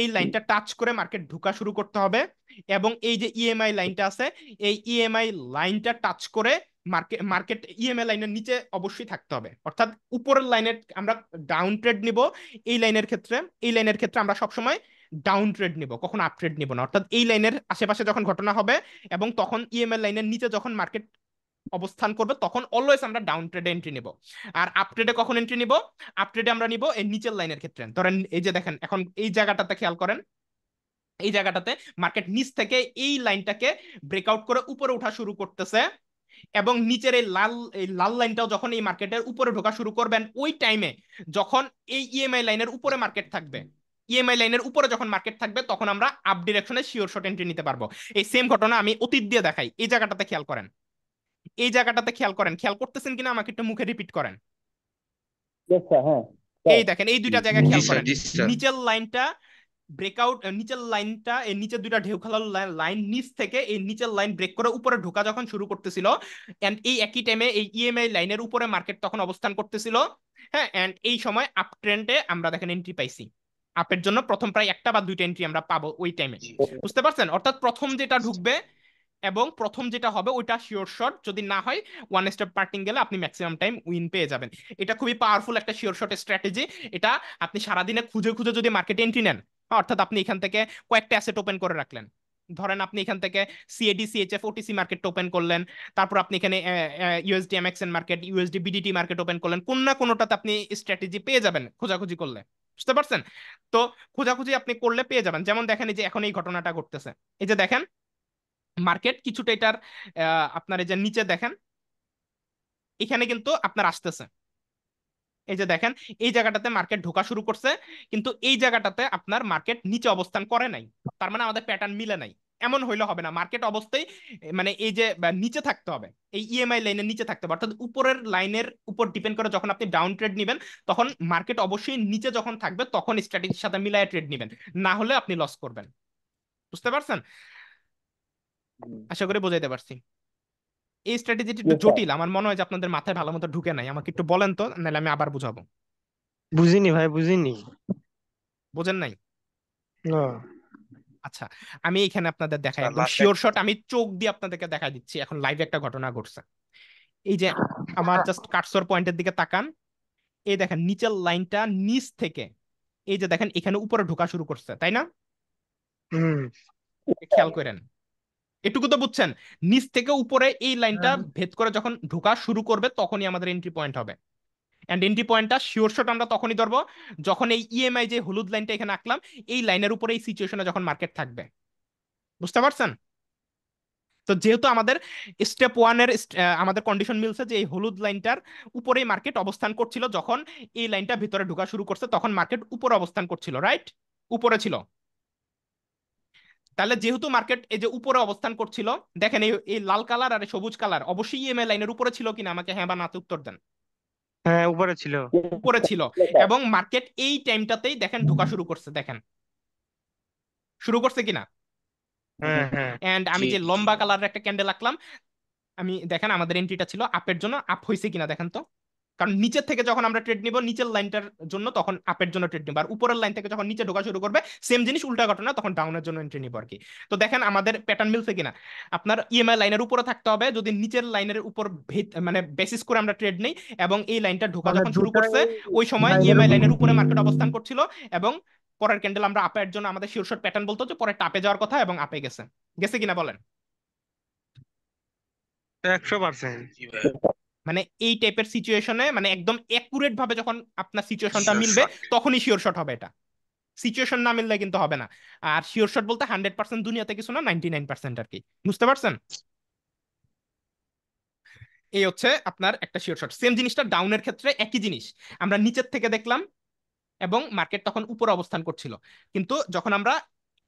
এই লাইনটা টাচ করে মার্কেট ঢোকা শুরু করতে হবে এবং এই যে ইএমআই লাইনটা আছে, এই ইএমআই লাইনটা টাচ করে মার্কেট মার্কেট ইএমআই লাইনের নিচে অবশ্যই থাকতে হবে। অর্থাৎ উপরের লাইনের আমরা ডাউন ট্রেড নিব। এই লাইনের ক্ষেত্রে, এই লাইনের ক্ষেত্রে আমরা সবসময় ডাউন ট্রেড নিব, কখন আপ ট্রেড নিব না। অর্থাৎ এই লাইনের আশেপাশে যখন ঘটনা হবে এবং তখন ইএমএল লাইনের নিচে যখন মার্কেট অবস্থান করবে, তখন অলওয়েজ আমরা ডাউন ট্রেডে এন্ট্রি নিব। আর আপ ট্রেডে কখন এন্ট্রি নিব? আপ ট্রেডে আমরা নিব এই নিচের লাইনের ক্ষেত্রে। ধরেন এই যে দেখেন, এখন এই জায়গাটাতে খেয়াল করেন, এই জায়গাটাতে মার্কেট নিচ থেকে এই লাইনটাকে ব্রেকআউট করে উপরে ওঠা শুরু করতেছে এবং নিচের এই লাল এই লাল লাইনটাও যখন এই মার্কেটের উপরে ঢোকা শুরু করবেন, ওই টাইমে যখন এই ইএমআই লাইনের উপরে মার্কেট থাকবে ইএমআই লাইনের উপরে যখন মার্কেট থাকবে তখন আমরা আপ ডিরেকশনে শিওর শর্ট এন্ট্রি নিতে পারব। এই সেম ঘটনা আমি অতীত দিয়ে দেখাই। এই জায়গাটাতে খেয়াল করেন। এই জায়গাটাতে খেয়াল করেন। খেয়াল করতেছেন কিনা আমাকে একটু মুখে রিপিট করেন। হ্যাঁ। এই দেখেন এই দুইটা জায়গা খেয়াল করেন। নিচের লাইনটা ব্রেকআউট নিচের লাইনটা এই নিচের দুইটা ঢেউ খেলার লাইন নিচ থেকে এই নিচের লাইন ব্রেক করে উপরে ঢোকা যখন শুরু করতেছিল এন্ড এই একই টাইমে এই ইএমআই লাইনের উপরে মার্কেট তখন অবস্থান করতেছিল হ্যাঁ এন্ড এই সময় আপ ট্রেন্ডে আমরা দেখেন এন্ট্রি পাইছি। আপের জন্য প্রথম প্রায় একটা বা দুইটা এন্ট্রি আমরা পাবো ওই টাইমে বুঝতে পারছেন? অর্থাৎ প্রথম যেটা ঢুকবে এবং প্রথম যেটা হবে ওইটা শিওর শট যদি না হয় ওয়ান স্টেপ পার্টিং গেলে আপনি ম্যাক্সিমাম টাইম উইন পেয়ে যাবেন। এটা খুবই পাওয়ারফুল একটা শিওর শট স্ট্র্যাটেজি এটা আপনি সারাদিনে খুঁজে খুঁজে যদি মার্কেটে এন্ট্রি নেন অর্থাৎ আপনি এখান থেকে কয়েকটা অ্যাসেট ওপেন করে রাখলেন। ধরেন আপনি এখান থেকে CAD CHF OTC market open করলেন, তারপর আপনি এখানে USD MXN market USD BDT market open করলেন, কোন না কোনোটাতে আপনি স্ট্র্যাটেজি পেয়ে যাবেন খোঁজাখুঁজি করলে, বুঝতে পারছেন? তো খোঁজাখুঁজি আপনি করলে পেয়ে যাবেন, যেমন দেখেন এই যে এখন এই ঘটনাটা ঘটতেছে, এই যে দেখেন মার্কেট কিছুটা এটার আপনার এই যে নিচে দেখেন, এখানে কিন্তু আপনার আসতেছে এই যে দেখেন এই জায়গাটাতে মার্কেট ঢোকা শুরু করছে কিন্তু এই জায়গাটাতে আপনার মার্কেট নিচে অবস্থান করে নাই। তার মানে আমাদের প্যাটার্ন মিলে নাই। এমন হইলে হবে না। মার্কেট অবস্থায় মানে এই যে নিচে থাকতে হবে। এই ইএমআই লাইনের নিচে থাকতে হবে। অর্থাৎ উপরের লাইনের উপর ডিপেন্ড করে যখন আপনি ডাউন ট্রেড নেবেন তখন মার্কেট অবশ্যই নিচে যখন থাকবে তখন স্ট্র্যাটেজির সাথে মিলায় ট্রেড নেবেন। না হলে আপনি লস করবেন। বুঝতে পারছেন? আশা করি বোঝাইতে পারছি। এই স্ট্র্যাটেজিটি একটু জটিল। আমার মনে হয় যে আপনাদের মাথায় ভালো মতো ঢুকে নাই। আমাকে একটু বলেন তো নাহলে আমি আবার বুঝাবো। বুঝিনি ভাই বুঝিনি। বোঝেন নাই? না। আচ্ছা আমি এখানে আপনাদের দেখাই একদম শিওর শট আমি চোখ দিয়ে আপনাদেরকে দেখাই দিচ্ছি। এখন লাইভে একটা ঘটনা ঘটছে। এই যে আমার (laughs) জাস্ট কাটসর পয়েন্টের দিকে তাকান। এই দেখেন নিচের লাইনটা নিচ থেকে এই যে দেখেন এখানে উপরে ঢোকা শুরু করছে তাই না? হুম। খেয়াল করেন। এটুকু তো বুঝছেন নিচ থেকে উপরে এই লাইনটা ভেদ করে যখন ঢোকা শুরু করবে তখনই আমাদের এন্ট্রি পয়েন্ট হবে। এন্ড এন্ট্রি পয়েন্টটা শিওর শট আমরা তখনই ধরবো যখন এই ইএমআই যে হলুদ লাইনটা এখানে আঁকলাম এই লাইনের উপরে এই সিচুয়েশনে যখন মার্কেট থাকবে। বুঝতে পারছেন? তো যেহেতু আমাদের স্টেপ ওয়ানের আমাদের কন্ডিশন মিলছে যে এই হলুদ লাইনটার উপরেই মার্কেট অবস্থান করছিল যখন এই লাইনটা ভিতরে ঢোকা শুরু করছে তখন মার্কেট উপরে অবস্থান করছিল রাইট উপরে ছিল। তাহলে যেহেতু মার্কেট এই যে উপরে অবস্থান করছিল দেখেন এই এই লাল কালার আর সবুজ কালার অবশ্যই ইএমআই লাইনের উপরে ছিল কিনা আমাকে হ্যাঁ বা নাতে উত্তর দেন। হ্যাঁ উপরে ছিল। উপরে ছিল। এবং মার্কেট এই টাইমটাতেই দেখেন ঢোকা শুরু করছে দেখেন। শুরু করছে কিনা? হ্যাঁ হ্যাঁ। এন্ড আমি যে লম্বা কালারের একটা ক্যান্ডেল আঁকলাম আমি দেখেন আমাদের এন্ট্রিটা ছিল আপের জন্য আপ হয়েছে কিনা দেখেন তো। কারণ নিচের থেকে যখন আমরা ট্রেড নিব নিচের লাইনটার জন্য তখন আপের জন্য ট্রেড নিব। আর উপরের লাইন থেকে যখন নিচে ঢোকা শুরু করবে সেম জিনিস উল্টা ঘটনা তখন ডাউনের জন্য এন্ট্রি নিব আর কি তো দেখেন আমাদের প্যাটার্ন মিলছে কিনা? আপনার ইএমআই লাইনের উপরে থাকতে হবে যদি নিচের লাইনের উপর ভিত- মানে বেসিস করে আমরা ট্রেড নেই এবং এই লাইনটা ঢোকা মানে যখন শুরু করছে ওই সময় ইএমআই লাইনের উপরে মার্কেট অবস্থান করছিল এবং পরের ক্যান্ডেল আমরা আপের জন্য আমাদের শিওর শট প্যাটার্ন বলতো যে পরে টাপে যাওয়ার কথা এবং আপে গেছে। গেছে কিনা বলেন? একশো পার্সেন্ট মানে এই টাইপের সিচুয়েশনে মানে একদম অ্যাকুরেট ভাবে যখন আপনার সিচুয়েশনটা মিলবে তখনই শিওর শট হবে এটা। সিচুয়েশন না মিললে কিন্তু হবে না। আর শিওর শট বলতে হান্ড্রেড পার্সেন্ট দুনিয়াতে কিছু না নাইনটি নাইন পার্সেন্ট আর কি। বুঝতে পারছেন? এই হচ্ছে আপনার একটা শিওর শট সেম জিনিসটা ডাউনের ক্ষেত্রে একই জিনিস। আমরা নিচের থেকে দেখলাম এবং মার্কেট তখন উপরে অবস্থান করছিল। কিন্তু যখন আমরা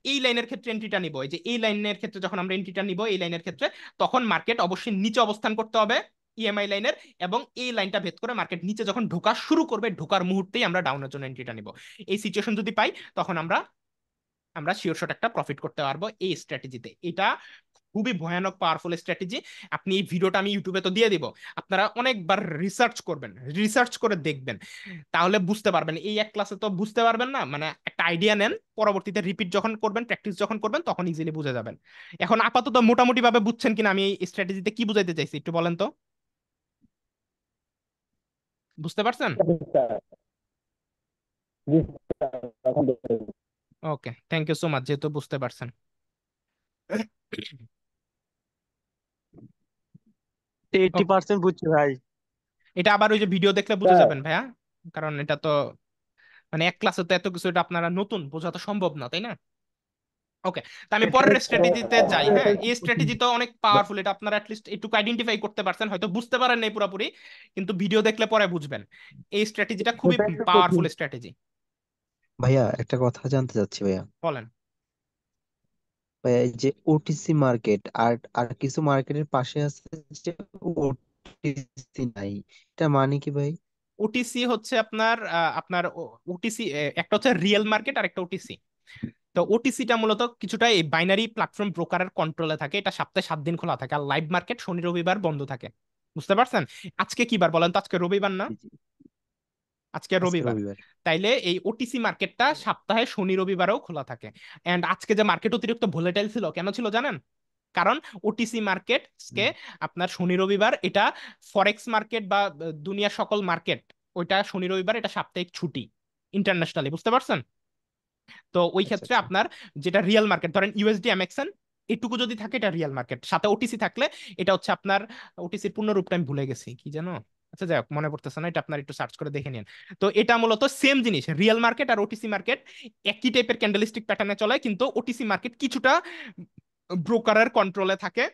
এই লাইনের ক্ষেত্রে এন্ট্রিটা নিব এই যে এই লাইনের ক্ষেত্রে যখন আমরা এন্ট্রিটা নিব এই লাইনের ক্ষেত্রে তখন মার্কেট অবশ্যই নিচে অবস্থান করতে হবে। ইএমআই লাইনের এবং এই লাইনটা ভেদ করে মার্কেট নিচে যখন ঢোকা শুরু করবে, ঢোকার মুহূর্তেই আমরা ডাউনের জন্য এন্ট্রিটা নিব। এই সিচুয়েশন যদি পাই, তখন আমরা আমরা শিওর শট একটা প্রফিট করতে পারব এই স্ট্র্যাটেজিতে এটা খুবই ভয়ানক পাওয়ারফুল স্ট্র্যাটেজি আপনি এই ভিডিওটা আমি ইউটিউবে তো দিয়ে দিব। আপনারা অনেকবার রিসার্চ করবেন রিসার্চ করে দেখবেন। তাহলে বুঝতে পারবেন, এই এক ক্লাসে তো বুঝতে পারবেন না মানে একটা আইডিয়া নেন, পরবর্তীতে রিপিট যখন করবেন প্র্যাকটিস যখন করবেন, তখন ইজিলি বুঝে যাবেন। এখন আপাতত মোটামুটি ভাবে বুঝছেন কিনা, আমি এই স্ট্র্যাটেজিতে কি বুঝাইতে চাইছি, একটু বলেন তো। বুঝতে পারছেন। Okay thank you so much যেহেতু বুঝতে পারছেন। এইটি পার্সেন্ট বুঝছি ভাই। এটা আবার ওই যে ভিডিও দেখলে বুঝে যাবেন ভাইয়া কারণ এটা তো মানে এক ক্লাসে তো এত কিছু এটা আপনারা নতুন বোঝা তো সম্ভব না তাই না? ওকে তো আমি পরের স্ট্র্যাটেজিতে যাই হ্যাঁ? এই স্ট্র্যাটেজি তো অনেক পাওয়ারফুল এটা আপনারা অ্যাটলিস্ট একটু আইডেন্টিফাই করতে পারছেন হয়তো বুঝতে পারেন নাই পুরোপুরি কিন্তু ভিডিও দেখলে পরে বুঝবেন। এই স্ট্র্যাটেজিটা খুবই পাওয়ারফুল স্ট্র্যাটেজি ভাইয়া একটা কথা জানতে চাচ্ছি ভাইয়া। বলেন। ভাইয়া এই যে ওটিসি মার্কেট আর আর কিছু মার্কেটের পাশে আছে যে ওটিসি নাই এটা মানে কি ভাই? ওটিসি হচ্ছে আপনার আপনার ওটিসি একটা হচ্ছে রিয়েল মার্কেট আর একটা ওটিসি তো ওটিসিটা মূলত কিছুটা এই বাইনারি প্ল্যাটফর্ম ব্রোকারের কন্ট্রোলে থাকে। এটা সপ্তাহে সাত দিন খোলা থাকে আর লাইভ মার্কেট শনি রবিবার বন্ধ থাকে। বুঝতে পারছেন? আজকে কি বার বলেন তো? আজকে রবিবার না। আজকে রবিবার। তাইলে এই ওটিসি মার্কেটটা সপ্তাহে শনি রবিবারেও খোলা থাকে। এন্ড আজকে যে মার্কেট অতিরিক্ত ভোলেটাইল ছিল কেন ছিল জানেন? কারণ ওটিসি মার্কেট কে আপনার শনি রবিবার এটা ফরেক্স মার্কেট বা আহ, দুনিয়ার সকল মার্কেট ওইটা শনি রবিবার এটা সাপ্তাহিক ছুটি ইন্টারন্যাশনালি বুঝতে পারছেন? তো ওই ক্ষেত্রে আপনার যেটা রিয়েল মার্কেট ধরেন ইউএসডি এমএক্সএন এটুকু যদি থাকে এটা রিয়েল মার্কেট সাথে ওটিসি থাকলে এটা হচ্ছে আপনার ওটিসির পূর্ণ রূপটা আমি ভুলে গেছি কি জানো? আচ্ছা যাই হোক মনে পড়তেছে না এটা আপনার একটু সার্চ করে দেখে নিন। তো এটা মূলত সেম জিনিস রিয়েল মার্কেট আর ওটিসি মার্কেট একই টাইপের ক্যান্ডেলিস্টিক প্যাটার্নে চলে কিন্তু ওটিসি মার্কেট কিছুটা ব্রোকারের কন্ট্রোলে থাকে।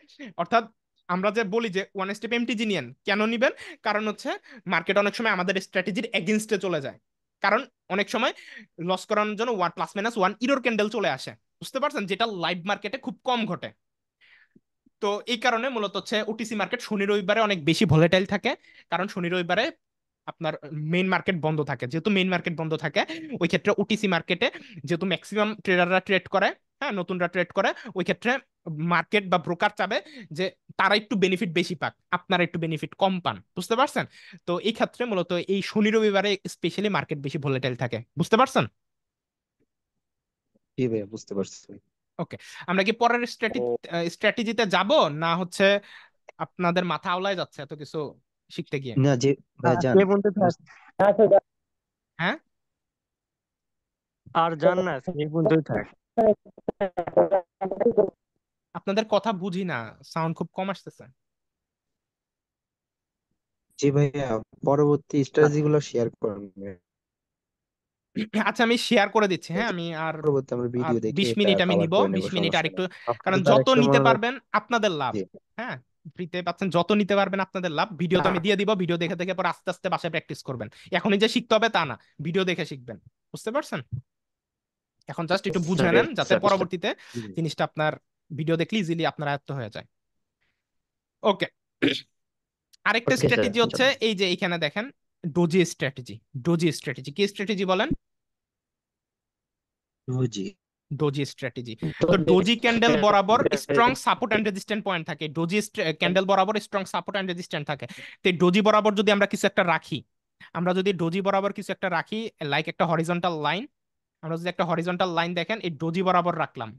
অর্থাৎ আমরা যে বলি যে ওয়ান স্টেপ এমটিজি নিয়েন কেন নিবেন? কারণ হচ্ছে মার্কেট অনেক সময় আমাদের স্ট্র্যাটেজির এগেনস্টে চলে যায়। কারণ অনেক সময় লস করানোর জন্য one plus minus one error candle চলে আসে। বুঝতে পারছেন? যেটা লাইভ মার্কেটে খুব কম ঘটে। তো এই কারণে মূলত হচ্ছে ওটিসি মার্কেট শনি রবিবারে অনেক বেশি ভলেটাইল থাকে। কারণ শনি রবিবারে আপনার মেইন মার্কেট বন্ধ থাকে। যেহেতু মেইন মার্কেট বন্ধ থাকে, ওই ক্ষেত্রে ওটিসি মার্কেটে যেহেতু ম্যাক্সিমাম ট্রেডাররা ট্রেড করে হ্যাঁ নতুনরা ট্রেড করে ওই ক্ষেত্রে মার্কেট বা ব্রোকার চাবে যে তারা একটু বেনিফিট বেশি পাক আপনারা একটু বেনিফিট কম পান বুঝতে পারছেন? তো এই ক্ষেত্রে মূলত এই শনি রবিবারে স্পেশালি মার্কেট বেশি ভলেটাইল থাকে বুঝতে পারছেন? জি বুঝতে পারছি। ওকে আমরা কি পরের স্ট্র্যাটেজি স্ট্র্যাটেজিতে যাব না হচ্ছে আপনাদের মাথা আওলায় যাচ্ছে এত কিছু শিখতে গিয়ে? না যে হ্যাঁ। হ্যাঁ? আর জান না এই পর্যন্তই থাক। আপনাদের কথা বুঝি না সাউন্ড খুব কম আসতেছে। জি ভাইয়া পরবর্তী স্ট্র্যাটেজি গুলো শেয়ার করেন। আচ্ছা আমি শেয়ার করে দিচ্ছি হ্যাঁ আমি আর পরবর্তী আমরা ভিডিও দেখে বিশ এটা মিনিট আমি নিব করে নেব বিশ মিনিট সমস্যা আর একটু কারণ যত নিতে পারবেন আপনাদের লাভ। হ্যাঁ ফ্রিতে পাচ্ছেন যত নিতে পারবেন আপনাদের লাভ। ভিডিও তো আমি দিয়ে দিব ভিডিও দেখে দেখে পর আস্তে আস্তে বাসায় প্র্যাকটিস করবেন। এখনই যে শিখতে হবে তা না। ভিডিও দেখে শিখবেন। বুঝতে পারছেন? এখন জাস্ট একটু বুঝে নেন যাতে পরবর্তীতে জিনিসটা আপনার ভিডিও দেখলে ইজিলি আপনার আয়ত্ত হয়ে যায়। ওকে আরেকটা স্ট্র্যাটেজি হচ্ছে এই যে এখানে দেখেন ডোজি স্ট্র্যাটেজি ডোজি স্ট্র্যাটেজি কি স্ট্র্যাটেজি বলেন? জি ডোজি স্ট্র্যাটেজি তো ডোজি ক্যান্ডেল বরাবর strong support and resistant point থাকে। ডোজি ক্যান্ডেল বরাবর স্ট্রং সাপোর্ট অ্যান্ড রেজিস্ট্যান্ট থাকে। তো ডোজি বরাবর যদি আমরা কিছু একটা রাখি আমরা যদি ডোজি বরাবর কিছু একটা রাখি লাইক একটা হরিজন্টাল লাইন আমরা যদি একটা হরিজন্টাল লাইন দেখেন এই ডোজি বরাবর রাখলাম।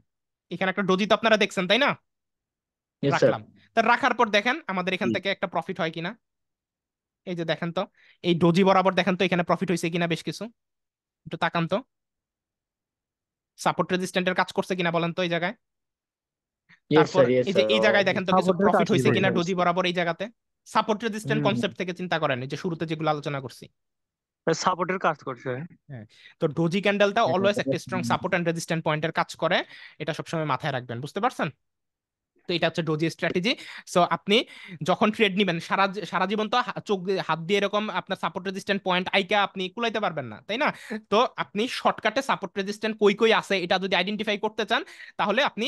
এখানে একটা ডোজি তো আপনারা দেখছেন তাই না? রাখলাম। তা রাখার পর দেখেন আমাদের এখান থেকে একটা প্রফিট হয় কিনা। এই যে দেখেন তো এই ডোজি বরাবর দেখেন তো এখানে প্রফিট হয়েছে কিনা বেশ কিছু। একটু তাকান তো। সাপোর্ট রেজিস্ট্যান্টের কাজ করছে কিনা বলেন তো এই জায়গায়। তারপর এই যে এই জায়গায় দেখেন তো কিছু প্রফিট হয়েছে কিনা ডোজি বরাবর এই জায়গাতে। সাপোর্ট রেজিস্ট্যান্ট কনসেপ্ট থেকে চিন্তা করেন এই যে শুরুতে যেগুলো আলোচনা করছি। সাপোর্টের কাজ করছে। তো ডোজি ক্যান্ডেলটা অলওয়েজ. একটা স্ট্রং সাপোর্ট এন্ড রেজিস্ট্যান্ট পয়েন্টের কাজ করে এটা সবসময় মাথায় রাখবেন বুঝতে পারছেন? তো এটা হচ্ছে ডোজি স্ট্র্যাটেজি সো আপনি যখন ট্রেড নেবেন সারা সারা জীবন তো চোখ দিয়ে হাত দিয়ে এরকম আপনার সাপোর্ট রেজিস্ট্যান্ট পয়েন্ট আইকা আপনি কুলাইতে পারবেন না তাই না? তো আপনি শর্টকাটে সাপোর্ট রেজিস্ট্যান্ট কই কই আছে এটা যদি আইডেন্টিফাই করতে চান তাহলে আপনি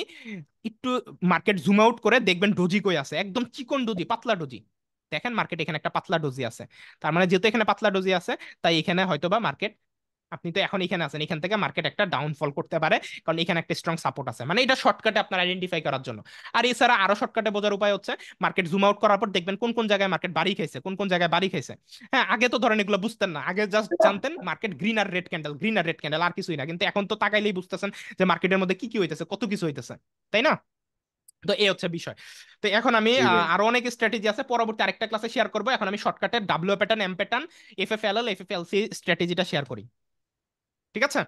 একটু মার্কেট জুম আউট করে দেখবেন ডোজি কই আছে একদম চিকন ডোজি পাতলা ডোজি দেখেন মার্কেট এখানে একটা পাতলা ডোজি আছে। তার মানে যেহেতু এখানে পাতলা ডোজি আছে, তাই এখানে হয়তোবা মার্কেট আপনি তো এখন এখানে আছেন, এখান থেকে মার্কেট একটা ডাউনফল করতে পারে, কারণ এখানে একটা স্ট্রং সাপোর্ট আছে। মানে এটা শর্টকাটে আপনার আইডেন্টিফাই করার জন্য। আর এছাড়া আরও শর্টকাটে বোঝার উপায় হচ্ছে মার্কেট জুম আউট করার পর দেখবেন কোন কোন জায়গায় মার্কেট বাড়ি খাইছে, কোন কোন জায়গায় বাড়ি খাইছে। হ্যাঁ আগে তো ধরেন এগুলো বুঝতেন না, আগে জাস্ট জানতেন মার্কেট গ্রিন আর রেড ক্যান্ডেল গ্রিন আর রেড ক্যান্ডেল আর কিছুই না। কিন্তু এখন তো তাকাইলেই বুঝতেছেন যে মার্কেটের মধ্যে কি কি হইতেছে, কত কিছু হইতেছে। তাই না? তো এই হচ্ছে বিষয়। তো এখন আমি আরও অনেক স্ট্র্যাটেজি আছে পরবর্তী আরেকটা ক্লাসে শেয়ার করব। এখন আমি শর্টকাটে W pattern M pattern F F L L F F L C স্ট্র্যাটেজিটা share করি। ঠিক আছে.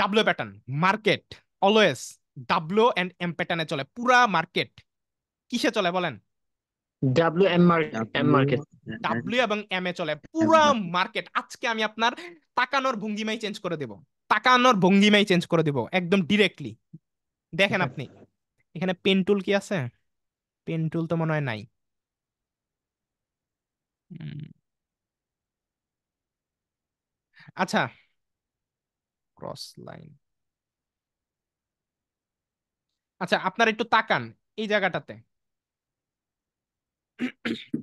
W pattern market always W and M প্যাটার্নে চলে। পুরা মার্কেট কিসে চলে বলেন? W market. M market. W এবং এম এ চলে। পুরা মার্কেট আজকে আমি আপনার তাকানোর ভঙ্গিমাই চেঞ্জ করে দেব। তাকানোর ভঙ্গিমাই চেঞ্জ করে দেব একদম ডিরেক্টলি দেখেন আপনি। এখানে পেন টুল কি আছে? পেন টুল তো মনে হয় নাই। আচ্ছা। ক্রস লাইন আচ্ছা আপনার একটু তাকান এই জায়গাটাতে।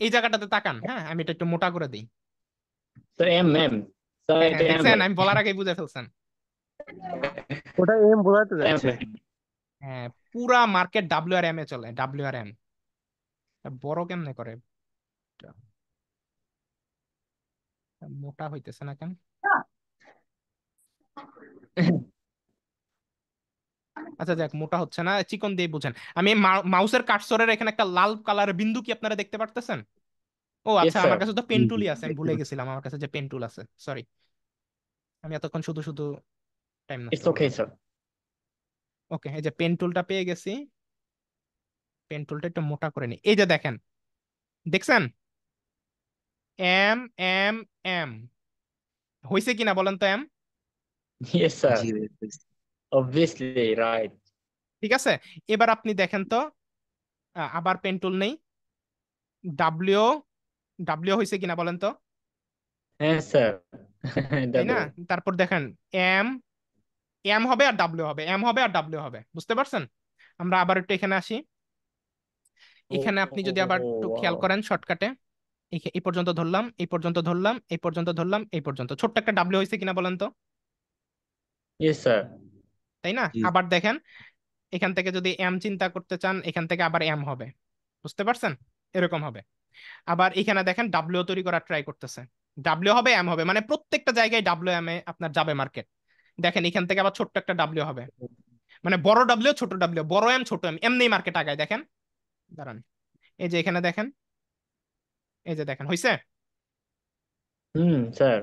এই জায়গাটাতে তাকান হ্যাঁ আমি এটা একটু মোটা করে দিই। এটা. দেখছেন? আমি বলার আগেই বুঝে ফেলছেন। ওটা এম বোঝাতে যাচ্ছে। হ্যাঁ পুরা মার্কেট ডাব্লিউ আর এম এ চলে ডাব্লিউ আর এম বড় কেমনে করে? মোটা হইতেছে না কেন? আচ্ছা যাক মোটা হচ্ছে না চিকন দিয়ে বুঝেন। আমি মাউসের কার্সরের এখানে একটা লাল কালার বিন্দু কি আপনারা দেখতে পারতেছেন? ও আচ্ছা আমার কাছে তো পেন জি, জি, টুলই আছে আমি ভুলে গেছিলাম আমার কাছে যে পেন টুল আছে সরি আমি এতক্ষণ শুধু শুধু টাইম It's okay, sir. ওকে এই যে পেন টুলটা পেয়ে গেছি। পেন টুলটা একটু মোটা করে নি এই যে দেখেন দেখছেন? এম এম এম হয়েছে কিনা বলেন তো এম ভাই, Obviously, right. ঠিক আছে? এবার আপনি দেখেন তো আবার পেন টুল নেই। ডাব্লিউ ডাব্লিউ হয়েছে কিনা বলেন তো? Yes, sir. তাই না? (laughs) তারপর দেখেন এম এম হবে আর ডাব্লিউ হবে। এম হবে আর ডাব্লিউ হবে। বুঝতে পারছেন? আমরা আবার একটু এখানে আসি। এখানে আপনি যদি আবার একটু খেয়াল করেন শর্টকাটে। এই পর্যন্ত ধরলাম এই পর্যন্ত ধরলাম এই পর্যন্ত ধরলাম এই পর্যন্ত। ছোট্ট একটা ডাব্লিউ হয়েছে কিনা বলেন তো? তাই না? আবার দেখেন এখান থেকে যদি এম চিন্তা করতে চান এখান থেকে আবার এম হবে। বুঝতে পারছেন? এরকম হবে। আবার এখানে দেখেন ডাব্লিউ তৈরি করার ট্রাই করতেছে। ডাব্লিউ হবে এম হবে। মানে প্রত্যেকটা জায়গায় ডাব্লিউ এম এ আপনার যাবে মার্কেট দেখেন এখান থেকে আবার ছোট্ট একটা ডাব্লিউ হবে। মানে বড় ডাব্লিউ ছোট ডাব্লিউ বড় এম ছোট এম এমনি মার্কেট আগায় দেখেন। দাঁড়ান এই যে এখানে দেখেন এই যে দেখেন হইছে? হুম স্যার।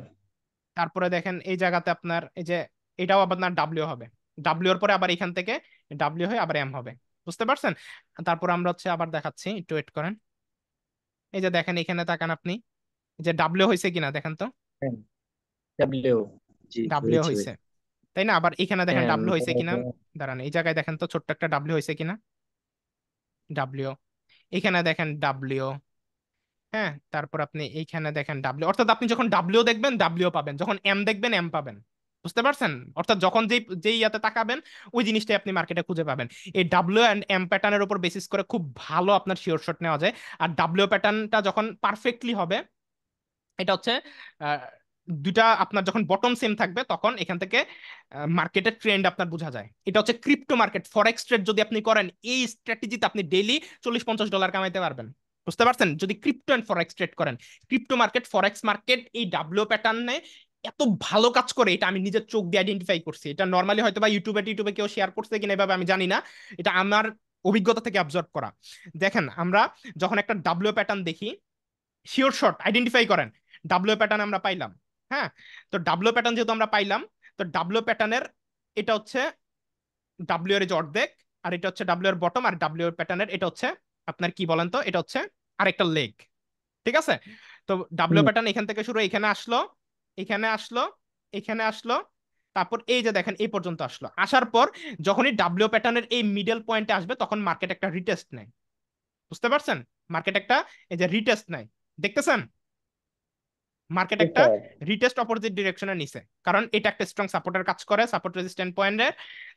তারপরে দেখেন এই জায়গাতে আপনার এই যে এটাও আপনার ডাব্লিউ হবে। ডাব্লিউ এর পরে আবার এখান থেকে ডাব্লিউ হয়ে আবার এম হবে। বুঝতে পারছেন? তারপর আমরা হচ্ছে আবার দেখাচ্ছি একটু ওয়েট করেন। এই যে দেখেন এখানে তাকান আপনি। যে ডাব্লিউ হয়েছে কিনা দেখেন তো। ডাব্লিউ জি ডাব্লিউ হয়েছে। তাই না? আবার এখানে দেখেন হ্যাঁ ডাব্লিউ হয়েছে কিনা? দাঁড়ান এই জায়গায় দেখেন তো ছোট্ট একটা ডাব্লিউ হয়েছে কিনা? ডাব্লিউ এখানে দেখেন ডাব্লিউ হ্যাঁ তারপর আপনি এইখানে দেখেন ডাব্লিউ অর্থাৎ আপনি যখন ডাব্লিউ দেখবেন ডাব্লিউ পাবেন। যখন এম দেখবেন এম পাবেন। বুঝতে পারছেন? অর্থাৎ যখন যেই যেই ইয়াতে তাকাবেন ওই জিনিসটাই আপনি মার্কেটে খুঁজে পাবেন। এই ডাব্লিউ অ্যান্ড এম প্যাটার্নের উপর বেসিস করে খুব ভালো আপনার শিওর শট নেওয়া যায়। আর ডাব্লিউ প্যাটার্নটা যখন পারফেক্টলি হবে এটা হচ্ছে দুইটা আপনার যখন বটম সেম থাকবে, তখন এখান থেকে মার্কেটের ট্রেন্ড আপনার বোঝা যায়। এটা হচ্ছে ক্রিপ্টো মার্কেট ফরেক্স ট্রেড যদি আপনি করেন, এই স্ট্র্যাটেজিতে আপনি ডেইলি চল্লিশ পঞ্চাশ ডলার কামাইতে পারবেন। বুঝতে পারছেন? যদি ক্রিপ্টো অ্যান্ড ফরেক্স ট্রেড করেন ক্রিপ্টো মার্কেট ফরেক্স মার্কেট এই ডাব্লিউ প্যাটার্নে এত ভালো কাজ করে, এটা আমি নিজের চোখ দিয়ে আইডেন্টিফাই করছি। এটা নর্মালি হয়তো বা ইউটিউবে টিউবে কেউ শেয়ার করছে কিনা, এভাবে আমি জানি না। এটা আমার অভিজ্ঞতা থেকে অবজার্ভ করা। দেখেন, আমরা যখন একটা ডাব্লিউ প্যাটার্ন দেখি শিওর শর্ট আইডেন্টিফাই করেন। ডাব্লিউ প্যাটার্ন আমরা পাইলাম। হ্যাঁ? তো ডাব্লিউ প্যাটার্ন যেহেতু আমরা পাইলাম তো ডাব্লিউ প্যাটার্নের এটা হচ্ছে ডাব্লিউ এর যে অর্ধেক আর এটা হচ্ছে ডাব্লিউ এর বটম আর ডাব্লিউ এর প্যাটার্নের এটা হচ্ছে আপনার কি বলেন তো? এটা হচ্ছে আরেকটা লেগ ঠিক আছে? তো ডাব্লিউ প্যাটার্ন এখান থেকে শুরু এখানে আসলো এখানে আসলো এখানে আসলো তারপর এই যে দেখেন এই পর্যন্ত আসলো। আসার পর যখনই ডাব্লিউ প্যাটার্নের এই মিডল পয়েন্টে আসবে তখন মার্কেট একটা রিটেস্ট নেয়। বুঝতে পারছেন? মার্কেট একটা এই যে রিটেস্ট নেয়। দেখতেছেন? মার্কেট একটা রিটেস্ট অপোজিট ডিরেকশনে নিছে। কারণ এটা একটা স্ট্রং সাপোর্টের কাজ করে সাপোর্ট রেজিস্ট্যান্ট পয়েন্টের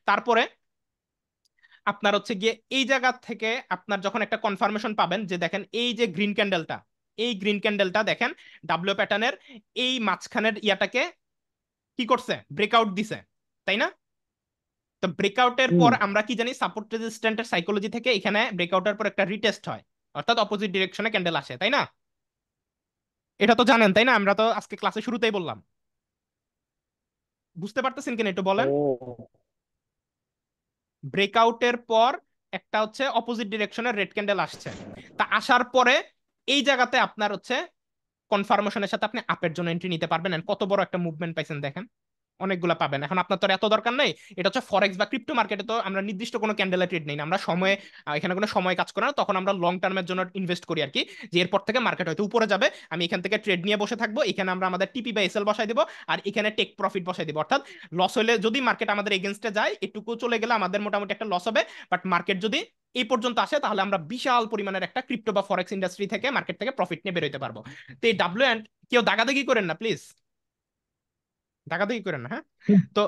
তারপরে আপনার হচ্ছে গিয়ে এই জায়গা থেকে আপনার যখন একটা কনফার্মেশন পাবেন যে দেখেন এই যে গ্রিন ক্যান্ডেলটা এই গ্রিন ক্যান্ডেলটা দেখেন ডাব্লিউ প্যাটার্নের এই মাঝখানের ইয়াটাকে কি করছে? ব্রেকআউট দিছে তাই না? তো ব্রেকআউটের পর আমরা কি জানি সাপোর্ট রেজিস্ট্যান্টের সাইকোলজি থেকে এখানে ব্রেকআউটের পর একটা রিটেস্ট হয়। অর্থাৎ অপোজিট ডিরেকশনে ক্যান্ডেল আসে তাই না? এটা তো জানেন তাই না? আমরা তো আজকে ক্লাসে শুরুতেই বললাম। বুঝতে পারতেছেন কিনা একটু বলেন? ব্রেকআউটের পর একটা হচ্ছে অপোজিট ডিরেকশনে রেড ক্যান্ডেল আসছে। তা আসার পরে এই জায়গাতে আপনার হচ্ছে কনফার্মেশনের সাথে আপনি আপের জন্য এন্ট্রি নিতে পারবেন। কত বড় একটা মুভমেন্ট পাইছেন দেখেন। অনেকগুলা পাবেন। এখন আপনার তো এত দরকার নেই। এটা হচ্ছে ফরেক্স বা ক্রিপ্টো মার্কেটে তো আমরা নির্দিষ্ট কোনো ক্যান্ডেলে ট্রেড নেই আমরা সময়ে এখানে কোনো সময় কাজ করে না। তখন আমরা লং টার্মের জন্য ইনভেস্ট করি আর কি। যে এরপর থেকে মার্কেট হয়তো উপরে যাবে। আমি এখান থেকে ট্রেড নিয়ে বসে থাকব। এখানে আমরা আমাদের টিপি বা এসএল বসাই দেবো। আর এখানে টেক প্রফিট বসাই দেবো। অর্থাৎ লস হলে যদি মার্কেট আমাদের এগেনস্টে যায়, এটুকু চলে গেলে আমাদের মোটামুটি একটা লস হবে। বাট মার্কেট যদি এই পর্যন্ত আসে, তাহলে আমরা বিশাল পরিমাণের একটা ক্রিপ্টো বা ফরেক্স ইন্ডাস্ট্রি থেকে মার্কেট থেকে প্রফিট নিয়ে বেরোতে পারব। তো এই ডাব্লিউ অ্যান্ড কেউ দাগাদাগি করেন না প্লিজ দাগাদাগি করেন না হ্যাঁ? তো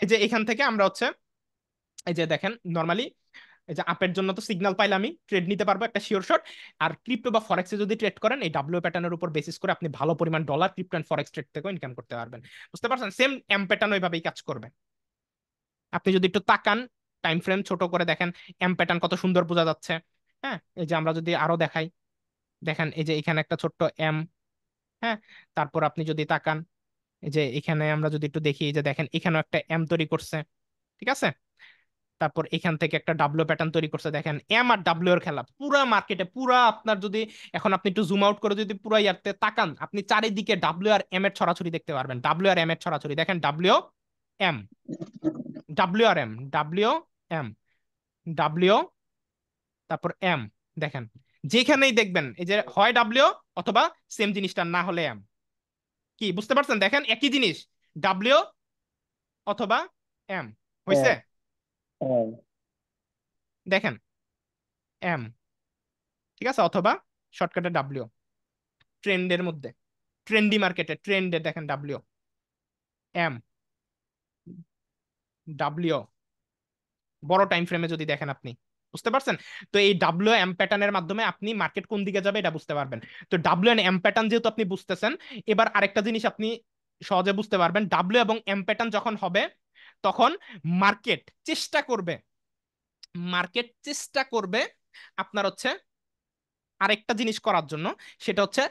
এই যে এখান থেকে আমরা হচ্ছে এই যে দেখেন নর্মালি এই যে আপের জন্য তো সিগন্যাল পাইলে আমি ট্রেড নিতে পারব একটা শিওর শট আর ক্রিপ্টো বা ফরেক্সে যদি ট্রেড করেন এই ডাব্লিউ প্যাটার্নের উপর বেসিস করে আপনি ভালো পরিমাণ dollar crypto and forex trade থেকেও ইনকাম করতে পারবেন। বুঝতে পারছেন? সেম এম প্যাটার্ন ওইভাবেই কাজ করবে। আপনি যদি একটু তাকান টাইম ফ্রেম ছোট করে দেখেন এম প্যাটার্ন কত সুন্দর বোঝা যাচ্ছে হ্যাঁ? এই যে আমরা যদি আরও দেখাই দেখেন এই যে এখানে একটা ছোট্ট এম হ্যাঁ? তারপর আপনি যদি তাকান যে এখানে আমরা যদি একটু দেখি যে দেখেন, এখানেও একটা এম তৈরি করছে, ঠিক আছে? তারপর এখান থেকে একটা ডাব্লিউ প্যাটার্ন তৈরি করছে, দেখেন এম আর ডাব্লিউ এর খেলা, পুরা মার্কেটে পুরা আপনার যদি, এখন আপনি একটু জুম আউট করে যদি পুরো ইয়াতে তাকান, আপনি চারিদিকে ডাব্লিউ আর এম এর ছড়াছড়ি দেখতে পারবেন ডাব্লিউ আর এম এর ছড়াছড়ি, দেখেন ডাব্লিউ এম ডাব্লিউ আর এম ডাব্লিউ এম ডাব্লিউ তারপর এম দেখেন, যেখানেই দেখবেন, এই যে হয় ডাব্লিউ অথবা সেম জিনিসটা না হলে এম কি বুঝতে পারছেন? দেখেন একই জিনিস। ডাব্লিউ অথবা এম হয়েছে হ্যাঁ দেখেন এম ঠিক আছে? অথবা শর্টকাটে ডাব্লিউ ট্রেন্ডের মধ্যে ট্রেন্ডি মার্কেটে ট্রেন্ডে দেখেন ডাব্লিউ এম ডাব্লিউ বড় টাইম ফ্রেমে যদি দেখেন আপনি। বুঝতে পারছেন? তো এই ডাব্লিউ এম প্যাটার্নের মাধ্যমে আপনি মার্কেট কোন দিকে যাবে এটা বুঝতে পারবেন। তো ডাব্লিউ এন্ড এম প্যাটার্ন যেহেতু আপনি বুঝতেছেন, এবার আরেকটা জিনিস আপনি সহজে বুঝতে পারবেন। ডাব্লিউ এবং এম প্যাটার্ন যখন হবে, তখন মার্কেট চেষ্টা করবে। মার্কেট চেষ্টা করবে আপনার হচ্ছে আরেকটা জিনিস করার জন্য, সেটা হচ্ছে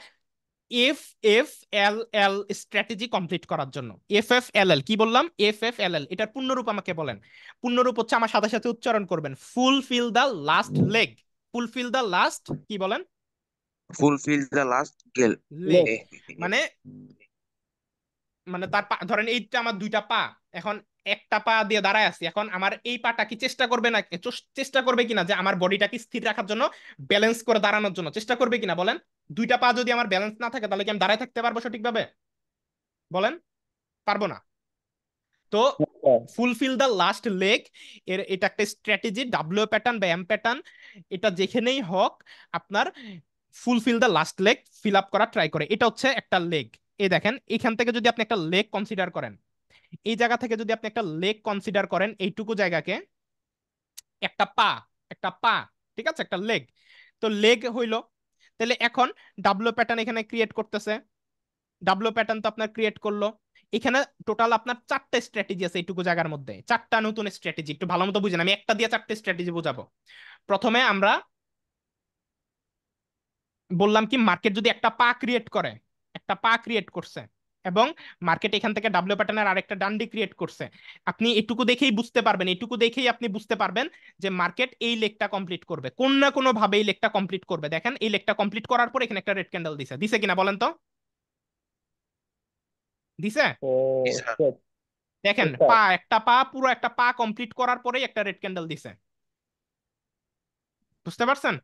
F F L L strategy complete করার জন্য। এফ এফ এল এল কি বললাম? এফ এফ এল এল এটার পূর্ণরূপ আমাকে বলেন। পূর্ণরূপ হচ্ছে আমার সাথে সাথে উচ্চারণ করবেন। Fulfil the last leg fulfil the last কি বলেন? ফুলফিল দ্য লাস্ট গেল মানে মানে তার পা- ধরেন এইটা আমার দুইটা পা। এখন একটা পা দিয়ে দাঁড়ায় আছি। এখন আমার এই পাটা কি চেষ্টা করবে না চেষ্টা করবে কিনা যে আমার বডিটাকে স্থির রাখার জন্য ব্যালেন্স করে দাঁড়ানোর জন্য চেষ্টা করবে কিনা বলেন? দুইটা পা যদি আমার ব্যালেন্স না থাকে, তাহলে কি আমি দাঁড়ায় থাকতে পারব সঠিকভাবে? বলেন, পারব না। তো ফুলফিল দ্য লাস্ট লেগ এর এটা একটা স্ট্র্যাটেজি ডাব্লিউ প্যাটার্ন বা এম প্যাটার্ন এটা যেখানেই হোক, আপনার fulfil the last leg fill up করা ট্রাই করে। এটা হচ্ছে একটা লেগ এই দেখেন, এখান থেকে যদি আপনি একটা লেগ কনসিডার করেন, এই জায়গা থেকে যদি আপনি একটা লেগ কনসিডার করেন, এইটুকু জায়গাকে, একটা পা একটা পা, ঠিক আছে, একটা লেগ তো লেগ হইল তাহলে এখন ডাব্লু প্যাটার্ন এখানে ক্রিয়েট করতেছে। ডাব্লু প্যাটার্ন তো আপনার ক্রিয়েট করল। এখানে টোটাল আপনার চারটে স্ট্র্যাটেজি আছে এইটুকু জায়গার মধ্যে। চারটা নতুন স্ট্র্যাটেজি একটু ভালো মতো বুঝেন, আমি একটা দিয়ে চারটে স্ট্র্যাটেজি বোঝাবো। প্রথমে আমরা বললাম কি মার্কেট যদি একটা পা ক্রিয়েট করে, একটা পা ক্রিয়েট করছে এবং মার্কেট এখান থেকে ডাব্লিউ প্যাটার্নের আরেকটা ডান্ডি ক্রিয়েট করছে। আপনি এটুকু দেখেই বুঝতে পারবেন এটুকু দেখেই আপনি বুঝতে পারবেন যে মার্কেট এই লেগটা কমপ্লিট করবে। কোন না কোনো ভাবে এই লেগটা কমপ্লিট করবে। দেখেন এই লেগটা কমপ্লিট করার পর এখানে একটা রেড ক্যান্ডেল দিছে। দিছে কিনা বলেন তো? দিছে. Yes, দেখেন পা একটা পা পুরো একটা পা কমপ্লিট করার পরেই একটা রেড ক্যান্ডেল দিছে। বুঝতে পারছেন?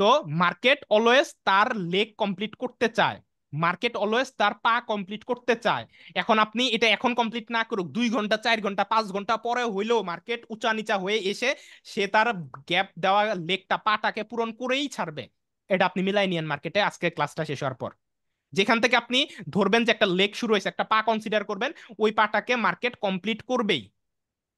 তো মার্কেট অলওয়েজ তার লেগ কমপ্লিট করতে চায়। মার্কেট অলওয়েজ তার পা কমপ্লিট করতে চায়। এখন আপনি এটা এখন কমপ্লিট না করুক, দুই ঘণ্টা, চার ঘণ্টা, পাঁচ ঘণ্টা পরে হইলেও মার্কেট উঁচা নিচা হয়ে এসে সে তার গ্যাপ দেওয়া লেগটা পাটাকে পূরণ করেই ছাড়বে। এটা আপনি মিলাই নিয়েন মার্কেটে আজকে ক্লাসটা শেষ হওয়ার পর। যেখান থেকে আপনি ধরবেন যে একটা লেগ শুরু হয়েছে, একটা পা কনসিডার করবেন, ওই পাটাকে মার্কেট কমপ্লিট করবেই।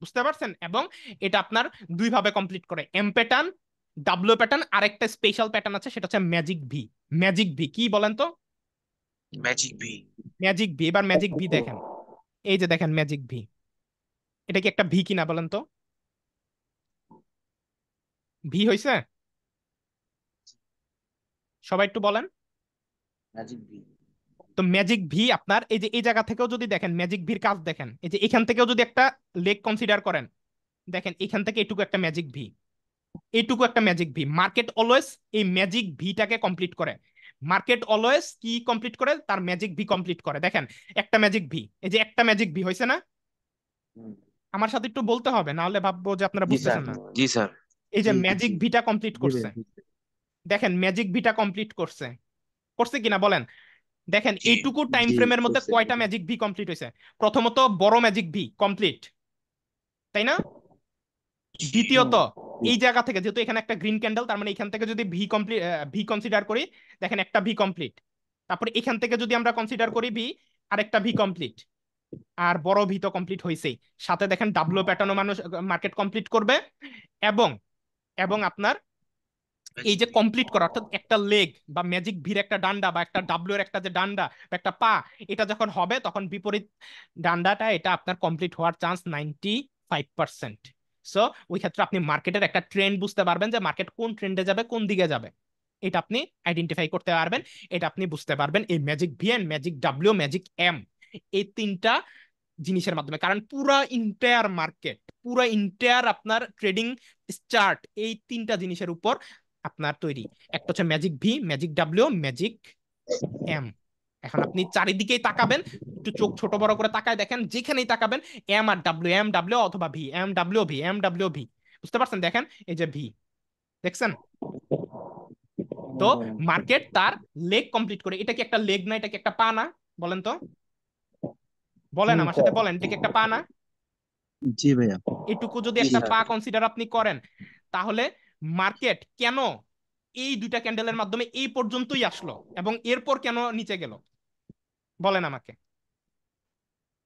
বুঝতে পারছেন? এবং এটা আপনার দুই ভাবে কমপ্লিট করে। এম প্যাটার্ন ডাব্লিউ প্যাটার্ন আরেকটা স্পেশাল প্যাটার্ন আছে, সেটা হচ্ছে ম্যাজিক ভি ম্যাজিক ভি কি বলেন তো? ম্যাজিক ভি ম্যাজিক ভি এবার ম্যাজিক ভি দেখেন। এই যে দেখেন ম্যাজিক ভি এটা কি একটা ভি কিনা বলেন তো? ভি হইছে? সবাই একটু বলেন। ম্যাজিক ভি তো ম্যাজিক ভি আপনার এই যে এই জায়গা থেকেও যদি দেখেন ম্যাজিক ভির কাজ দেখেন এই যে এখান থেকেও যদি একটা লেগ কনসিডার করেন দেখেন এখান থেকে এটুকু একটা ম্যাজিক ভি এইটুকু একটা ম্যাজিক ভি মার্কেট অলওয়েজ এই ম্যাজিক ভিটাকে কমপ্লিট করে। মার্কেট অলওয়েজ কি কমপ্লিট করে? তার ম্যাজিক ভি কমপ্লিট করে। দেখেন একটা ম্যাজিক ভি এই যে একটা ম্যাজিক ভি হয়েছে না? আমার সাথে একটু বলতে হবে না হলে ভাববো যে আপনারা বুঝতেছেন না। জি স্যার। এই যে ম্যাজিক ভিটা কমপ্লিট করছে। দেখেন ম্যাজিক ভিটা কমপ্লিট করছে। করছে কিনা বলেন? দেখেন এইটুকু টাইম ফ্রেমের মধ্যে কয়টা ম্যাজিক ভি কমপ্লিট হয়েছে প্রথমত বড় ম্যাজিক ভি কমপ্লিট তাই না? দ্বিতীয়ত এই জায়গা থেকে, যেহেতু এখানে একটা গ্রিন ক্যান্ডেল তার মানে এখান থেকে যদি ভি কমপ্লিট ভি কনসিডার করি, দেখেন একটা ভি কমপ্লিট তারপরে এখান থেকে যদি আমরা কনসিডার করি ভি আরেকটা ভি কমপ্লিট আর বড় ভি তো কমপ্লিট হয়েছেই সাথে দেখেন ডাব্লিউ প্যাটার্নও মানুষ মার্কেট কমপ্লিট করবে। এবং এবং আপনার এই যে কমপ্লিট করা, অর্থাৎ একটা লেগ বা ম্যাজিক ভির একটা ডান্ডা বা একটা ডাব্লিউ এর একটা যে ডান্ডা বা একটা পা, এটা যখন হবে, তখন বিপরীত ডান্ডাটা, এটা আপনার কমপ্লিট হওয়ার chance ninety five percent so ওই ক্ষেত্রে আপনি মার্কেটের একটা ট্রেন্ড বুঝতে পারবেন যে মার্কেট কোন ট্রেন্ডে যাবে, কোন দিকে যাবে। এটা আপনি আইডেন্টিফাই করতে পারবেন, এটা আপনি বুঝতে পারবেন এই magic V and magic W magic M এই তিনটা জিনিসের মাধ্যমে। কারণ পুরা ইন্টায়ার মার্কেট পুরা ইন্টায়ার আপনার ট্রেডিং চার্ট এই তিনটা জিনিসের উপর আপনার তৈরি। একটা হচ্ছে magic V magic W magic M এখন আপনি চারিদিকেই তাকাবেন একটু চোখ ছোট বড় করে তাকায় দেখেন যেখানেই তাকাবেন এম আর ডাব্লিউ এম ডাব্লিউ অথবা V M W V M W V বুঝতে পারছেন? দেখেন এই যে ভি দেখছেন? তো মার্কেট তার লেগ কমপ্লিট করে এটা কি একটা লেগ না এটা কি একটা পা না? বলেন তো। বলেন আমার সাথে বলেন এটা কি একটা পা না? জি ভাইয়া। এটুকু যদি একটা পা কনসিডার আপনি করেন তাহলে মার্কেট কেন এই দুইটা ক্যান্ডেলের মাধ্যমে এই পর্যন্তই আসলো এবং এরপর কেন নিচে গেল? বলেন আমাকে।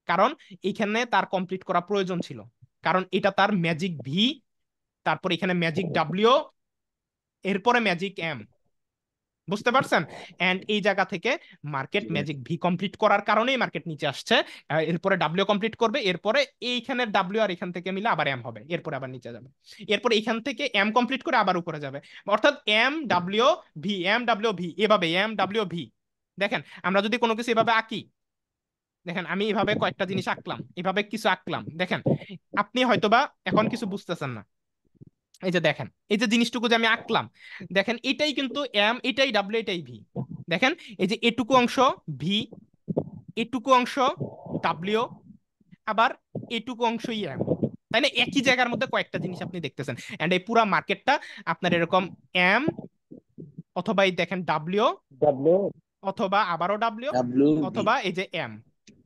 কারণ এইখানে তার কমপ্লিট করা প্রয়োজন ছিল। কারণ এটা তার ম্যাজিক ভি তারপর এখানে ম্যাজিক ডাব্লিউ এরপরে ম্যাজিক এম বুঝতে পারছেন? এন্ড এই জায়গা থেকে মার্কেট ম্যাজিক ভি কমপ্লিট করার কারণেই মার্কেট নিচে আসছে। এরপরে ডাব্লিউ কমপ্লিট করবে এরপরে এইখানের ডাব্লিউ আর এখান থেকে মিলে আবার এম হবে। এরপরে আবার নিচে যাবে। এরপর এখান থেকে এম কমপ্লিট করে আবার উপরে যাবে। অর্থাৎ M W V M W V এভাবে এম ডাব্লিউ ভি দেখেন, আমরা যদি কোনো কিছু এভাবে আঁকি, দেখেন, আমি এভাবে কয়েকটা জিনিস আঁকলাম, এভাবে কিছু আঁকলাম, দেখেন, আপনি হয়তোবা এখন কিছু বুঝতেছেন না। এই যে দেখেন, এই যে জিনিসটুকু যে আমি আঁকলাম, দেখেন, এটাই কিন্তু এম এটাই ডাব্লিউ এটাই ভি দেখেন, এই যে এটুকু অংশ ভি এটুকু অংশ ডাব্লিউ আবার এটুকু অংশই এম তাই না? একই জায়গার মধ্যে কয়েকটা জিনিস আপনি দেখতেছেন। এন্ড এই পুরা মার্কেটটা আপনার এরকম এম অথবা এই দেখেন ডাব্লিউ ডাব্লিউ অথবা আবারও ডাব্লিউ ডাব্লিউ অথবা এই যে এম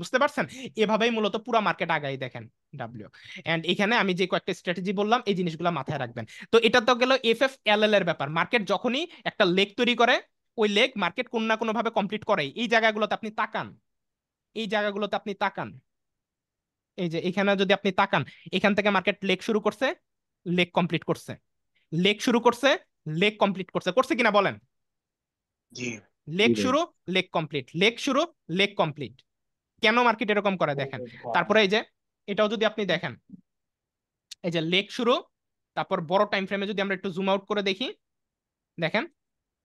বুঝতে পারছেন? এভাবেই মূলত পুরো মার্কেট আগাই দেখেন ডাব্লিউ এন্ড এখানে আমি যে কয়েকটা স্ট্র্যাটেজি বললাম এই জিনিসগুলো মাথায় রাখবেন। তো এটা তো গেল এফ এফ এল এল এর ব্যাপার। মার্কেট যখনই একটা লেগ তৈরি করে ওই লেগ মার্কেট কোন না কোনো ভাবে কমপ্লিট করে এই জায়গাগুলোতে আপনি তাকান। এই জায়গাগুলোতে আপনি তাকান। এই যে এখানে যদি আপনি তাকান এখান থেকে মার্কেট লেগ শুরু করছে লেগ কমপ্লিট করছে। লেগ শুরু করছে লেগ কমপ্লিট করছে। করছে কিনা বলেন? জি। লেগ শুরু লেগ কমপ্লিট। লেগ শুরু লেগ কমপ্লিট। কেন মার্কেট এরকম করে দেখেন? তারপরে এই যে এটাও যদি আপনি দেখেন এই যে লেগ শুরু তারপর বড় টাইম ফ্রেমে যদি আমরা একটু জুম আউট করে দেখি দেখেন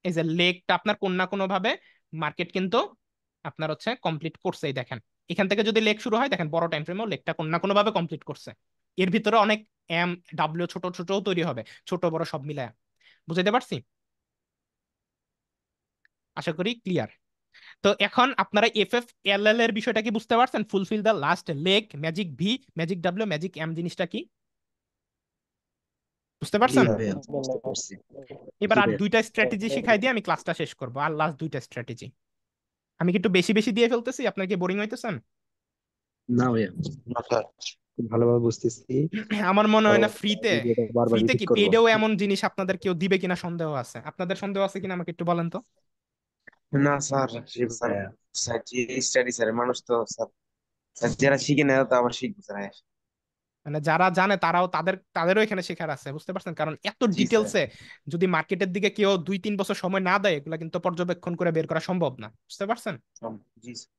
এই যে লেগটা আপনার কোন না কোনো ভাবে মার্কেট কিন্তু আপনার হচ্ছে কমপ্লিট করছে এই দেখেন। এখান থেকে যদি লেগ শুরু হয় দেখেন বড় টাইম ফ্রেমেও লেগটা কোন না কোনো ভাবে কমপ্লিট করছে। এর ভিতরে অনেক এম ডাব্লিউ ছোট ছোটও তৈরি হবে ছোট বড় সব মিলায়। বুঝাইতে পারছি? আশা করি ক্লিয়ার তো এখন আপনারা এফ এফ এল এল এর বিষয়টা কি বুঝতে পারছেন? Fulfil the last leg magic V magic W magic M জিনিসটা কি? বুঝতে পারছেন? এবার আর দুইটা স্ট্র্যাটেজি শিখাই দিয়ে আমি ক্লাসটা শেষ করব। আর লাস্ট দুইটা স্ট্র্যাটেজি আমি কি একটু বেশি বেশি দিয়ে ফেলতেছি? আপনার কি বোরিং হইতেছেন না ভাইয়া খুব ভালোভাবে বুঝতেছি। আমার মনে হয় না ফ্রিতে ফ্রিতে কি পেডেও এমন জিনিস আপনাদের কেউ দিবে কিনা সন্দেহ আছে? আপনাদের সন্দেহ আছে কিনা আমাকে একটু বলেন তো। না স্যার স্যার। হ্যাঁ। স্যার স্টাডি স্যার মানুষ তো স্যার। স্যার যারা শিখে নেয় তো আবার শিখবে স্যার। মানে যারা জানে তারাও তাদের তাদেরও এখানে শেখার আছে বুঝতে পারছেন? কারণ এত জি স্যার। ডিটেলসে যদি মার্কেটের দিকে কেউ দুই তিন বছর সময় না দেয় এগুলো কিন্তু পর্যবেক্ষণ করে বের করা সম্ভব না বুঝতে পারছেন? জি স্যার।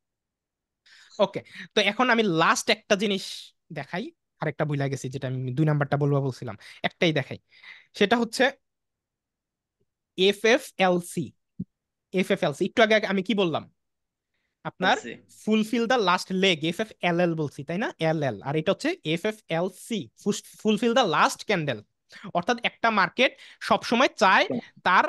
ওকে তো এখন আমি লাস্ট একটা জিনিস দেখাই আরেকটা ভুলে গেছি যেটা আমি দুই নাম্বারটা বলব বলছিলাম একটাই দেখাই। সেটা হচ্ছে F F L C F F L একটু আগে আমি কি বললাম? আপনার fulfil the last leg F F L L বলছি তাই না? এল এল আর এটা হচ্ছে F F L C fulfil the last candle অর্থাৎ একটা মার্কেট সবসময় চায় তার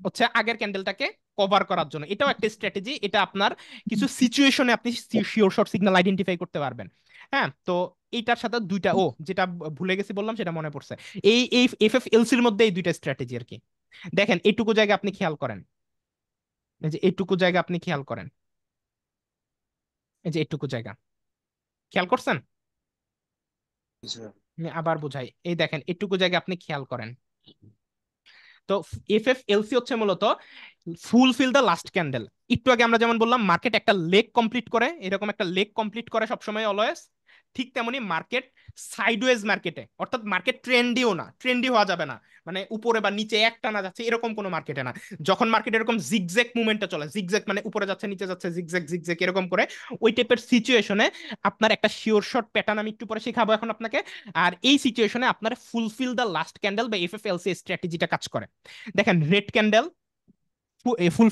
হচ্ছে আগের ক্যান্ডেলটাকে কভার করার জন্য। এটাও একটা স্ট্র্যাটেজি এটা আপনার কিছু সিচুয়েশনে আপনি শিওর শর্ট সিগন্যাল আইডেন্টিফাই করতে পারবেন। হ্যাঁ তো এইটার সাথে দুইটা ও যেটা ভুলে গেছি বললাম সেটা মনে পড়ছে। এই এই এফ এফ এলসির মধ্যে এই দুইটা স্ট্র্যাটেজি আর কি। দেখেন এইটুকু জায়গা আপনি খেয়াল করেন। এই যে এইটুকু জায়গা আপনি খেয়াল করেন। এই যে এইটুকু জায়গা। খেয়াল করছেন? আবার বুঝাই। এই দেখেন এইটুকু জায়গা আপনি খেয়াল করেন। তো এফ এফ এলসি হচ্ছে মূলত ফুলফিল দ্য লাস্ট ক্যান্ডেল একটু আগে আমরা যেমন বললাম মার্কেট একটা লেগ কমপ্লিট করে এরকম একটা লেগ কমপ্লিট করে সবসময় অলওয়েজ ঠিক তেমনি মার্কেট সাইডওয়েজ মার্কেটে অর্থাৎ মার্কেট ট্রেন্ডিও না ট্রেন্ডি হওয়া যাবে না। মানে উপরে বা নিচে এক টানা যাচ্ছে, এরকম কোনো মার্কেটে না। যখন মার্কেট এরকম জিগজ্যাক মুভমেন্টে চলে জিগজ্যাক মানে উপরে যাচ্ছে, নিচে যাচ্ছে জিগজ্যাক জিগজ্যাক এরকম করে, ওই টাইপের সিচুয়েশনে আপনার একটা শিওর শর্ট প্যাটার্ন আমি একটু পরে শেখাবো এখন আপনাকে। আর এই সিচুয়েশনে আপনার ফুলফিল দ্য লাস্ট ক্যান্ডেল বা এফ এফ এলসি স্ট্র্যাটেজিটা কাজ করে। দেখেন রেড ক্যান্ডেল ফুল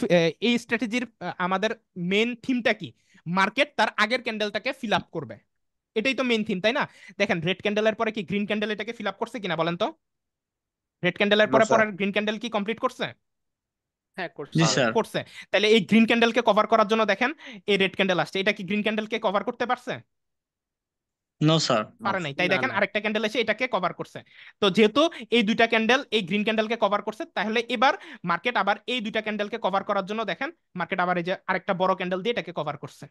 এই স্ট্র্যাটেজির আমাদের মেন থিমটা কি? মার্কেট তার আগের ক্যান্ডেলটাকে ফিল আপ করবে। এটাই তো মেন থিম তাই না? দেখেন রেড ক্যান্ডেলের পরে কি গ্রিন ক্যান্ডেল এটাকে ফিল আপ করছে কিনা বলেন তো? রেড ক্যান্ডেলের পরে পরে গ্রিন ক্যান্ডেল কি কমপ্লিট করছে? হ্যাঁ করছে। তাহলে এই গ্রিন ক্যান্ডেলকে কভার করার জন্য দেখেন এই রেড ক্যান্ডেল আসছে। এটা কি গ্রিন ক্যান্ডেলকে কভার করতে পারছে? নো স্যার পারে নাই। তাই দেখেন আরেকটা ক্যান্ডেল এসে এটাকে কভার করছে। তো যেহেতু এই দুইটা ক্যান্ডেল এই গ্রিন ক্যান্ডেলকে কভার করছে তাহলে এবার মার্কেট আবার এই দুইটা ক্যান্ডেলকে কভার করার জন্য দেখেন মার্কেট আবার এই যে আরেকটা বড় ক্যান্ডেল দিয়ে এটাকে কভার করছে।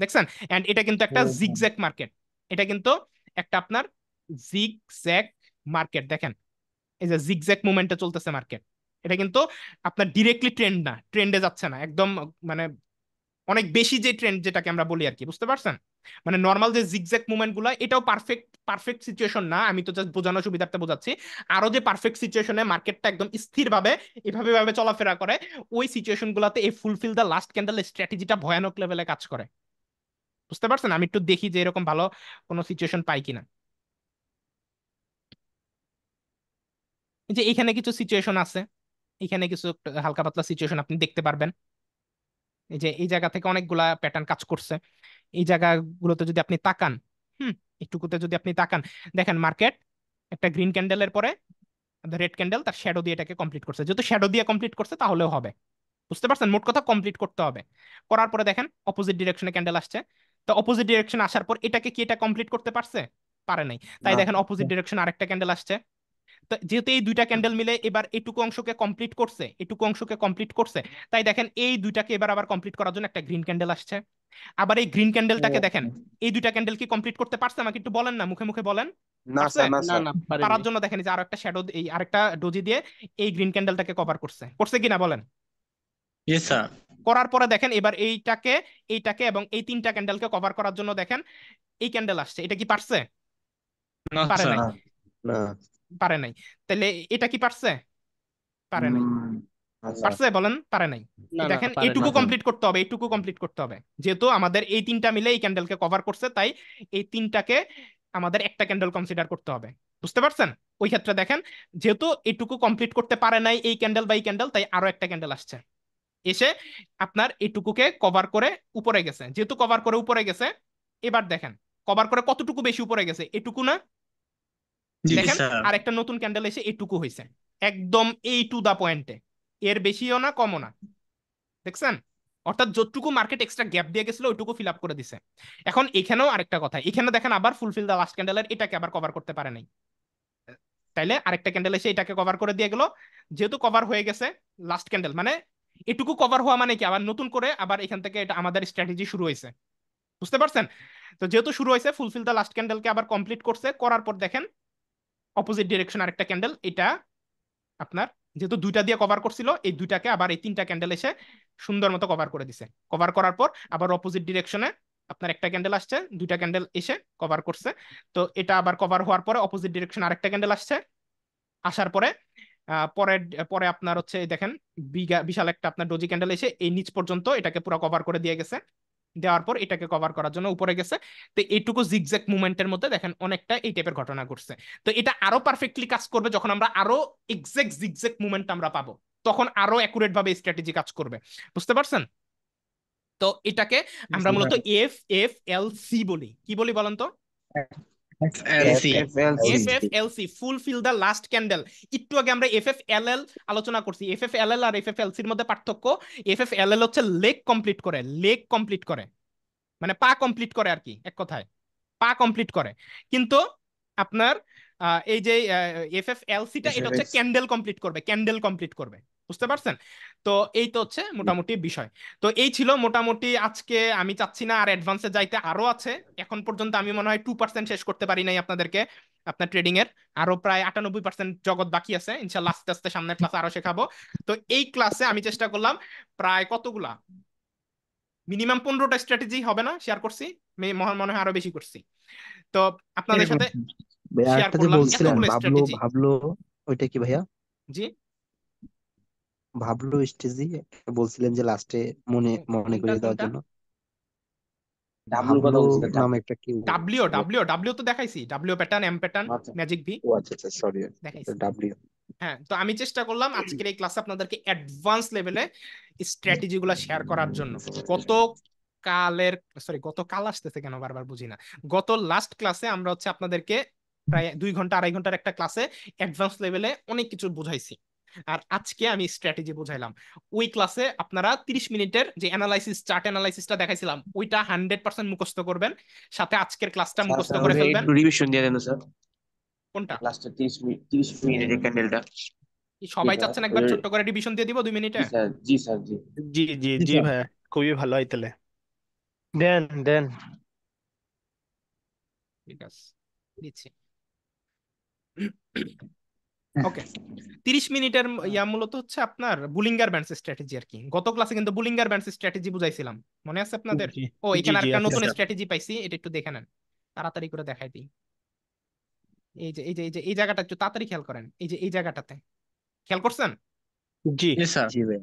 দেখছেন? এন্ড এটা কিন্তু একটা জিগজ্যাক মার্কেট এটা কিন্তু একটা আপনার জিগ জ্যাক মার্কেট দেখেন। এই যে জিগজ্যাক মুভমেন্টে চলতেছে মার্কেট এটা কিন্তু আপনার ডিরেক্টলি ট্রেন্ড না ট্রেন্ডে যাচ্ছে না। একদম মানে অনেক বেশি যে ট্রেন্ড যেটাকে আমরা বলি আর কি, বুঝতে পারছেন? মানে নর্মাল যে জিগজ্যাক মুভমেন্টগুলো এটাও পারফেক্ট পারফেক্ট সিচুয়েশন না। আমি তো জাস্ট বোঝানোর সুবিধার্থে বোঝাচ্ছি। আরও যে পারফেক্ট সিচুয়েশনে মার্কেটটা একদম স্থিরভাবে এভাবে ভাবে চলাফেরা করে, ওই সিচুয়েশন গুলাতে এই ফুলফিল দ্য লাস্ট ক্যান্ডেল স্ট্র্যাটেজিটা ভয়ানক লেভেলে কাজ করে। বুঝতে পারছেন? আমি একটু দেখি যে এরকম ভালো কোনো সিচুয়েশন পাই কিনা। যে এখানে কিছু সিচুয়েশন আছে। এখানে কিছু হালকা পাতলা সিচুয়েশন আপনি দেখতে পারবেন। এই যে এই জায়গা থেকে অনেকগুলা প্যাটার্ন কাজ করছে। এই জায়গাগুলোতে যদি আপনি তাকান, হুম, একটুকুতে যদি আপনি তাকান, দেখেন মার্কেট একটা গ্রিন ক্যান্ডেলের পরে রেড ক্যান্ডেল তার শ্যাডো দিয়ে এটাকে কমপ্লিট করছে। যেহেতু শ্যাডো দিয়ে কমপ্লিট করছে, তাহলেও হবে। বুঝতে পারছেন? মোট কথা কমপ্লিট করতে হবে। করার পরে দেখেন অপোজিট ডিরেকশনে ক্যান্ডেল আসছে। তো অপোজিট ডিরেকশন আসার পর এটাকে কি এটা কমপ্লিট করতে পারছে? পারে নাই। তাই দেখেন অপোজিট ডিরেকশন আরেকটা ক্যান্ডেল আসছে। তো যেহেতু এই দুইটা ক্যান্ডেল মিলে এবার এটুকু অংশকে কমপ্লিট করছে এটুকু অংশকে কমপ্লিট করছে তাই দেখেন এই দুইটাকে এবার আবার কমপ্লিট করার জন্য একটা গ্রিন ক্যান্ডেল আসছে। আবার এই গ্রিন ক্যান্ডেলটাকে দেখেন এই দুইটা ক্যান্ডেল কি কমপ্লিট করতে পারছে আমাকে একটু বলেন না মুখে মুখে বলেন? পারার জন্য দেখেন যে আরও একটা শ্যাডো এই আরেকটা ডোজি দিয়ে এই গ্রিন ক্যান্ডেলটাকে কভার করছে। করছে কিনা বলেন. করার পরে দেখেন এবার এইটাকে এইটাকে এবং এই তিনটা ক্যান্ডেলকে কভার করার জন্য দেখেন এই ক্যান্ডেল আসছে। এটা কি পারছে? পারে নাই। পারে নাই। তাহলে এটা কি পারছে? পারে নাই। স্যার পারছে বলেন পারে নাই। দেখেন এইটুকু কমপ্লিট করতে হবে এইটুকু কমপ্লিট করতে হবে। যেহেতু আমাদের এই তিনটা মিলে এই ক্যান্ডেলকে কভার করছে তাই এই তিনটাকে আমাদের একটা ক্যান্ডেল কনসিডার করতে হবে। বুঝতে পারছেন? ওই ক্ষেত্রে দেখেন যেহেতু এইটুকু কমপ্লিট করতে পারে নাই এই ক্যান্ডেল বা এই ক্যান্ডেল তাই আরও একটা ক্যান্ডেল আসছে। এসে আপনার এইটুকুকে কভার করে উপরে গেছে। যেহেতু কভার করে উপরে গেছে এবার দেখেন কভার করে কতটুকু বেশি উপরে গেছে? এটুকু না? দেখেন আর একটা নতুন ক্যান্ডেল এসে এইটুকু হয়েছে একদম এই টু দা পয়েন্টে এর বেশিও না কমও না। দেখছেন? অর্থাৎ যতটুকু মার্কেট এক্সট্রা গ্যাপ দিয়ে গেছিল ওইটুকু ফিল আপ করে দিছে। এখন এখানেও আরেকটা কথা। এখানে দেখেন আবার ফুলফিল দা লাস্ট ক্যান্ডেলের এটাকে আবার কভার করতে পারে নাই। তাইলে আরেকটা ক্যান্ডেল এসে এটাকে কভার করে দিয়ে গেল। যেহেতু কভার হয়ে গেছে লাস্ট ক্যান্ডেল মানে এটুকু কভার হওয়া মানে কি? আবার নতুন করে আবার এখান থেকে এটা আমাদের স্ট্র্যাটেজি শুরু হয়েছে। বুঝতে পারছেন? তো যেহেতু শুরু হয়েছে ফুলফিল দা লাস্ট ক্যান্ডেলকে আবার কমপ্লিট করছে, করার পর দেখেন অপোজিট ডিরেকশন আরেকটা ক্যান্ডেল এটা আপনার যেহেতু দুইটা দিয়ে কভার করছিল, এই দুইটাকে আবার এই তিনটা ক্যান্ডেল এসে সুন্দর মতো কভার করে দিছে। কভার করার পর আবার অপোজিট ডিরেকশনে আপনার একটা ক্যান্ডেল আসছে, দুইটা ক্যান্ডেল এসে কভার করছে। তো এটা আবার কভার হওয়ার পরে অপোজিট ডিরেকশন আরেকটা ক্যান্ডেল আসছে। আসার পরে পরে পরে আপনার হচ্ছে দেখেন বিঘা বিশাল একটা আপনার ডোজি ক্যান্ডেল এসে এই নিচ পর্যন্ত এটাকে পুরো কভার করে দিয়ে গেছে। দেওয়ার পর এটাকে কভার করার জন্য উপরে গেছে। তো এইটুকু জিগজ্যাগ মুভমেন্টের মধ্যে দেখেন অনেকটা এই টাইপের ঘটনা ঘটছে। তো এটা আরও পারফেক্টলি কাজ করবে যখন আমরা আরও এক্সাক্ট জিগজ্যাগ মুভমেন্ট আমরা পাবো। তখন আরও অ্যাকুরেট ভাবে স্ট্র্যাটেজি কাজ করবে। বুঝতে পারছেন? তো এটাকে আমরা মূলত এফ এফ এল সি বলি। কি বলি বলেন তো? FLC. FFLC F F L fulfil the last candle একটু আগে আমরা আলোচনা করছি এফ এফ এল এল আর এফ এফ এল সির মধ্যে পার্থক্য এফ এফ এল এল হচ্ছে লেগ কমপ্লিট করে লেগ কমপ্লিট করে মানে পা কমপ্লিট করে আর কি এক কথায় পা কমপ্লিট করে কিন্তু আপনার আহ, এই যে এফ এফ এল সিটা এটা হচ্ছে ক্যান্ডেল কমপ্লিট করবে ক্যান্ডেল কমপ্লিট করবে বুঝতে পারছেন? তো এই তো হচ্ছে মোটামুটি বিষয়। তো এই ছিল মোটামুটি আজকে আমি চাচ্ছি না আর অ্যাডভান্সে যাইতে আরও আছে। এখন পর্যন্ত আমি মনে হয় টু পার্সেন্ট শেষ করতে পারি নাই আপনাদেরকে আপনার ট্রেডিং এর। আরও প্রায় আটানব্বই পার্সেন্ট জগৎ বাকি আছে। ইনশাল্লাহ আস্তে আস্তে সামনের ক্লাসে আরও শেখাবো। তো এই ক্লাসে আমি চেষ্টা করলাম প্রায় কতগুলা? মিনিমাম পনেরোটা স্ট্র্যাটেজি হবে না? শেয়ার করছি? মে- মনে হয় আরও বেশি করছি। তো আপনাদের সাথে শেয়ার করলাম এতগুলো ভাবলো স্ট্র্যাটেজি ভাবলো ওইটা কি ভাইয়া? জি? ভাবলো স্টেজি বলছিলেন যে লাস্টে মনে মনে করিয়ে দেওয়ার জন্য। ডাব্লু কথা ভাবলো বলছিলেন নামে একটা কি ডাব্লিউ ডাব্লিউ ডাব্লিউ তো দেখাইছি। ডাব্লিউ প্যাটার্ন এম প্যাটার্ন আচ্ছা। ম্যাজিক ভি ও আচ্ছা আচ্ছা সরি দেখাইছি। ডাব্লিউ হ্যাঁ তো আমি চেষ্টা করলাম আজকের এই ক্লাসে আপনাদেরকে অ্যাডভান্স লেভেলে স্ট্র্যাটেজি গুলা শেয়ার করার জন্য। গত কালের সরি গত কাল আসতেছে কেন বারবার বুঝি না। গত লাস্ট ক্লাসে আমরা হচ্ছে আপনাদেরকে প্রায় দুই ঘণ্টা আড়াই ঘণ্টার একটা ক্লাসে অ্যাডভান্স লেভেলে অনেক কিছু বুঝাইছি। আর আজকে আমি স্ট্র্যাটেজি বুঝাইলাম। ওই ক্লাসে আপনারা তিরিশ মিনিটের যে অ্যানালাইসিস চার্ট অ্যানালাইসিসটা দেখাইছিলাম ওইটা হান্ড্রেড পার্সেন্ট মুখস্থ করবেন। সাথে আজকের ক্লাসটা মুখস্থ করে ফেলবেন। রিভিশন দিয়ে দেন স্যার? কোনটা? লাস্টে তিরিশ মিনিট তিরিশ এই মিনিট যে ক্যান্ডেলটা কি সবাই চাচ্ছেন একবার ছোট্ট করে ডিভিশন দিয়ে দিব দুই মিনিটে? জি স্যার জি জি। জি জি। ভাইয়া খুবই ভালো হয় তাহলে। দেন দেন। ঠিক আছে দিচ্ছি। ওকে তিরিশ মিনিটের ইয়া মূলত হচ্ছে আপনার বুলিঙ্গার ব্যান্ডস স্ট্র্যাটেজি আর কি। গত ক্লাসে কিন্তু বুলিঙ্গার ব্যান্ডস স্ট্র্যাটেজি বুঝাইছিলাম। মনে আছে আপনাদের? ও এখানে আছে, নতুন স্ট্র্যাটেজি পাইছি এটা একটু দেখে নেন। তাড়াতাড়ি করে দেখাই দিই। এই যে এই যে এই যে এই জায়গাটা একটু তাড়াতাড়ি খেয়াল করেন। এই যে এই জায়গাটাতে। খেয়াল করছেন? জি। ভাই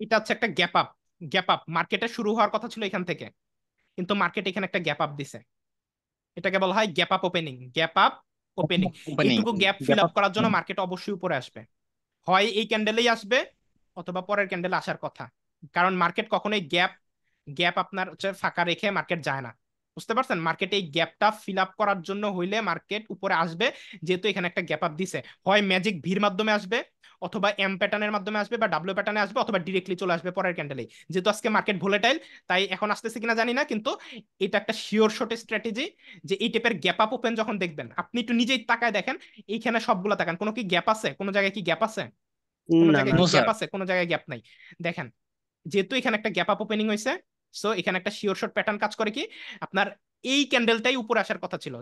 এটা হচ্ছে একটা গ্যাপ আপ গ্যাপ আপ মার্কেটে শুরু হওয়ার কথা ছিল এখান থেকে। কিন্তু মার্কেট এখানে একটা গ্যাপ আপ দিছে। এটাকে বলা হয় gap up opening gap up opening এইটুকু গ্যাপ ফিল আপ করার জন্য মার্কেট অবশ্যই উপরে আসবে। হয় এই ক্যান্ডেলেই আসবে অথবা পরের ক্যান্ডেল আসার কথা। কারণ মার্কেট কখনোই গ্যাপ গ্যাপ আপনার হচ্ছে ফাঁকা রেখে মার্কেট যায় না। বুঝতে পারছেন? মার্কেটে এই গ্যাপটা ফিল আপ করার জন্য হইলে মার্কেট উপরে আসবে যেহেতু এখানে একটা গ্যাপ আপ দিছে। হয় ম্যাজিক ভির মাধ্যমে আসবে অথবা এম প্যাটার্নের মাধ্যমে আসবে বা ডাব্লিউ প্যাটার্নে আসবে অথবা ডিরেক্টলি চলে আসবে পরের ক্যান্ডেলে যেহেতু আজকে মার্কেট ভোলেটাইল তাই এখন আসতেছে কিনা জানি না কিন্তু এটা একটা শিওর শর্টের স্ট্র্যাটেজি যে এই টাইপের গ্যাপ আপ ওপেন যখন দেখবেন আপনি একটু নিজেই তাকায় দেখেন এইখানে সবগুলো তাকান। কোনো কি গ্যাপ আছে? কোনো জায়গায় কি গ্যাপ আছে? কোনো জায়গায় কি গ্যাপ আছে? কোনো জায়গায় গ্যাপ নাই। দেখেন যেহেতু এখানে একটা গ্যাপ আপ ওপেনিং হয়েছে সো এখানে একটা শিওর শর্ট প্যাটার্ন কাজ করে কি? আপনার এই ক্যান্ডেলটাই উপরে আসার কথা ছিল।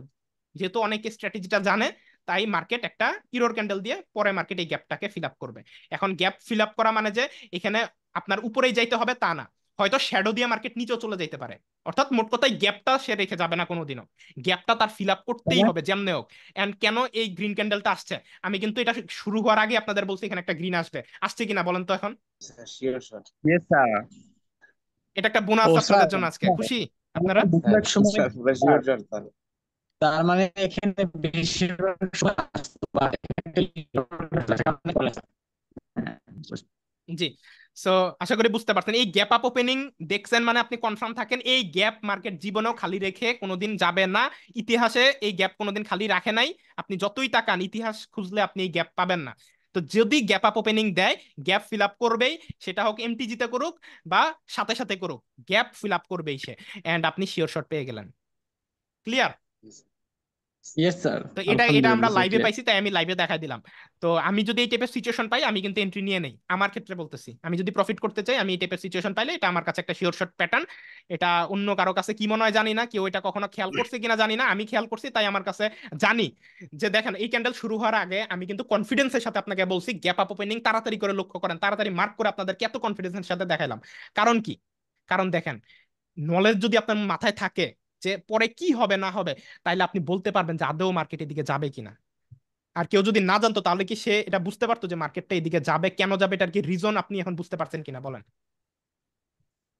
যেহেতু অনেকে স্ট্র্যাটেজিটা জানে তাই মার্কেট একটা ইরোর ক্যান্ডেল দিয়ে পরে মার্কেট এই গ্যাপটাকে ফিল আপ করবে। এখন গ্যাপ ফিল আপ করা মানে যে এখানে আপনার উপরেই যাইতে হবে তা না। হয়তো শ্যাডো দিয়ে মার্কেট নিচেও চলে যাইতে পারে। অর্থাৎ মোট কথায় গ্যাপটা সে রেখে যাবে না কোনোদিনও। গ্যাপটা তার ফিল আপ করতেই হবে যেমনে হোক। এন্ড কেন এই গ্রিন ক্যান্ডেলটা আসছে? আমি কিন্তু এটা শুরু হওয়ার আগে আপনাদের বলছি এখানে একটা গ্রিন আসবে। আসছে কিনা বলেন তো এখন শিওর শট ইয়েস স্যার এটা একটা বোনাস আপনাদের জন্য আজকে। খুশি? আপনারা? তাহলে। তার মানে এখানে বেশিরভাগ। জি। সো আশা করি বুঝতে পারছেন। এই গ্যাপ আপ ওপেনিং দেখছেন মানে আপনি কনফার্ম থাকেন এই গ্যাপ মার্কেট জীবনেও খালি রেখে কোনোদিন যাবে না। ইতিহাসে এই গ্যাপ কোনোদিন খালি রাখে নাই। আপনি যতই তাকান ইতিহাস খুঁজলে আপনি এই গ্যাপ পাবেন না। তো যদি গ্যাপ আপ ওপেনিং দেয় গ্যাপ ফিল আপ করবেই, সেটা হোক এমটিজিতে করুক বা সাথে সাথে করুক গ্যাপ ফিল আপ করবেই সে। অ্যান্ড আপনি শিওর শট পেয়ে গেলেন। ক্লিয়ার ইয়েস স্যার তো এটা এটা আমরা লাইভে পাইছি তাই আমি লাইভে দেখাই দিলাম। তো আমি যদি এই টাইপের সিচুয়েশন পাই আমি কিন্তু এন্ট্রি নিয়ে নেই। আমার ক্ষেত্রে বলতেছি আমি যদি প্রফিট করতে চাই আমি এই টাইপের সিচুয়েশন পাইলে এটা আমার কাছে একটা শিওর শট প্যাটার্ন এটা অন্য কারও কাছে কি মনে হয় জানি না কেউ এটা কখনো খেয়াল করছে কিনা জানি না আমি খেয়াল করছি তাই আমার কাছে জানি। যে দেখেন এই ক্যান্ডেল শুরু হওয়ার আগে আমি কিন্তু কনফিডেন্সের সাথে আপনাকে বলছি গ্যাপ আপ ওপেনিং তাড়াতাড়ি করে লক্ষ্য করেন তাড়াতাড়ি মার্ক করে আপনাদেরকে এত কনফিডেন্সের সাথে দেখাইলাম। কারণ কি? কারণ দেখেন নলেজ যদি আপনার মাথায় থাকে যে পরে কি হবে না হবে তাইলে আপনি বলতে পারবেন যে আদৌ মার্কেটের দিকে যাবে কিনা। আর কেউ যদি না জানতো তাহলে কি সে এটা বুঝতে পারতো যে মার্কেটটা এদিকে যাবে কেন যাবে এটার কি রিজন আপনি এখন বুঝতে পারছেন কিনা বলেন?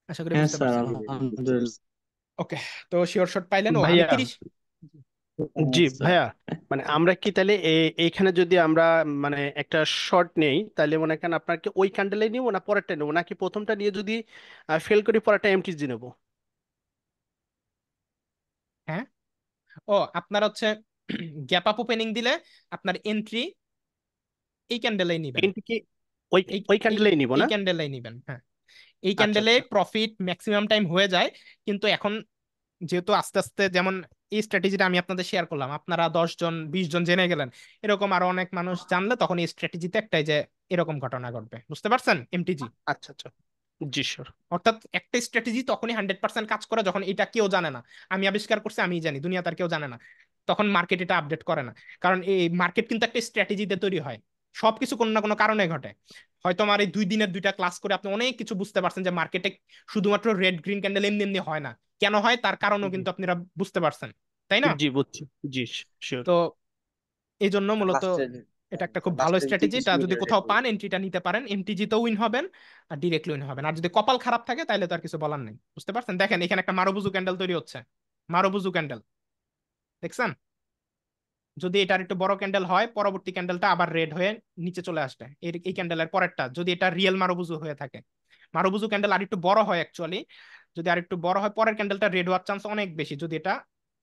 আশা করি হ্যাঁ বুঝতে পারছেন। ওকে তো শিওর শট পাইলেন। ও ভাইয়া জি আচ্ছা। ভাইয়া মানে আমরা কি তাহলে এইখানে যদি আমরা মানে একটা শর্ট নেই তাহলে মনে করেন আপনাকে ওই ক্যান্ডেলে নিব না পরেরটা নেব? নাকি প্রথমটা নিয়ে যদি ফেল করি পরেরটা এমটিজি নেব হ্যাঁ ও আপনার হচ্ছে গ্যাপ আপ ওপেনিং দিলে আপনার এন্ট্রি এই ক্যান্ডেলেই নেবেন। এন্ট্রি কি ওই এই ওই এই ক্যান্ডেলেই নিব এই না? ক্যান্ডেলেই নেবেন হ্যাঁ। এই ক্যান্ডেলে প্রফিট ম্যাক্সিমাম টাইম হয়ে যায় কিন্তু এখন যেহেতু আস্তে আস্তে যেমন এই স্ট্র্যাটেজিটা আমি আপনাদের শেয়ার করলাম আপনারা দশ জন বিশ জন জেনে গেলেন এরকম আরও অনেক মানুষ জানলে তখন এই স্ট্র্যাটেজিতে একটাই যে এরকম ঘটনা ঘটবে বুঝতে পারছেন? এমটিজি আচ্ছা আচ্ছা। জি শিওর অর্থাৎ একটা স্ট্র্যাটেজি তখনই হান্ড্রেড পার্সেন্ট কাজ করে যখন এটা কেউ জানে না। আমি আবিষ্কার করছি আমি জানি দুনিয়া তার কেউ জানে না। তখন মার্কেট এটা আপডেট করে না। কারণ এই মার্কেট কিন্তু একটা স্ট্র্যাটেজিতে তৈরি হয়। সবকিছু কোনো না কোনো কারণে ঘটে। হয়তো আমার এই দুই দিনের দুইটা ক্লাস করে আপনি অনেক কিছু বুঝতে পারছেন যে মার্কেটে শুধুমাত্র রেড গ্রিন ক্যান্ডেল এমনি এমনি হয় না। কেন হয়? তার কারণও কিন্তু আপনারা বুঝতে পারছেন। তাই না? জি বুঝছি। জি তো এই জন্য মূলত এটা একটা খুব ভালো স্ট্র্যাটেজি এটা যদি কোথাও পান এন্ট্রিটা নিতে পারেন এমটিজিতেও উইন হবেন আর ডিরেক্টলি উইন হবেন। আর যদি কপাল খারাপ থাকে তাহলে তো আর কিছু বলার নেই বুঝতে পারছেন? দেখেন এখানে একটা মারুবুজু ক্যান্ডেল তৈরি হচ্ছে। মারুবুজু ক্যান্ডেল দেখছেন? যদি এটার একটু বড় ক্যান্ডেল হয় পরবর্তী ক্যান্ডেলটা আবার রেড হয়ে নিচে চলে আসবে। এর এই ক্যান্ডেলের পরেরটা যদি এটা রিয়েল মারুবুজু হয়ে থাকে। মারুবুজু ক্যান্ডেল আর একটু বড় হয় অ্যাকচুয়ালি যদি আর একটু বড় হয় পরের ক্যান্ডেলটা রেড হওয়ার চান্স অনেক বেশি। যদি এটা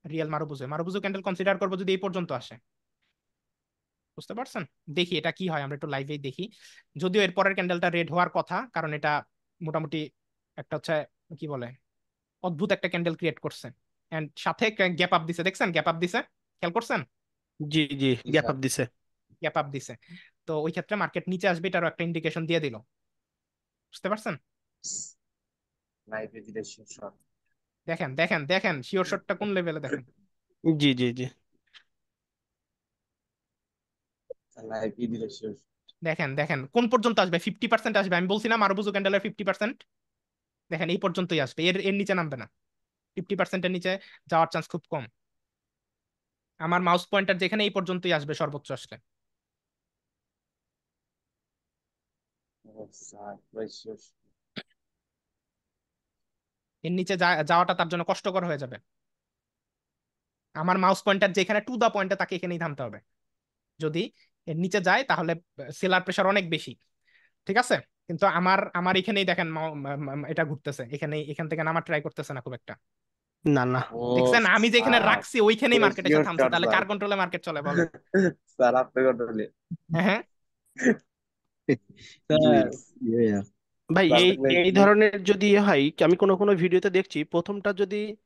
real marubozu marubozu candle consider করব যদি এই পর্যন্ত আসে। বুঝতে পারছেন? দেখি এটা কি হয় আমরা একটু লাইভেই দেখি। যদিও এর পরের ক্যান্ডেলটা রেড হওয়ার কথা কারণ এটা মোটামুটি একটা হচ্ছে কি বলে অদ্ভুত একটা ক্যান্ডেল ক্রিয়েট করছে। এন্ড সাথে গ্যাপ আপ দিছে দেখছেন? গ্যাপ আপ দিছে? খেয়াল করছেন? জি জি গ্যাপ আপ দিছে। গ্যাপ আপ দিছে। তো ওই ক্ষেত্রে মার্কেট নিচে আসবে এটারও একটা ইন্ডিকেশন দিয়ে দিল। বুঝতে পারছেন? লাইভে দিলে শিওর শট দেখেন দেখেন দেখেন শিওর শটটা কোন লেভেলে দেখেন? জি জি জি লাইভে দিলে শিওর দেখেন দেখেন কোন পর্যন্ত আসবে? ফিফটি পার্সেন্ট আসবে। আমি বলছি না মারুবুজু ক্যান্ডেলের ফিফটি পার্সেন্ট দেখেন এই পর্যন্তই আসবে। এর এর নিচে নামবে না। ফিফটি পার্সেন্টের নিচে যাওয়ার চান্স খুব কম। আমার মাউস পয়েন্টার যেখানে এই পর্যন্তই আসবে সর্বোচ্চ আসলে। শিওর এর নিচে যাওয়াটা তার জন্য কষ্টকর হয়ে যাবে। আমার মাউস পয়েন্টার যেখানে টু দা পয়েন্টে তাকে এখানেই থামতে হবে। যদি এর নিচে যায় তাহলে সেলার প্রেশার অনেক বেশি। ঠিক আছে? কিন্তু আমার আমার এখানেই দেখেন এটা ঘুরতেছে। এখানে এখান থেকে নামার ট্রাই করতেছে না খুব একটা। না না। ও দেখছেন? আমি যেখানে রাখছি ওইখানেই মার্কেট এসে থামছে। তাহলে কার কন্ট্রোলে মার্কেট চলে বলো স্যার (laughs) আপনি কন্ট্রোলে হ্যাঁ (laughs) ভাই এই এই ধরনের যদি ইয়ে হয় কি আমি কোনো কোনো ভিডিওতে দেখছি প্রথমটা যদি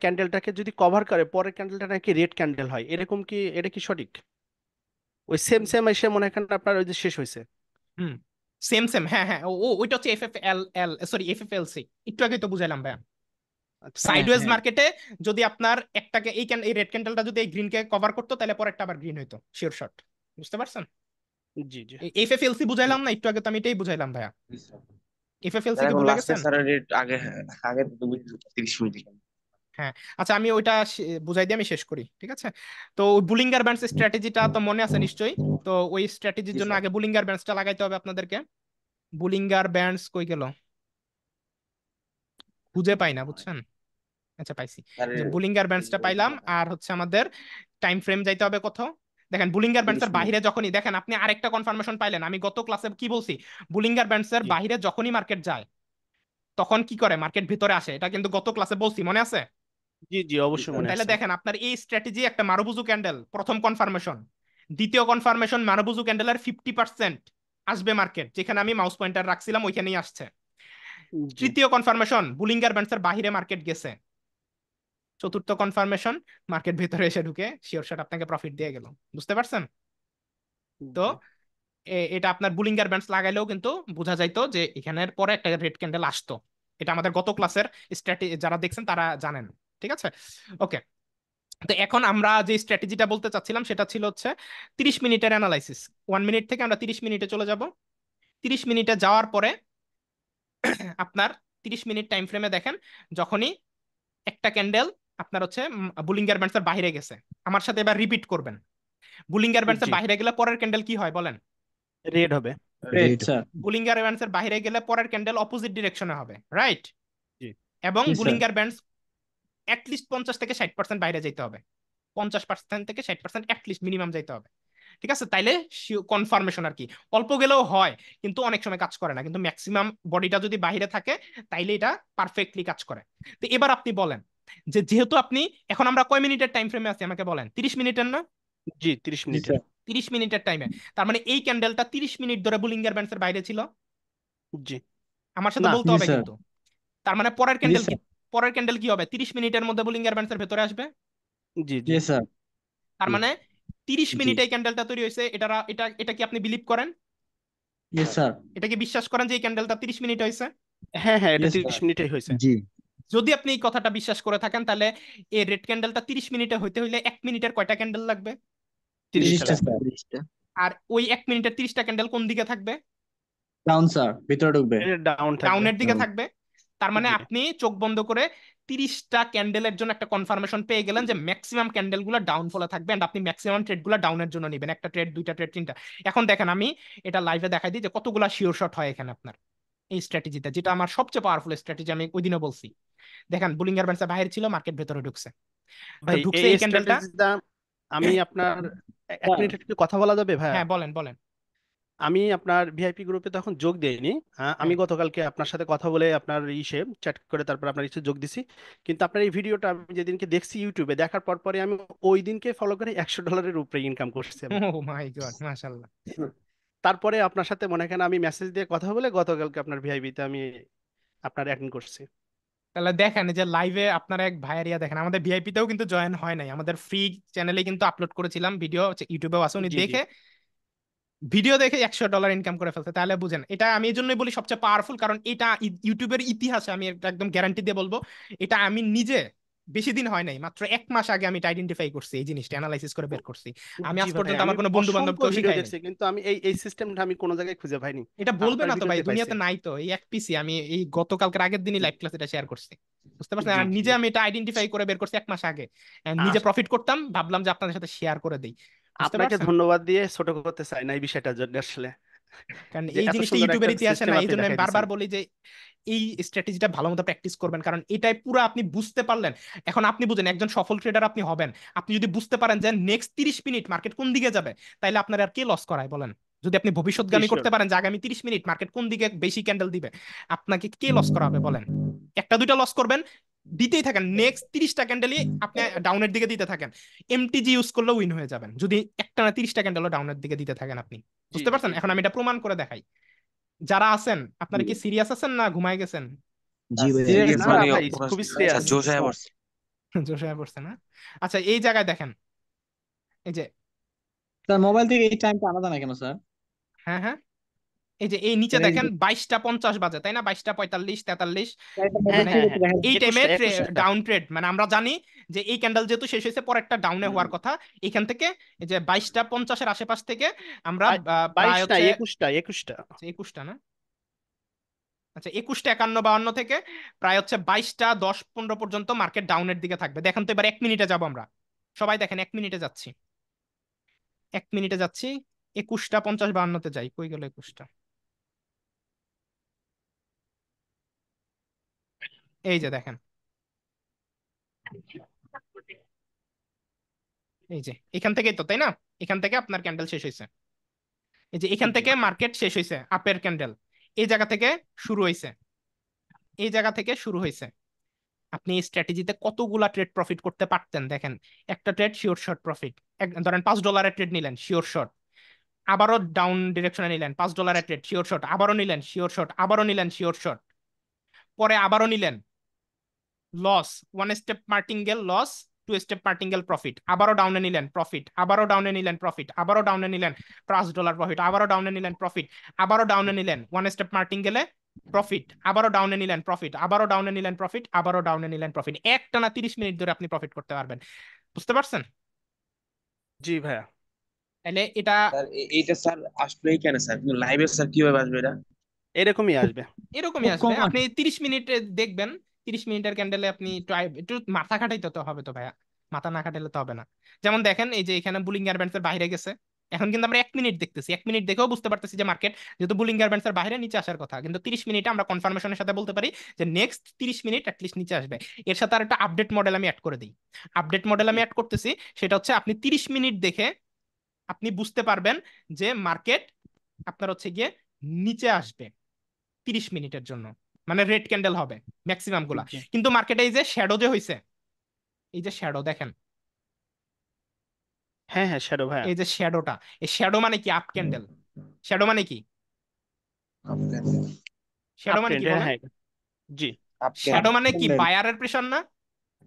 ক্যান্ডেলটাকে যদি কভার করে পরের ক্যান্ডেলটা নাকি রেড ক্যান্ডেল হয় এরকম কি এটা কি সঠিক? ওই সেম সেম এসে মনে হয় আপনার ওই যে শেষ হয়েছে। হুম সেম সেম হ্যাঁ হ্যাঁ ও ও, ওইটা হচ্ছে F F L L sorry F F L C একটু আগে তো বুঝাইলাম ভাইয়া। আচ্ছা সাইডওয়েজ মার্কেটে যদি আপনার একটাকে এই ক্যান এই রেড ক্যান্ডেলটা যদি এই গ্রিনকে কভার করতো তাহলে পরেরটা আবার গ্রিন হইতো শিওর শট বুঝতে পারছেন? জি জি। এফ এফ এল সি বুঝাইলাম না একটু আগে তো আমি এটাই বুঝাইলাম ভাইয়া। এফ এফ এল সি কি স্যারের রেট আগে আগে তো তিরিশ মিনিট হ্যাঁ আচ্ছা আমি ওইটা বুঝাই দিয়ে আমি শেষ করি ঠিক আছে? তো বুলিঙ্গার ব্যান্ডস স্ট্র্যাটেজিটা তো মনে আছে নিশ্চয়ই? তো ওই স্ট্র্যাটেজির জন্য আগে বুলিঙ্গার ব্যান্ডসটা লাগাইতে হবে আপনাদেরকে। বুলিঙ্গার ব্যান্ডস কই গেল? খুঁজে পাই না বুঝছেন? আচ্ছা পাইছি। যে বুলিঙ্গার ব্যান্ডসটা পাইলাম আর হচ্ছে আমাদের টাইম ফ্রেম যাইতে হবে কত দেখেন বুলিঙ্গার ব্যান্ডসের বাইরে যখনই দেখেন আপনি আরেকটা কনফার্মেশন পাইলেন আমি গত ক্লাসে কি বলছি? বুলিঙ্গার ব্যান্ডসের বাইরে যখনই মার্কেট যায় তখন কি করে? মার্কেট ভিতরে আসে এটা কিন্তু গত ক্লাসে বলছি মনে আছে? জি জি অবশ্যই মনে তাহলে দেখেন আপনার এই স্ট্র্যাটেজি একটা মারুবুজু ক্যান্ডেল প্রথম কনফার্মেশন দ্বিতীয় কনফার্মেশন মারুবুজু ক্যান্ডেলের ফিফটি পার্সেন্ট আসবে মার্কেট যেখানে আমি মাউস পয়েন্টার রাখছিলাম ওইখানেই আসছে। তৃতীয় কনফার্মেশন বুলিঙ্গার ব্যান্ডসের বাহিরে মার্কেট গেছে। চতুর্থ কনফার্মেশন মার্কেট ভিতরে এসে ঢুকে শিওর শট আপনাকে প্রফিট দিয়ে গেল। বুঝতে পারছেন? তো এটা আপনার বুলিঙ্গার ব্যান্ডস লাগাইলেও কিন্তু বোঝা যাইতো যে এখানের পরে একটা রেড ক্যান্ডেল আসতো। এটা আমাদের গত ক্লাসের স্ট্র্যাটেজি যারা দেখছেন তারা জানেন। ঠিক আছে? ওকে তো এখন আমরা যে স্ট্র্যাটেজিটা বলতে চাচ্ছিলাম সেটা ছিল হচ্ছে তিরিশ মিনিটের অ্যানালাইসিস ওয়ান মিনিট থেকে আমরা তিরিশ মিনিটে চলে যাব। তিরিশ মিনিটে যাওয়ার পরে আপনার তিরিশ মিনিট টাইম ফ্রেমে দেখেন যখনই একটা ক্যান্ডেল আপনার হচ্ছে বুলিঙ্গার ব্যান্ডসের বাইরে গেছে। আমার সাথে এবার রিপিট করবেন। বুলিঙ্গার ব্যান্ডসের বাইরে গেলে পরের ক্যান্ডেল কি হয় বলেন? রেড হবে। রেড স্যার বুলিঙ্গার ব্যান্ডসের বাইরে গেলে পরের ক্যান্ডেল অপোজিট ডিরেকশনে হবে রাইট জি। এবং বুলিঙ্গার ব্যান্ডস অ্যাটলিস্ট পঞ্চাশ থেকে ষাট পার্সেন্ট বাইরে যেতে হবে। পঞ্চাশ পার্সেন্ট থেকে ষাট পার্সেন্ট অ্যাটলিস্ট মিনিমাম যেতে হবে। ঠিক আছে? তাইলে কনফার্মেশন আর কি। অল্প গেলেও হয় কিন্তু অনেক সময় কাজ করে না। কিন্তু ম্যাক্সিমাম বডিটা যদি বাইরে থাকে তাইলে এটা পারফেক্টলি কাজ করে। তো এবার আপনি বলেন যে যেহেতু আপনি এখন আমরা কয় মিনিটের টাইম ফ্রেমে আছি? আমাকে বলেন। তিরিশ মিনিটের না? জি তিরিশ জি মিনিটের। তিরিশ মিনিটের টাইমে তার মানে এই ক্যান্ডেলটা তিরিশ মিনিট ধরে বুলিঙ্গার ব্যান্ডসের বাইরে ছিল? জি। আমার সাথে বলতে হবে কিন্তু। তার মানে পরের ক্যান্ডেল পরের ক্যান্ডেল কি হবে? তিরিশ মিনিটের মধ্যে বুলিঙ্গার ব্যান্ডসের ভেতরে আসবে? জি জি। স্যার তার মানে তিরিশ মিনিটে ক্যান্ডেলটা তৈরি হয়েছে এটা এটা এটা কি আপনি বিলিভ করেন? জি স্যার এটা কি বিশ্বাস করেন যে এই ক্যান্ডেলটা তিরিশ মিনিট হয়েছে? হ্যাঁ হ্যাঁ এটা জি তিরিশ স্যার মিনিটেই হয়েছে। জি। যদি আপনি এই কথাটা বিশ্বাস করে থাকেন তাহলে এই রেড ক্যান্ডেলটা তিরিশ মিনিটে হইতে হইলে এক মিনিটের কয়টা ক্যান্ডেল লাগবে? তিরিশটা। তিরিশটা স্যার তিরিশটা। আর ওই এক মিনিটের তিরিশটা ক্যান্ডেল কোন দিকে থাকবে? ডাউন স্যার ভিতরে ঢুকবে। ডাউন থাকবে। ডাউনের দিকে থাকবে? তার মানে আপনি চোখ বন্ধ করে তিরিশটা ক্যান্ডেলের জন্য একটা কনফার্মেশন পেয়ে গেলেন যে ম্যাক্সিমাম ক্যান্ডেলগুলো ডাউনফলে থাকবে এন্ড আপনি ম্যাক্সিমাম ট্রেডগুলো ডাউনের জন্য নেবেন। একটা ট্রেড দুইটা ট্রেড তিনটা। এখন দেখেন আমি এটা লাইভে দেখাই দিই যে কতগুলা শিওর শট হয় এখানে আপনার এই স্ট্র্যাটেজিতে যেটা আমার সবচেয়ে পাওয়ারফুল স্ট্র্যাটেজি আমি ওই দিনও বলছি। দেখেন বুলিঙ্গার ব্যান্ডসের বাইরে ছিল মার্কেট ভেতরে ঢুকছে। ভাই ঢুকছে এই ক্যান্ডেলটা আমি আপনার এক মিনিট একটু কথা বলা যাবে ভাইয়া? হ্যাঁ বলেন বলেন। আমি আপনার ভিআইপি গ্রুপে তখন যোগ দেইনি। আমি হ্যাঁ। গতকালকে আপনার সাথে কথা বলে আপনার ইসে চ্যাট করে তারপর আপনার ইসে যোগ দিছি। কিন্তু আপনার এই ভিডিওটা আমি যেদিনকে দেখছি ইউটিউবে দেখার পর পরে আমি ওই দিনকে ফলো করে একশো ডলারের উপরে ইনকাম করছি ও মাই গড মাশাআল্লাহ। তারপরে আপনার সাথে মনে করেন আমি মেসেজ দিয়ে কথা বলে গতকালকে আপনার ভিআইপিতে আমি আপনার অ্যাটেন্ড করছি। তাহলে দেখেন যে লাইভে আপনারা এক ভাইয়ের ইয়া দেখেন আমাদের ভিআইপি তেও কিন্তু জয়েন হয় নাই। আমাদের ফ্রি চ্যানেলে কিন্তু আপলোড করেছিলাম ভিডিও ইউটিউবেও আছে। উনি দেখে ভিডিও দেখে একশো ডলার ইনকাম করে ফেলছে তাহলে বুঝেন। এটা আমি এই জন্যই বলি সবচেয়ে পাওয়ারফুল কারণ এটা ইউটিউবের ইতিহাসে আমি একদম গ্যারান্টি দিয়ে বলব এটা আমি নিজে বেশি দিন হয় নাই মাত্র এক মাস আগে আমি আইডেন্টিফাই করছি এই জিনিসটা অ্যানালাইসিস করে বের করছি। আমি আজ পর্যন্ত আমার কোনো বন্ধু বান্ধব কেউ শিখাই কিন্তু আমি এই এই সিস্টেমটা আমি কোনো জায়গায় খুঁজে পাইনি। এটা বলবে না তো ভাই দুনিয়াতে নাই তো এই এক পিসি আমি এই গতকালকের আগের দিনই লাইভ ক্লাস এটা শেয়ার করছি। বুঝতে পারছেন? আর নিজে আমি এটা আইডেন্টিফাই করে বের করছি এক মাস আগে। নিজে প্রফিট করতাম ভাবলাম যে আপনাদের সাথে শেয়ার করে দেই। আপনাকে ধন্যবাদ দিয়ে ছোট করতে চাই না এই বিষয়টার জন্য আসলে। কারণ এই জিনিসটা ইউটিউবের ইতিহাসে না এই জন্য আমি বারবার বলি যে এই স্ট্র্যাটেজিটা ভালো মতো প্র্যাকটিস করবেন কারণ এটাই পুরো আপনি বুঝতে পারলেন। এখন আপনি বুঝেন একজন সফল ট্রেডার আপনি হবেন। আপনি যদি বুঝতে পারেন যে নেক্সট তিরিশ মিনিট মার্কেট কোন দিকে যাবে তাইলে আপনার আর কে লস করায় বলেন? যদি আপনি ভবিষ্যৎগামী করতে পারেন যে আগামী তিরিশ মিনিট মার্কেট কোন দিকে বেশি ক্যান্ডেল দিবে আপনাকে কে লস করাবে বলেন? একটা দুইটা লস করবেন দিতেই থাকেন। নেক্সট তিরিশটা ক্যান্ডেলই আপনি ডাউনের দিকে দিতে থাকেন। এমটিজি ইউজ করলে উইন হয়ে যাবেন। যদি একটা না তিরিশটা ক্যান্ডেলও ডাউনের দিকে দিতে থাকেন আপনি। বুঝতে পারছেন? এখন আমি এটা প্রমাণ করে দেখাই। যারা আছেন আপনারা কি সিরিয়াস আছেন না ঘুমায় গেছেন? (laughs) আচ্ছা এই জায়গায় দেখেন। এই যে স্যার মোবাইল থেকে এই টাইমটা আলাদা না কেন স্যার? হ্যাঁ হ্যাঁ। এই যে এই নিচে এই দেখেন বাইশটা পঞ্চাশ বাজে তাই না? বাইশটা পঁয়তাল্লিশ তেতাল্লিশ। হ্যাঁ মানে হ্যাঁ হ্যাঁ এই টাইমে ডাউন ট্রেড মানে আমরা জানি যে এই ক্যান্ডেল যেহেতু শেষ হয়েছে পরেরটা ডাউনে হওয়ার কথা। এখান থেকে এই যে বাইশটা পঞ্চাশের আশেপাশ থেকে আমরা একুশটা একুশটা। আচ্ছা, একুশটা না? আচ্ছা একুশটা একান্ন বাউন্ন থেকে প্রায় হচ্ছে বাইশটা দশ পনেরো পর্যন্ত মার্কেট ডাউনের দিকে থাকবে। দেখেন তো এবার এক মিনিটে যাব আমরা। সবাই দেখেন এক মিনিটে যাচ্ছি। এক মিনিটে যাচ্ছি একুশটা পঞ্চাশ বাউন্নতে যাই। কই গেল একুশটা? এই যে দেখেন। এই যে এখান থেকেই তো তাই না? এখান থেকে আপনার ক্যান্ডেল শেষ হয়েছে। এই যে এখান থেকে মার্কেট শেষ হয়েছে আপের ক্যান্ডেল এই জায়গা থেকে শুরু হয়েছে। এই জায়গা থেকে শুরু হয়েছে। আপনি এই স্ট্র্যাটেজিতে কতগুলা ট্রেড প্রফিট করতে পারতেন দেখেন। একটা ট্রেড শিওর শর্ট প্রফিট ধরেন পাঁচ ডলারের ট্রেড নিলেন শিওর শর্ট আবারও ডাউন ডিরেকশনে নিলেন পাঁচ ডলারের ট্রেড শিওর শর্ট আবারও নিলেন শিওর শর্ট আবারও নিলেন শিওর শর্ট পরে আবারও নিলেন loss one step martingale loss two step martingale profit আবারও ডাউনে নিলেন প্রফিট আবারও ডাউনে নিলেন প্রফিট আবারও ডাউনে নিলেন পাঁচ ডলার প্রফিট আবারও ডাউনে নিলেন প্রফিট আবারও ডাউনে নিলেন ওয়ান স্টেপ মার্টিঙ্গেলে প্রফিট আবারও ডাউনে নিলেন প্রফিট আবারও ডাউনে নিলেন প্রফিট আবারও ডাউনে নিলেন প্রফিট একটানা তিরিশ মিনিট ধরে আপনি প্রফিট করতে পারবেন। বুঝতে পারছেন? জি ভাইয়া। তাহলে এটা স্যার এইটা স্যার আসবেই কেন স্যার? কিন্তু লাইভে স্যার কীভাবে আসবে এটা? এরকমই আসবে। এরকমই আসবে। আপনি তিরিশ মিনিটে দেখবেন তিরিশ মিনিটের ক্যান্ডেলে আপনি একটু মাথা খাটাইতে তো হবে তো ভাইয়া। মাথা না খাটাইলে তো হবে না। যেমন দেখেন, এই যে এখানে বুলিং গার্মেন্টস এর বাইরে গেছে। এখন কিন্তু আমরা এক মিনিট দেখতেছি। এক মিনিট দেখেও বুঝতে পারতেছি যে মার্কেট যেহেতু বুলিং গার্মেন্টস এর বাইরে নিচে আসার কথা। কিন্তু তিরিশ মিনিটে আমরা কনফার্মেশনের সাথে বলতে পারি যে নেক্সট তিরিশ মিনিট অ্যাটলিস্ট নিচে আসবে। এর সাথে আর একটা আপডেট মডেল আমি অ্যাড করে দিই। আপডেট মডেল আমি অ্যাড করতেছি, সেটা হচ্ছে আপনি তিরিশ মিনিট দেখে আপনি বুঝতে পারবেন যে মার্কেট আপনার হচ্ছে গিয়ে নিচে আসবে তিরিশ মিনিটের জন্য। মানে রেড ক্যান্ডেল হবে ম্যাক্সিমামগুলা। কিন্তু মার্কেটে এই যে শ্যাডো যে হয়েছে এই যে শ্যাডো দেখেন। হ্যাঁ হ্যাঁ শ্যাডো ভাইয়া। এই যে শ্যাডোটা এই শ্যাডো মানে কি? আপ ক্যান্ডেল শ্যাডো মানে কি? শ্যাডো মানে কি বলেন? হ্যাঁ জি। শ্যাডো মানে কি? বায়ারের প্রেশার না?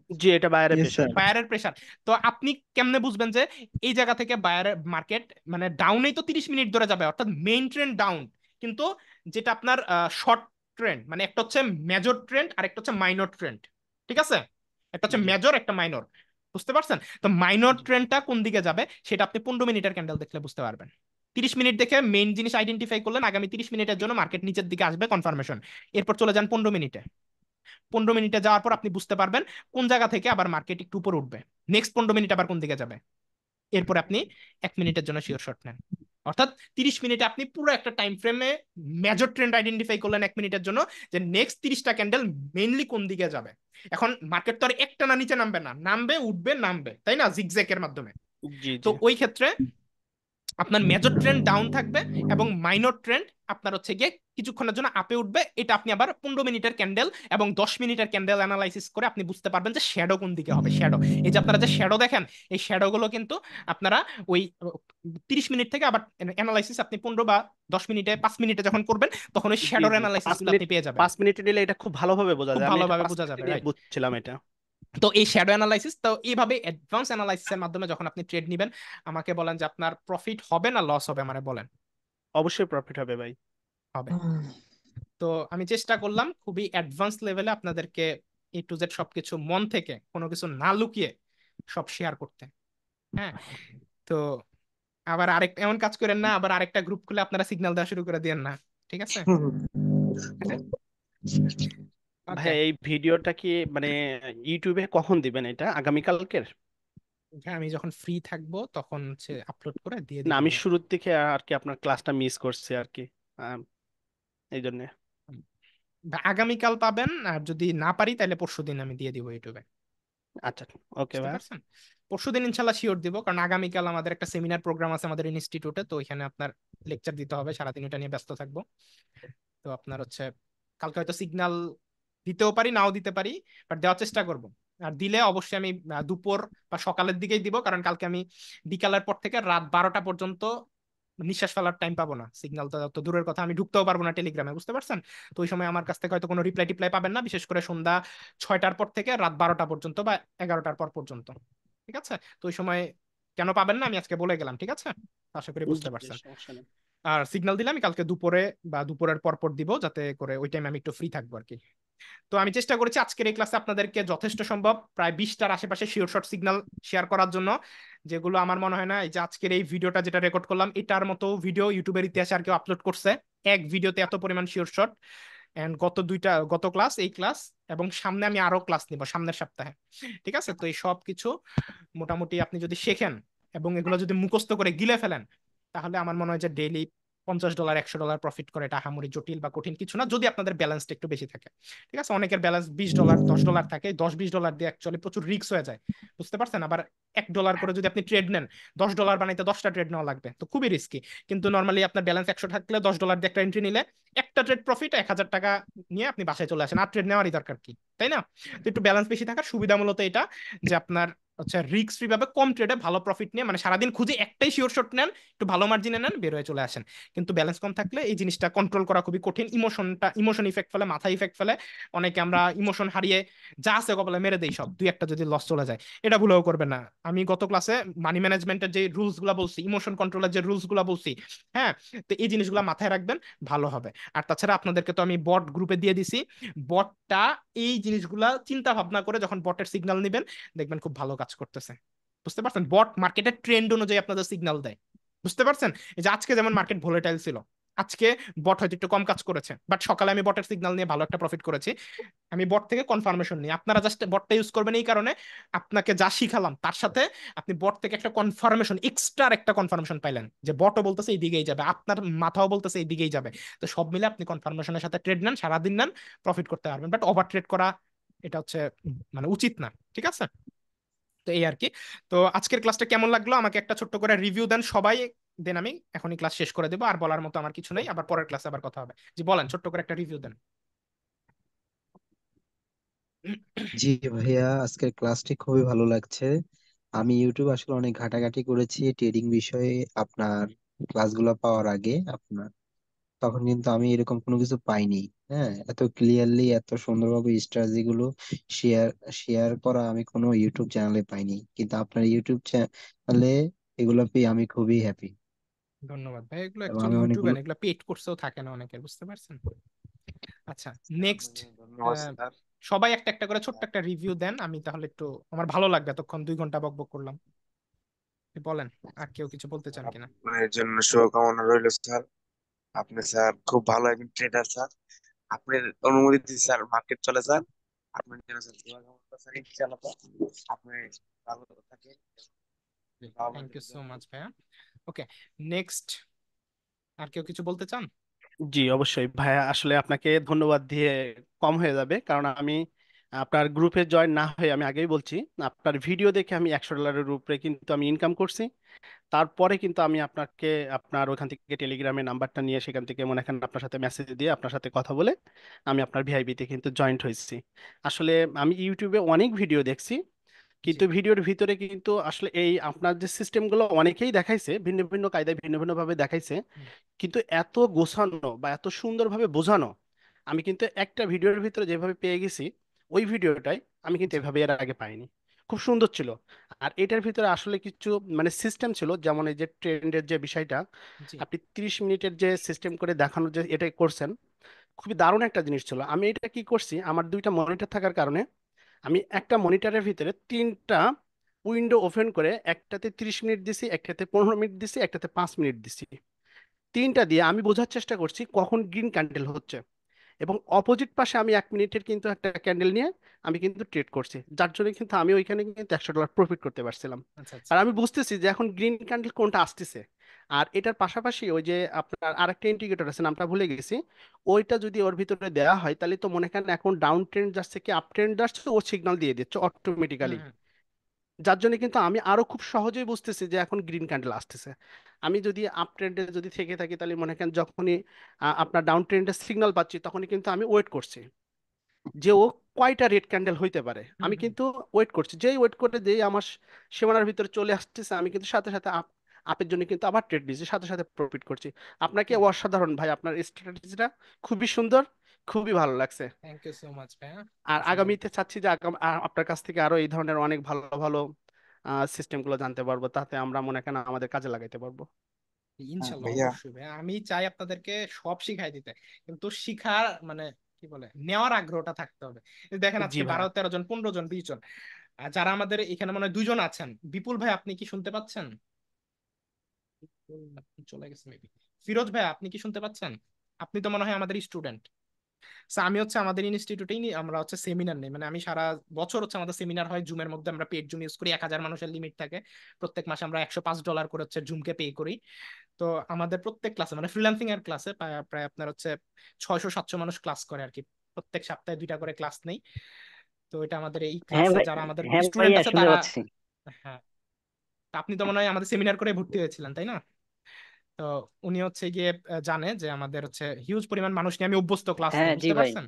জি এটা বাইরে ইয়েস প্রেশার বায়ারের প্রেশার তো আপনি কেমনে বুঝবেন যে এই জায়গা থেকে বায়ারের মার্কেট মানে ডাউনেই তো তিরিশ মিনিট ধরে যাবে অর্থাৎ মেইন ট্রেন্ড ডাউন কিন্তু যেটা আপনার শর্ট ট্রেন্ড মানে একটা হচ্ছে মেজর ট্রেন্ড আর একটা হচ্ছে মাইনর ট্রেন্ড ঠিক আছে? একটা হচ্ছে মেজর একটা মাইনর বুঝতে পারছেন? তো মাইনর ট্রেন্ডটা কোন দিকে যাবে? সেটা আপনি পনেরো মিনিটের ক্যান্ডেল দেখলে বুঝতে পারবেন। তিরিশ মিনিট দেখে মেইন জিনিস আইডেন্টিফাই করলেন আগামী তিরিশ মিনিটের জন্য মার্কেট নিচের দিকে আসবে কনফার্মেশন এরপর চলে যান পনেরো মিনিটে। পনেরো মিনিটে যাওয়ার পর আপনি বুঝতে পারবেন কোন জায়গা থেকে আবার মার্কেট একটু উপর উঠবে। নেক্সট পনেরো মিনিট আবার কোন দিকে যাবে? এরপর আপনি এক মিনিটের জন্য শিওর শট নেন। অর্থাৎ তিরিশ মিনিটে আপনি পুরো একটা টাইম ফ্রেমে মেজর ট্রেন্ড আইডেন্টিফাই করলেন এক মিনিটের জন্য যে নেক্সট তিরিশটা ক্যান্ডেল মেইনলি কোন দিকে যাবে? এখন মার্কেট তো আর একটা না নিচে নামবে না। নামবে উঠবে নামবে তাই না? জিগজ্যাকের মাধ্যমে। তো ওই ক্ষেত্রে আপনার মেজর ট্রেন্ড ডাউন থাকবে এবং মাইনর ট্রেন্ড আপনার হচ্ছে গিয়ে কিছুক্ষণের জন্য আপে উঠবে। এটা আপনি আবার পনেরো মিনিটের ক্যান্ডেল এবং দশ মিনিটের ক্যান্ডেল অ্যানালাইসিস করে আপনি বুঝতে পারবেন যে শ্যাডো কোন দিকে হবে শ্যাডো এই যে আপনারা যে শ্যাডো দেখেন এই শ্যাডো গুলো কিন্তু আপনারা ওই তিরিশ মিনিট থেকে আবার অ্যানালাইসিস আপনি পনেরো বা দশ মিনিটে পাঁচ মিনিটে যখন করবেন তখন ওই শ্যাডোর অ্যানালাইসিস আপনি পেয়ে যাবেন। পাঁচ মিনিটে নিলে এটা খুব ভালোভাবে বোঝা আমি ভালোভাবে বোঝা যাবে বুঝছিলাম এটা। তো এই শ্যাডো অ্যানালাইসিস তো এইভাবে অ্যাডভান্স অ্যানালাইসিসের মাধ্যমে যখন আপনি ট্রেড নেবেন আমাকে বলেন যে আপনার প্রফিট হবে না লস হবে মানে বলেন। অবশ্যই প্রফিট হবে ভাই। হবে। তো আমি চেষ্টা করলাম খুবই অ্যাডভান্স লেভেলে আপনাদেরকে এ টু জেড সবকিছু মন থেকে কোনো কিছু না লুকিয়ে সব শেয়ার করতে। হ্যাঁ? তো আবার আরেক এমন কাজ করেন না আবার আরেকটা গ্রুপ খুলে আপনারা সিগন্যাল দেওয়া শুরু করে দিয়েন না। ঠিক আছে? ওকে ভাই এই ভিডিওটা কি মানে ইউটিউবে কখন দিবেন এটা? আগামীকালকের? আমি যখন ফ্রি থাকব তখন হচ্ছে আপলোড করে দিয়ে না দিব। আমি শুরুর দিকে আর কি আপনার ক্লাসটা মিস করছি আর কি আম, এই জন্য। বা আগামীকাল পাবেন আর যদি না পারি তাহলে পরশু দিন আমি দিয়ে দিব ইউটিউবে আচ্ছা ওকে বুঝতে ভাই পারছেন? পরশুদিন ইনশাল্লাহ শিওর দিব কারণ আগামীকাল আমাদের একটা সেমিনার প্রোগ্রাম আছে আমাদের ইনস্টিটিউটে তো ওইখানে আপনার লেকচার দিতে হবে সারাদিন ওটা নিয়ে ব্যস্ত থাকব। তো আপনার হচ্ছে কালকে হয়তো সিগন্যাল দিতেও পারি নাও দিতে পারি বাট দেওয়ার চেষ্টা করব। আর দিলে অবশ্যই আমি দুপুর বা সকালের দিকেই দিব কারণ কালকে আমি বিকালের পর থেকে রাত বারোটা পর্যন্ত নিঃশ্বাস ফেলার টাইম পাবো না। সিগন্যাল তো তো দূরের কথা আমি ঢুকতেও পারব না টেলিগ্রামে বুঝতে পারছেন? তো ওই সময় আমার কাছ থেকে হয়তো কোনো রিপ্লাই টিপ্লাই পাবেন না বিশেষ করে সন্ধ্যা ছয়টার পর থেকে রাত বারোটা পর্যন্ত বা এগারোটার পর পর্যন্ত। ঠিক আছে? তো ওই সময় কেন পাবেন না আমি আজকে বলে গেলাম ঠিক আছে? আশা করি বুঝতে পারছেন। আর সিগন্যাল দিলে আমি কালকে দুপুরে বা দুপুরের পর পর দিব যাতে করে ওই টাইমে আমি একটু ফ্রি থাকব আর কি। তো আমি চেষ্টা করেছি, আজকের এই ক্লাসে আপনাদেরকে যথেষ্ট সম্ভব, প্রায় বিশটার আশেপাশে শিওর শর্ট সিগন্যাল শেয়ার করার জন্য, যেগুলো আমার মনে হয় না এই যে আজকের এই ভিডিওটা যেটা রেকর্ড করলাম, এটার মতো ভিডিও ইউটিউবের ইতিহাসে আর কেউ আপলোড করছে, এক ভিডিওতে এত পরিমাণ শিওর শর্ট অ্যান্ড গত দুইটা, গত ক্লাস এই ক্লাস এবং সামনে আমি আরও ক্লাস নিব, সামনের সপ্তাহে, ঠিক আছে? তো এই সব কিছু মোটামুটি আপনি যদি শেখেন, এবং এগুলো যদি মুখস্থ করে গিলে ফেলেন, তাহলে আমার মনে হয় যে ডেইলি পঞ্চাশ ডলার একশো ডলার প্রফিট করে এটা আহামরি জটিল বা কঠিন কিছু না, যদি আপনাদের ব্যালেন্সটা একটু বেশি থাকে। ঠিক আছে? অনেকের ব্যালেন্স বিশ ডলার দশ ডলার থাকে, দশ বিশ ডলার দিয়ে অ্যাকচুয়ালি প্রচুর রিস্ক হয়ে যায়। বুঝতে পারছেন? আবার এক ডলার করে যদি আপনি ট্রেড নেন, দশ ডলার বানাইতে দশটা ট্রেড নেওয়া লাগবে, তো খুবই রিস্কি কিন্তু নর্মালি আপনার ব্যালেন্স একশো থাকলে দশ ডলার দিয়ে একটা এন্ট্রি নিলে, একটা ট্রেড প্রফিট এক হাজার টাকা নিয়ে আপনি বাসায় চলে আসেন। আর ট্রেড নেওয়ারই দরকার কি? তাই না? তো একটু ব্যালেন্স বেশি থাকার সুবিধা মূলত এটা যে আপনার হচ্ছে রিস্ক ফ্রি ভাবে কম ট্রেডে ভালো প্রফিট নিয়ে মানে সারাদিন খুঁজে একটাই শিওর শট নেন, একটু ভালো মার্জিনে নেন, বের হয়ে চলে আসেন। কিন্তু ব্যালেন্স কম থাকলে এই জিনিসটা কন্ট্রোল করা খুবই কঠিন। ইমোশনটা ইমোশন ইফেক্ট ফেলে, মাথা ইফেক্ট ফেলে, অনেকে আমরা ইমোশন হারিয়ে যা আছে কপালে মেরে দেই সব, দুই একটা যদি লস চলে যায়। এটা ভুলেও করবে না। আমি গত ক্লাসে মানি ম্যানেজমেন্টের যে রুলসগুলা বলছি ইমোশন কন্ট্রোলের যে রুলসগুলা বলছি হ্যাঁ? তো এই জিনিসগুলো মাথায় রাখবেন, ভালো হবে। আর তাছাড়া আপনাদেরকে তো আমি বট গ্রুপে দিয়ে দিছি। বটটা এই জিনিসগুলা চিন্তা ভাবনা করে যখন বটের সিগন্যাল নেবেন, দেখবেন খুব ভালো কাজ করতেছে। বুঝতে পারছেন? বট মার্কেটের ট্রেন্ড অনুযায়ী আপনাদের সিগন্যাল দেয়। বুঝতে পারছেন? যে আজকে যেমন মার্কেট ভোলেটাইল ছিল, আজকে বট হয়তো একটু কম কাজ করেছে বাট সকালে আমি বটের সিগন্যাল নিয়ে ভালো একটা প্রফিট করেছি। আমি বট থেকে কনফার্মেশন নিই। আপনারা জাস্ট বটটা ইউজ করবেন এই কারণে আপনাকে যা শিখালাম, তার সাথে আপনি বট থেকে একটা কনফার্মেশন এক্সট্রা একটা কনফার্মেশন পাইলেন যে বটও বলতেছে এই দিকেই যাবে, আপনার মাথাও বলতেছে এই দিকেই যাবে। তো সব মিলে আপনি কনফার্মেশনের সাথে ট্রেড নেন, সারাদিন নেন প্রফিট করতে পারবেন। বাট ওভার ট্রেড করা, এটা হচ্ছে মানে উচিত না। ঠিক আছে? তো এই আর কি তো আজকের ক্লাসটা কেমন লাগল? আমাকে একটা ছোট্ট করে রিভিউ দেন সবাই। দেন আমি এখনই ক্লাস শেষ করে দেবো। আর বলার মতো আমার কিছু নেই। আবার পরের ক্লাসে আবার কথা হবে। জি, বলেন, ছোট্ট করে একটা রিভিউ দেন। জি ভাইয়া, আজকের ক্লাসটি খুবই ভালো লাগছে। আমি ইউটিউব আসলে অনেক ঘাটাঘাটি করেছি ট্রেডিং বিষয়ে আপনার ক্লাসগুলো পাওয়ার আগে। আপনার তখন কিন্তু আমি এরকম কোনো কিছু পাইনি। হ্যাঁ এত ক্লিয়ারলি এত সুন্দরভাবে স্ট্র্যাটেজি গুলো শেয়ার শেয়ার করা আমি কোনো ইউটিউব চ্যানেলে পাইনি। কিন্তু আপনার ইউটিউব চ্যানেলে এগুলো পেয়ে আমি খুবই হ্যাপি ধন্যবাদ ভাই এগুলো এবং অ্যাকচুয়ালি আমি ইউটিউবে অনেকগুলো না এগুলো পেড কোর্সেও থাকে না অনেকের বুঝতে পারছেন? আচ্ছা নেক্সট সবাই একটা একটা করে ছোট্ট একটা রিভিউ দেন আমি তাহলে একটু আমার ভালো লাগবে এতক্ষণ দুই ঘণ্টা বকবক করলাম। বলেন আর কেউ কিছু বলতে চান কিনা? আপনার জন্য শুভকামনা রইল স্যার। আপনি স্যার খুব ভালো একজন ট্রেডার স্যার। আপনার অনুমতি দিচ্ছি স্যার মার্কেট চলে স্যার আপনার জন্য স্যার শুভকামনা স্যার। ইনশাআল্লাহ আপনি ভালো থাকেন। থ্যাংক ইউ সো মাচ ভাইয়া। ওকে নেক্সট আর কেউ কিছু বলতে চান? জি অবশ্যই। ভাইয়া আসলে আপনাকে ধন্যবাদ দিয়ে কম হয়ে যাবে কারণ আমি আপনার গ্রুপে জয়েন না হয়ে আমি আগেই বলছি আপনার ভিডিও দেখে আমি একশো ডলারের উপরে কিন্তু আমি ইনকাম করছি। তারপরে কিন্তু আমি আপনাকে আপনার ওখান থেকে টেলিগ্রামে নাম্বারটা নিয়ে সেখান থেকে মনে করেন আপনার সাথে মেসেজ দিয়ে আপনার সাথে কথা বলে আমি আপনার ভিআইপিতে কিন্তু জয়েন্ট হয়েছি। আসলে আমি ইউটিউবে অনেক ভিডিও দেখছি কিন্তু ভিডিওর ভিতরে কিন্তু আসলে এই আপনার যে সিস্টেমগুলো অনেকেই দেখাইছে ভিন্ন ভিন্ন কায়দায় ভিন্ন ভিন্ন ভাবে দেখাইছে কিন্তু এত গোছানো বা এত সুন্দরভাবে বোঝানো আমি কিন্তু একটা ভিডিওর ভিতরে যেভাবে পেয়ে গেছি ওই ভিডিওটাই আমি কিন্তু এভাবে এর আগে পাইনি। খুব সুন্দর ছিল। আর এটার ভিতরে আসলে কিছু মানে সিস্টেম ছিল যেমন এই যে ট্রেন্ডের যে বিষয়টা আপনি তিরিশ মিনিটের যে সিস্টেম করে দেখানোর যে এটা করছেন খুবই দারুণ একটা জিনিস ছিল। আমি এটা কি করছি আমার দুইটা মনিটর থাকার কারণে আমি একটা মনিটরের ভিতরে তিনটা উইন্ডো ওপেন করে একটাতে তিরিশ মিনিট দিছি একটাতে পনেরো মিনিট দিছি একটাতে পাঁচ মিনিট দিছি। তিনটা দিয়ে আমি বোঝার চেষ্টা করছি কখন গ্রিন ক্যান্ডেল হচ্ছে। এবং অপোজিট পাশে আমি এক মিনিটের কিন্তু একটা ক্যান্ডেল নিয়ে আমি কিন্তু ট্রেড করছি। যার জন্য কিন্তু আমি ওইখানে কিন্তু একশো ডলার প্রফিট করতে পারছিলাম। আচ্ছা আচ্ছা। আর আমি বুঝতেছি যে এখন গ্রিন ক্যান্ডেল কোনটা আসতেছে। আর এটার পাশাপাশি ওই যে আপনার আরেকটা ইন্ডিকেটর আছে নামটা ভুলে গেছি। ওইটা যদি ওর ভিতরে দেওয়া হয় তাহলে তো মনে করেন এখন ডাউন ট্রেন্ড যাচ্ছে কি আপ ট্রেন্ড যাচ্ছে ও সিগন্যাল দিয়ে দিচ্ছে অটোমেটিক্যালি যার জন্য কিন্তু আমি আরও খুব সহজেই বুঝতেছি যে এখন গ্রিন ক্যান্ডেল আসতেছে। আমি যদি আপ ট্রেন্ডে যদি থেকে থাকি তাহলে মনে করেন যখনই আপনার ডাউন ট্রেন্ডের সিগনাল পাচ্ছি তখনই কিন্তু আমি ওয়েট করছি। যে ও কয়টা রেড ক্যান্ডেল হইতে পারে। আমি কিন্তু ওয়েট করছি। যেই ওয়েট করে যেই আমার সীমানার ভিতরে চলে আসতেছে আমি কিন্তু সাথে সাথে আপ আপের জন্য কিন্তু আবার ট্রেড নিচ্ছি সাথে সাথে প্রফিট করছি। আপনাকে অসাধারণ ভাই আপনার স্ট্র্যাটেজিটা খুবই সুন্দর। খুবই ভালো লাগছে। থ্যাংক ইউ সো মাচ ভাইয়া। আর আগামীতে চাচ্ছি যে আপনার কাছ থেকে আরও এই ধরনের অনেক ভালো ভালো সিস্টেমগুলো জানতে পারব তাতে আমরা মনে করেন আমাদের কাজে লাগাইতে পারব। ইনশাল্লাহ অবশ্যই ভাইয়া। আমি চাই আপনাদেরকে সব শিখাই দিতে কিন্তু শিখার মানে কি বলে নেওয়ার আগ্রহটা থাকতে হবে। দেখেন আজকে বারো তেরো জন পনেরো জন বিশ জন আর যারা আমাদের এখানে মনে হয় দুজন আছেন বিপুল ভাই আপনি কি শুনতে পাচ্ছেন? চলে গেছে মেবি ফিরোজ ভাই আপনি কি শুনতে পাচ্ছেন? আপনি তো মনে হয় আমাদের স্টুডেন্ট আমি হচ্ছে আমাদের ইনস্টিটিউটেই আমরা হচ্ছে সেমিনার নেই। মানে আমি সারা বছর হচ্ছে আমাদের সেমিনার হয় জুমের মধ্যে আমরা পেড জুম ইউজ করি এক হাজার মানুষের লিমিট থাকে। প্রত্যেক মাসে আমরা একশো পাঁচ ডলার করে হচ্ছে জুমকে পে করি। তো আমাদের প্রত্যেক ক্লাসে মানে ফ্রিল্যান্সিং এর ক্লাসে প্রায় আপনার হচ্ছে ছয়শো সাতশো মানুষ ক্লাস করে আর কি। প্রত্যেক সপ্তাহে দুইটা করে ক্লাস নেই। তো এটা আমাদের এই হ্যাঁ ক্লাসে যারা আমাদের হ্যাঁ স্টুডেন্ট আছে তারা হ্যাঁ। আপনি তো মনে হয় আমাদের সেমিনার করে ভর্তি হয়েছিলেন তাই না? তো উনি হচ্ছে গিয়ে জানে যে আমাদের হচ্ছে হিউজ পরিমাণ মানুষ নিয়ে আমি অভ্যস্ত ক্লাস হ্যাঁ জি বুঝতে পারছেন?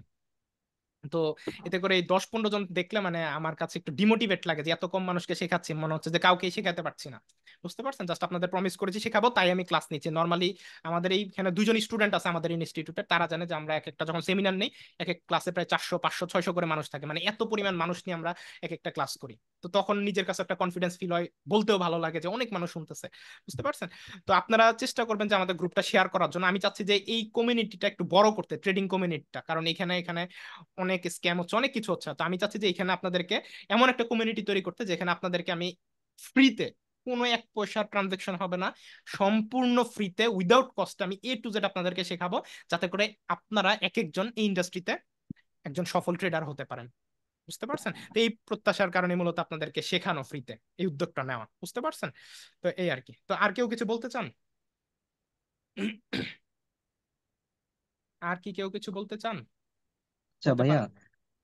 তো এতে করে এই দশ পনেরো জন দেখলে মানে আমার কাছে একটু ডিমোটিভেট লাগে যে এত কম মানুষকে শেখাচ্ছি। মনে হচ্ছে যে কাউকে শেখাতে পারছি না। বুঝতে পারছেন? জাস্ট আপনাদের প্রমিস করেছি শেখাবো, তাই আমি ক্লাস নিচ্ছি। নর্মালি আমাদের এইখানে দুজন স্টুডেন্ট আছে আমাদের ইনস্টিটিউটে তারা জানে যে আমরা এক একটা যখন সেমিনার নেই এক এক ক্লাসে প্রায় চারশো, পাঁচশো, ছয়শো করে মানুষ থাকে। মানে এত পরিমাণ মানুষ নিয়ে আমরা এক একটা ক্লাস করি। তো তখন নিজের কাছে একটা কনফিডেন্স ফিল হয়, বলতেও ভালো লাগে যে অনেক মানুষ শুনতেছে। বুঝতে পারছেন? তো আপনারা চেষ্টা করবেন যে আমাদের গ্রুপটা শেয়ার করার জন্য। আমি চাচ্ছি যে এই কমিউনিটিটা একটু বড় করতে ট্রেডিং কমিউনিটিটা কারণ এখানে এখানে অনেক স্ক্যাম হচ্ছে, অনেক কিছু হচ্ছে তো আমি চাচ্ছি যে এখানে আপনাদেরকে এমন একটা কমিউনিটি তৈরি করতে যেখানে আপনাদেরকে আমি ফ্রিতে কোনো এক পয়সার ট্রানজেকশন হবে না, সম্পূর্ণ ফ্রিতে উইদাউট কস্ট আমি এ টু জেড আপনাদেরকে শেখাবো, যাতে করে আপনারা এক একজন এই ইন্ডাস্ট্রিতে একজন সফল ট্রেডার হতে পারেন। বুঝতে পারছেন? তো এই প্রত্যাশার কারণে মূলত আপনাদেরকে শেখানো ফ্রিতে এই উদ্যোগটা নেওয়া। বুঝতে পারছেন? তো এই আর কি। তো আর কেউ কিছু বলতে চান? আর কি কেউ কিছু বলতে চান? আচ্ছা বলতে ভাইয়া পারেন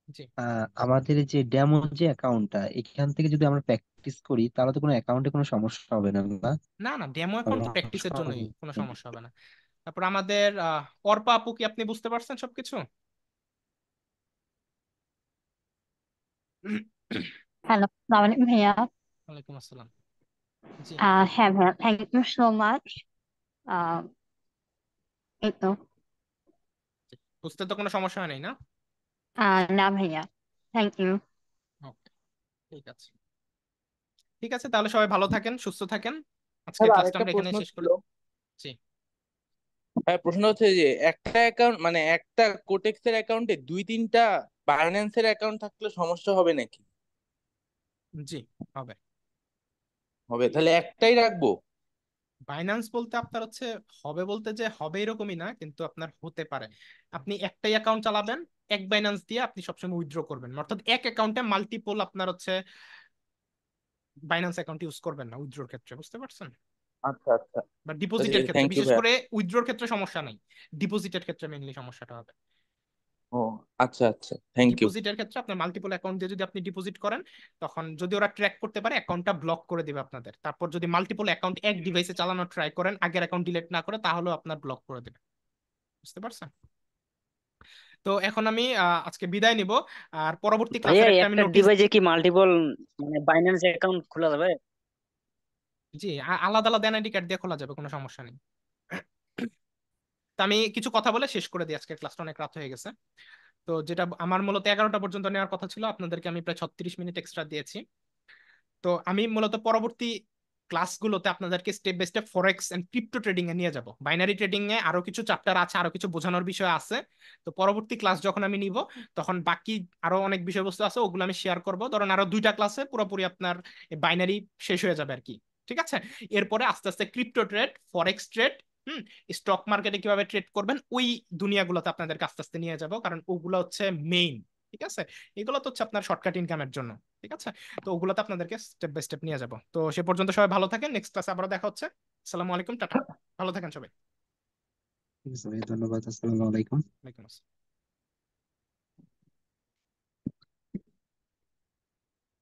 জি। আহ, আমাদের যে ডেমো যে অ্যাকাউন্টটা এখান থেকে যদি আমরা প্র্যাকটিস করি তাহলে তো কোনো অ্যাকাউন্টে কোনো সমস্যা হবে না না না না ডেমো অ্যাকাউন্ট তো প্র্যাকটিসের সমস্যা জন্যই কোনো সমস্যা হবে না। তারপর আমাদের আহ, অর্পা আপু কি আপনি বুঝতে পারছেন সবকিছু? হ্যালো আসসালামু আলাইকুম ভাইয়া। ওয়ালাইকুম আসসালাম। জি। আহ হ্যাঁ ভাইয়া থ্যাংক ইউ সো মাচ এই তো। বুঝতে তো কোনো সমস্যা নেই না? আহ না ভাইয়া। থ্যাংক ইউ ওকে ঠিক আছে। ঠিক আছে তাহলে সবাই ভালো থাকেন সুস্থ থাকেন। স্যার ক্লাসটা আমরা এখানে প্রশ্ন শেষ ছিল। করি জি। হ্যাঁ প্রশ্ন হচ্ছে যে একটা অ্যাকাউন্ট মানে একটা কোটেক্সের অ্যাকাউন্টে দুই তিনটা বাইন্যান্সের অ্যাকাউন্ট থাকলে সমস্যা হবে নাকি? জি হবে। হবে তাহলে একটাই রাখব। বাইন্যান্স বলতে আপনার হচ্ছে হবে বলতে যে হবে এরকমই না কিন্তু আপনার হতে পারে। আপনি একটাই অ্যাকাউন্ট চালাবেন এক বাইন্যান্স দিয়ে আপনি সবসময় উইথড্র করবেন। অর্থাৎ এক অ্যাকাউন্টে মাল্টিপল আপনার হচ্ছে বাইন্যান্স অ্যাকাউন্ট ইউজ করবেন না উইথড্রোর ক্ষেত্রে বুঝতে পারছেন? আচ্ছা আচ্ছা। বা ডিপোজিটের ক্ষেত্রে বিশেষ করে উইথড্রোর ক্ষেত্রে সমস্যা নাই। ডিপোজিটের ক্ষেত্রে মেইনলি সমস্যাটা হবে। ও আচ্ছা আচ্ছা। থ্যাংক ইউ ডিপোজিটের ক্ষেত্রে আপনার মাল্টিপল অ্যাকাউন্ট দিয়ে যদি আপনি ডিপোজিট করেন তখন যদি ওরা ট্র্যাক করতে পারে অ্যাকাউন্টটা ব্লক করে দিবে আপনাদের। তারপর যদি মাল্টিপল অ্যাকাউন্ট এক ডিভাইসে চালানো ট্রাই করেন আগের অ্যাকাউন্ট ডিলিট না করে তাহলেও আপনার ব্লক করে দেবে। বুঝতে পারছেন? তো এখন আমি আহ, আজকে বিদায় নিব। আর পরবর্তী ভাইয়া ক্লাসের একটা আমি একটা নোটিশ ডিভাইসে কি মাল্টিপল মানে বাইন্যান্স অ্যাকাউন্ট খোলা যাবে? জি আ- আলাদা আলাদা এনআইডি কার্ড দিয়ে খোলা যাবে কোনো সমস্যা নেই। তো আমি কিছু কথা বলে শেষ করে দিই আজকের ক্লাসটা অনেক রাত হয়ে গেছে। তো যেটা আমার মূলত এগারোটা পর্যন্ত নেওয়ার কথা ছিল আপনাদেরকে আমি প্রায় ছত্রিশ মিনিট এক্সট্রা দিয়েছি। তো আমি মূলত পরবর্তী ক্লাসগুলোতে আপনাদেরকে step by step forex and crypto trading এ নিয়ে যাব। বাইনারি ট্রেডিং এ আরও কিছু চ্যাপ্টার আছে, আরও কিছু বোঝানোর বিষয় আছে। তো পরবর্তী ক্লাস যখন আমি নিব, তখন বাকি আরও অনেক বিষয়বস্তু আছে, ওগুলো আমি শেয়ার করব। ধরুন আরও দুইটা ক্লাসে পুরোপুরি আপনার বাইনারি শেষ হয়ে যাবে আর কি ঠিক আছে? এরপরে আস্তে আস্তে crypto trade forex trade hmm stock মার্কেটে কীভাবে ট্রেড করবেন, ওই দুনিয়াগুলোতে আপনাদেরকে আস্তে আস্তে নিয়ে যাব। কারণ ওগুলো হচ্ছে মেইন ঠিক আছে? এগুলো তো হচ্ছে আপনার শর্টকাট ইনকামের জন্য ঠিক আছে? তো ওগুলোতে আপনাদেরকে স্টেপ বাই স্টেপ নিয়ে যাব। তো সে পর্যন্ত সবাই ভালো থাকেন নেক্সট ক্লাসে আবার দেখা হচ্ছে। আসসালামু আলাইকুম টাটা। ভালো থাকেন সবাই। ধন্যবাদ আসসালামু আলাইকুম। ওয়ালাইকুম আসসালাম।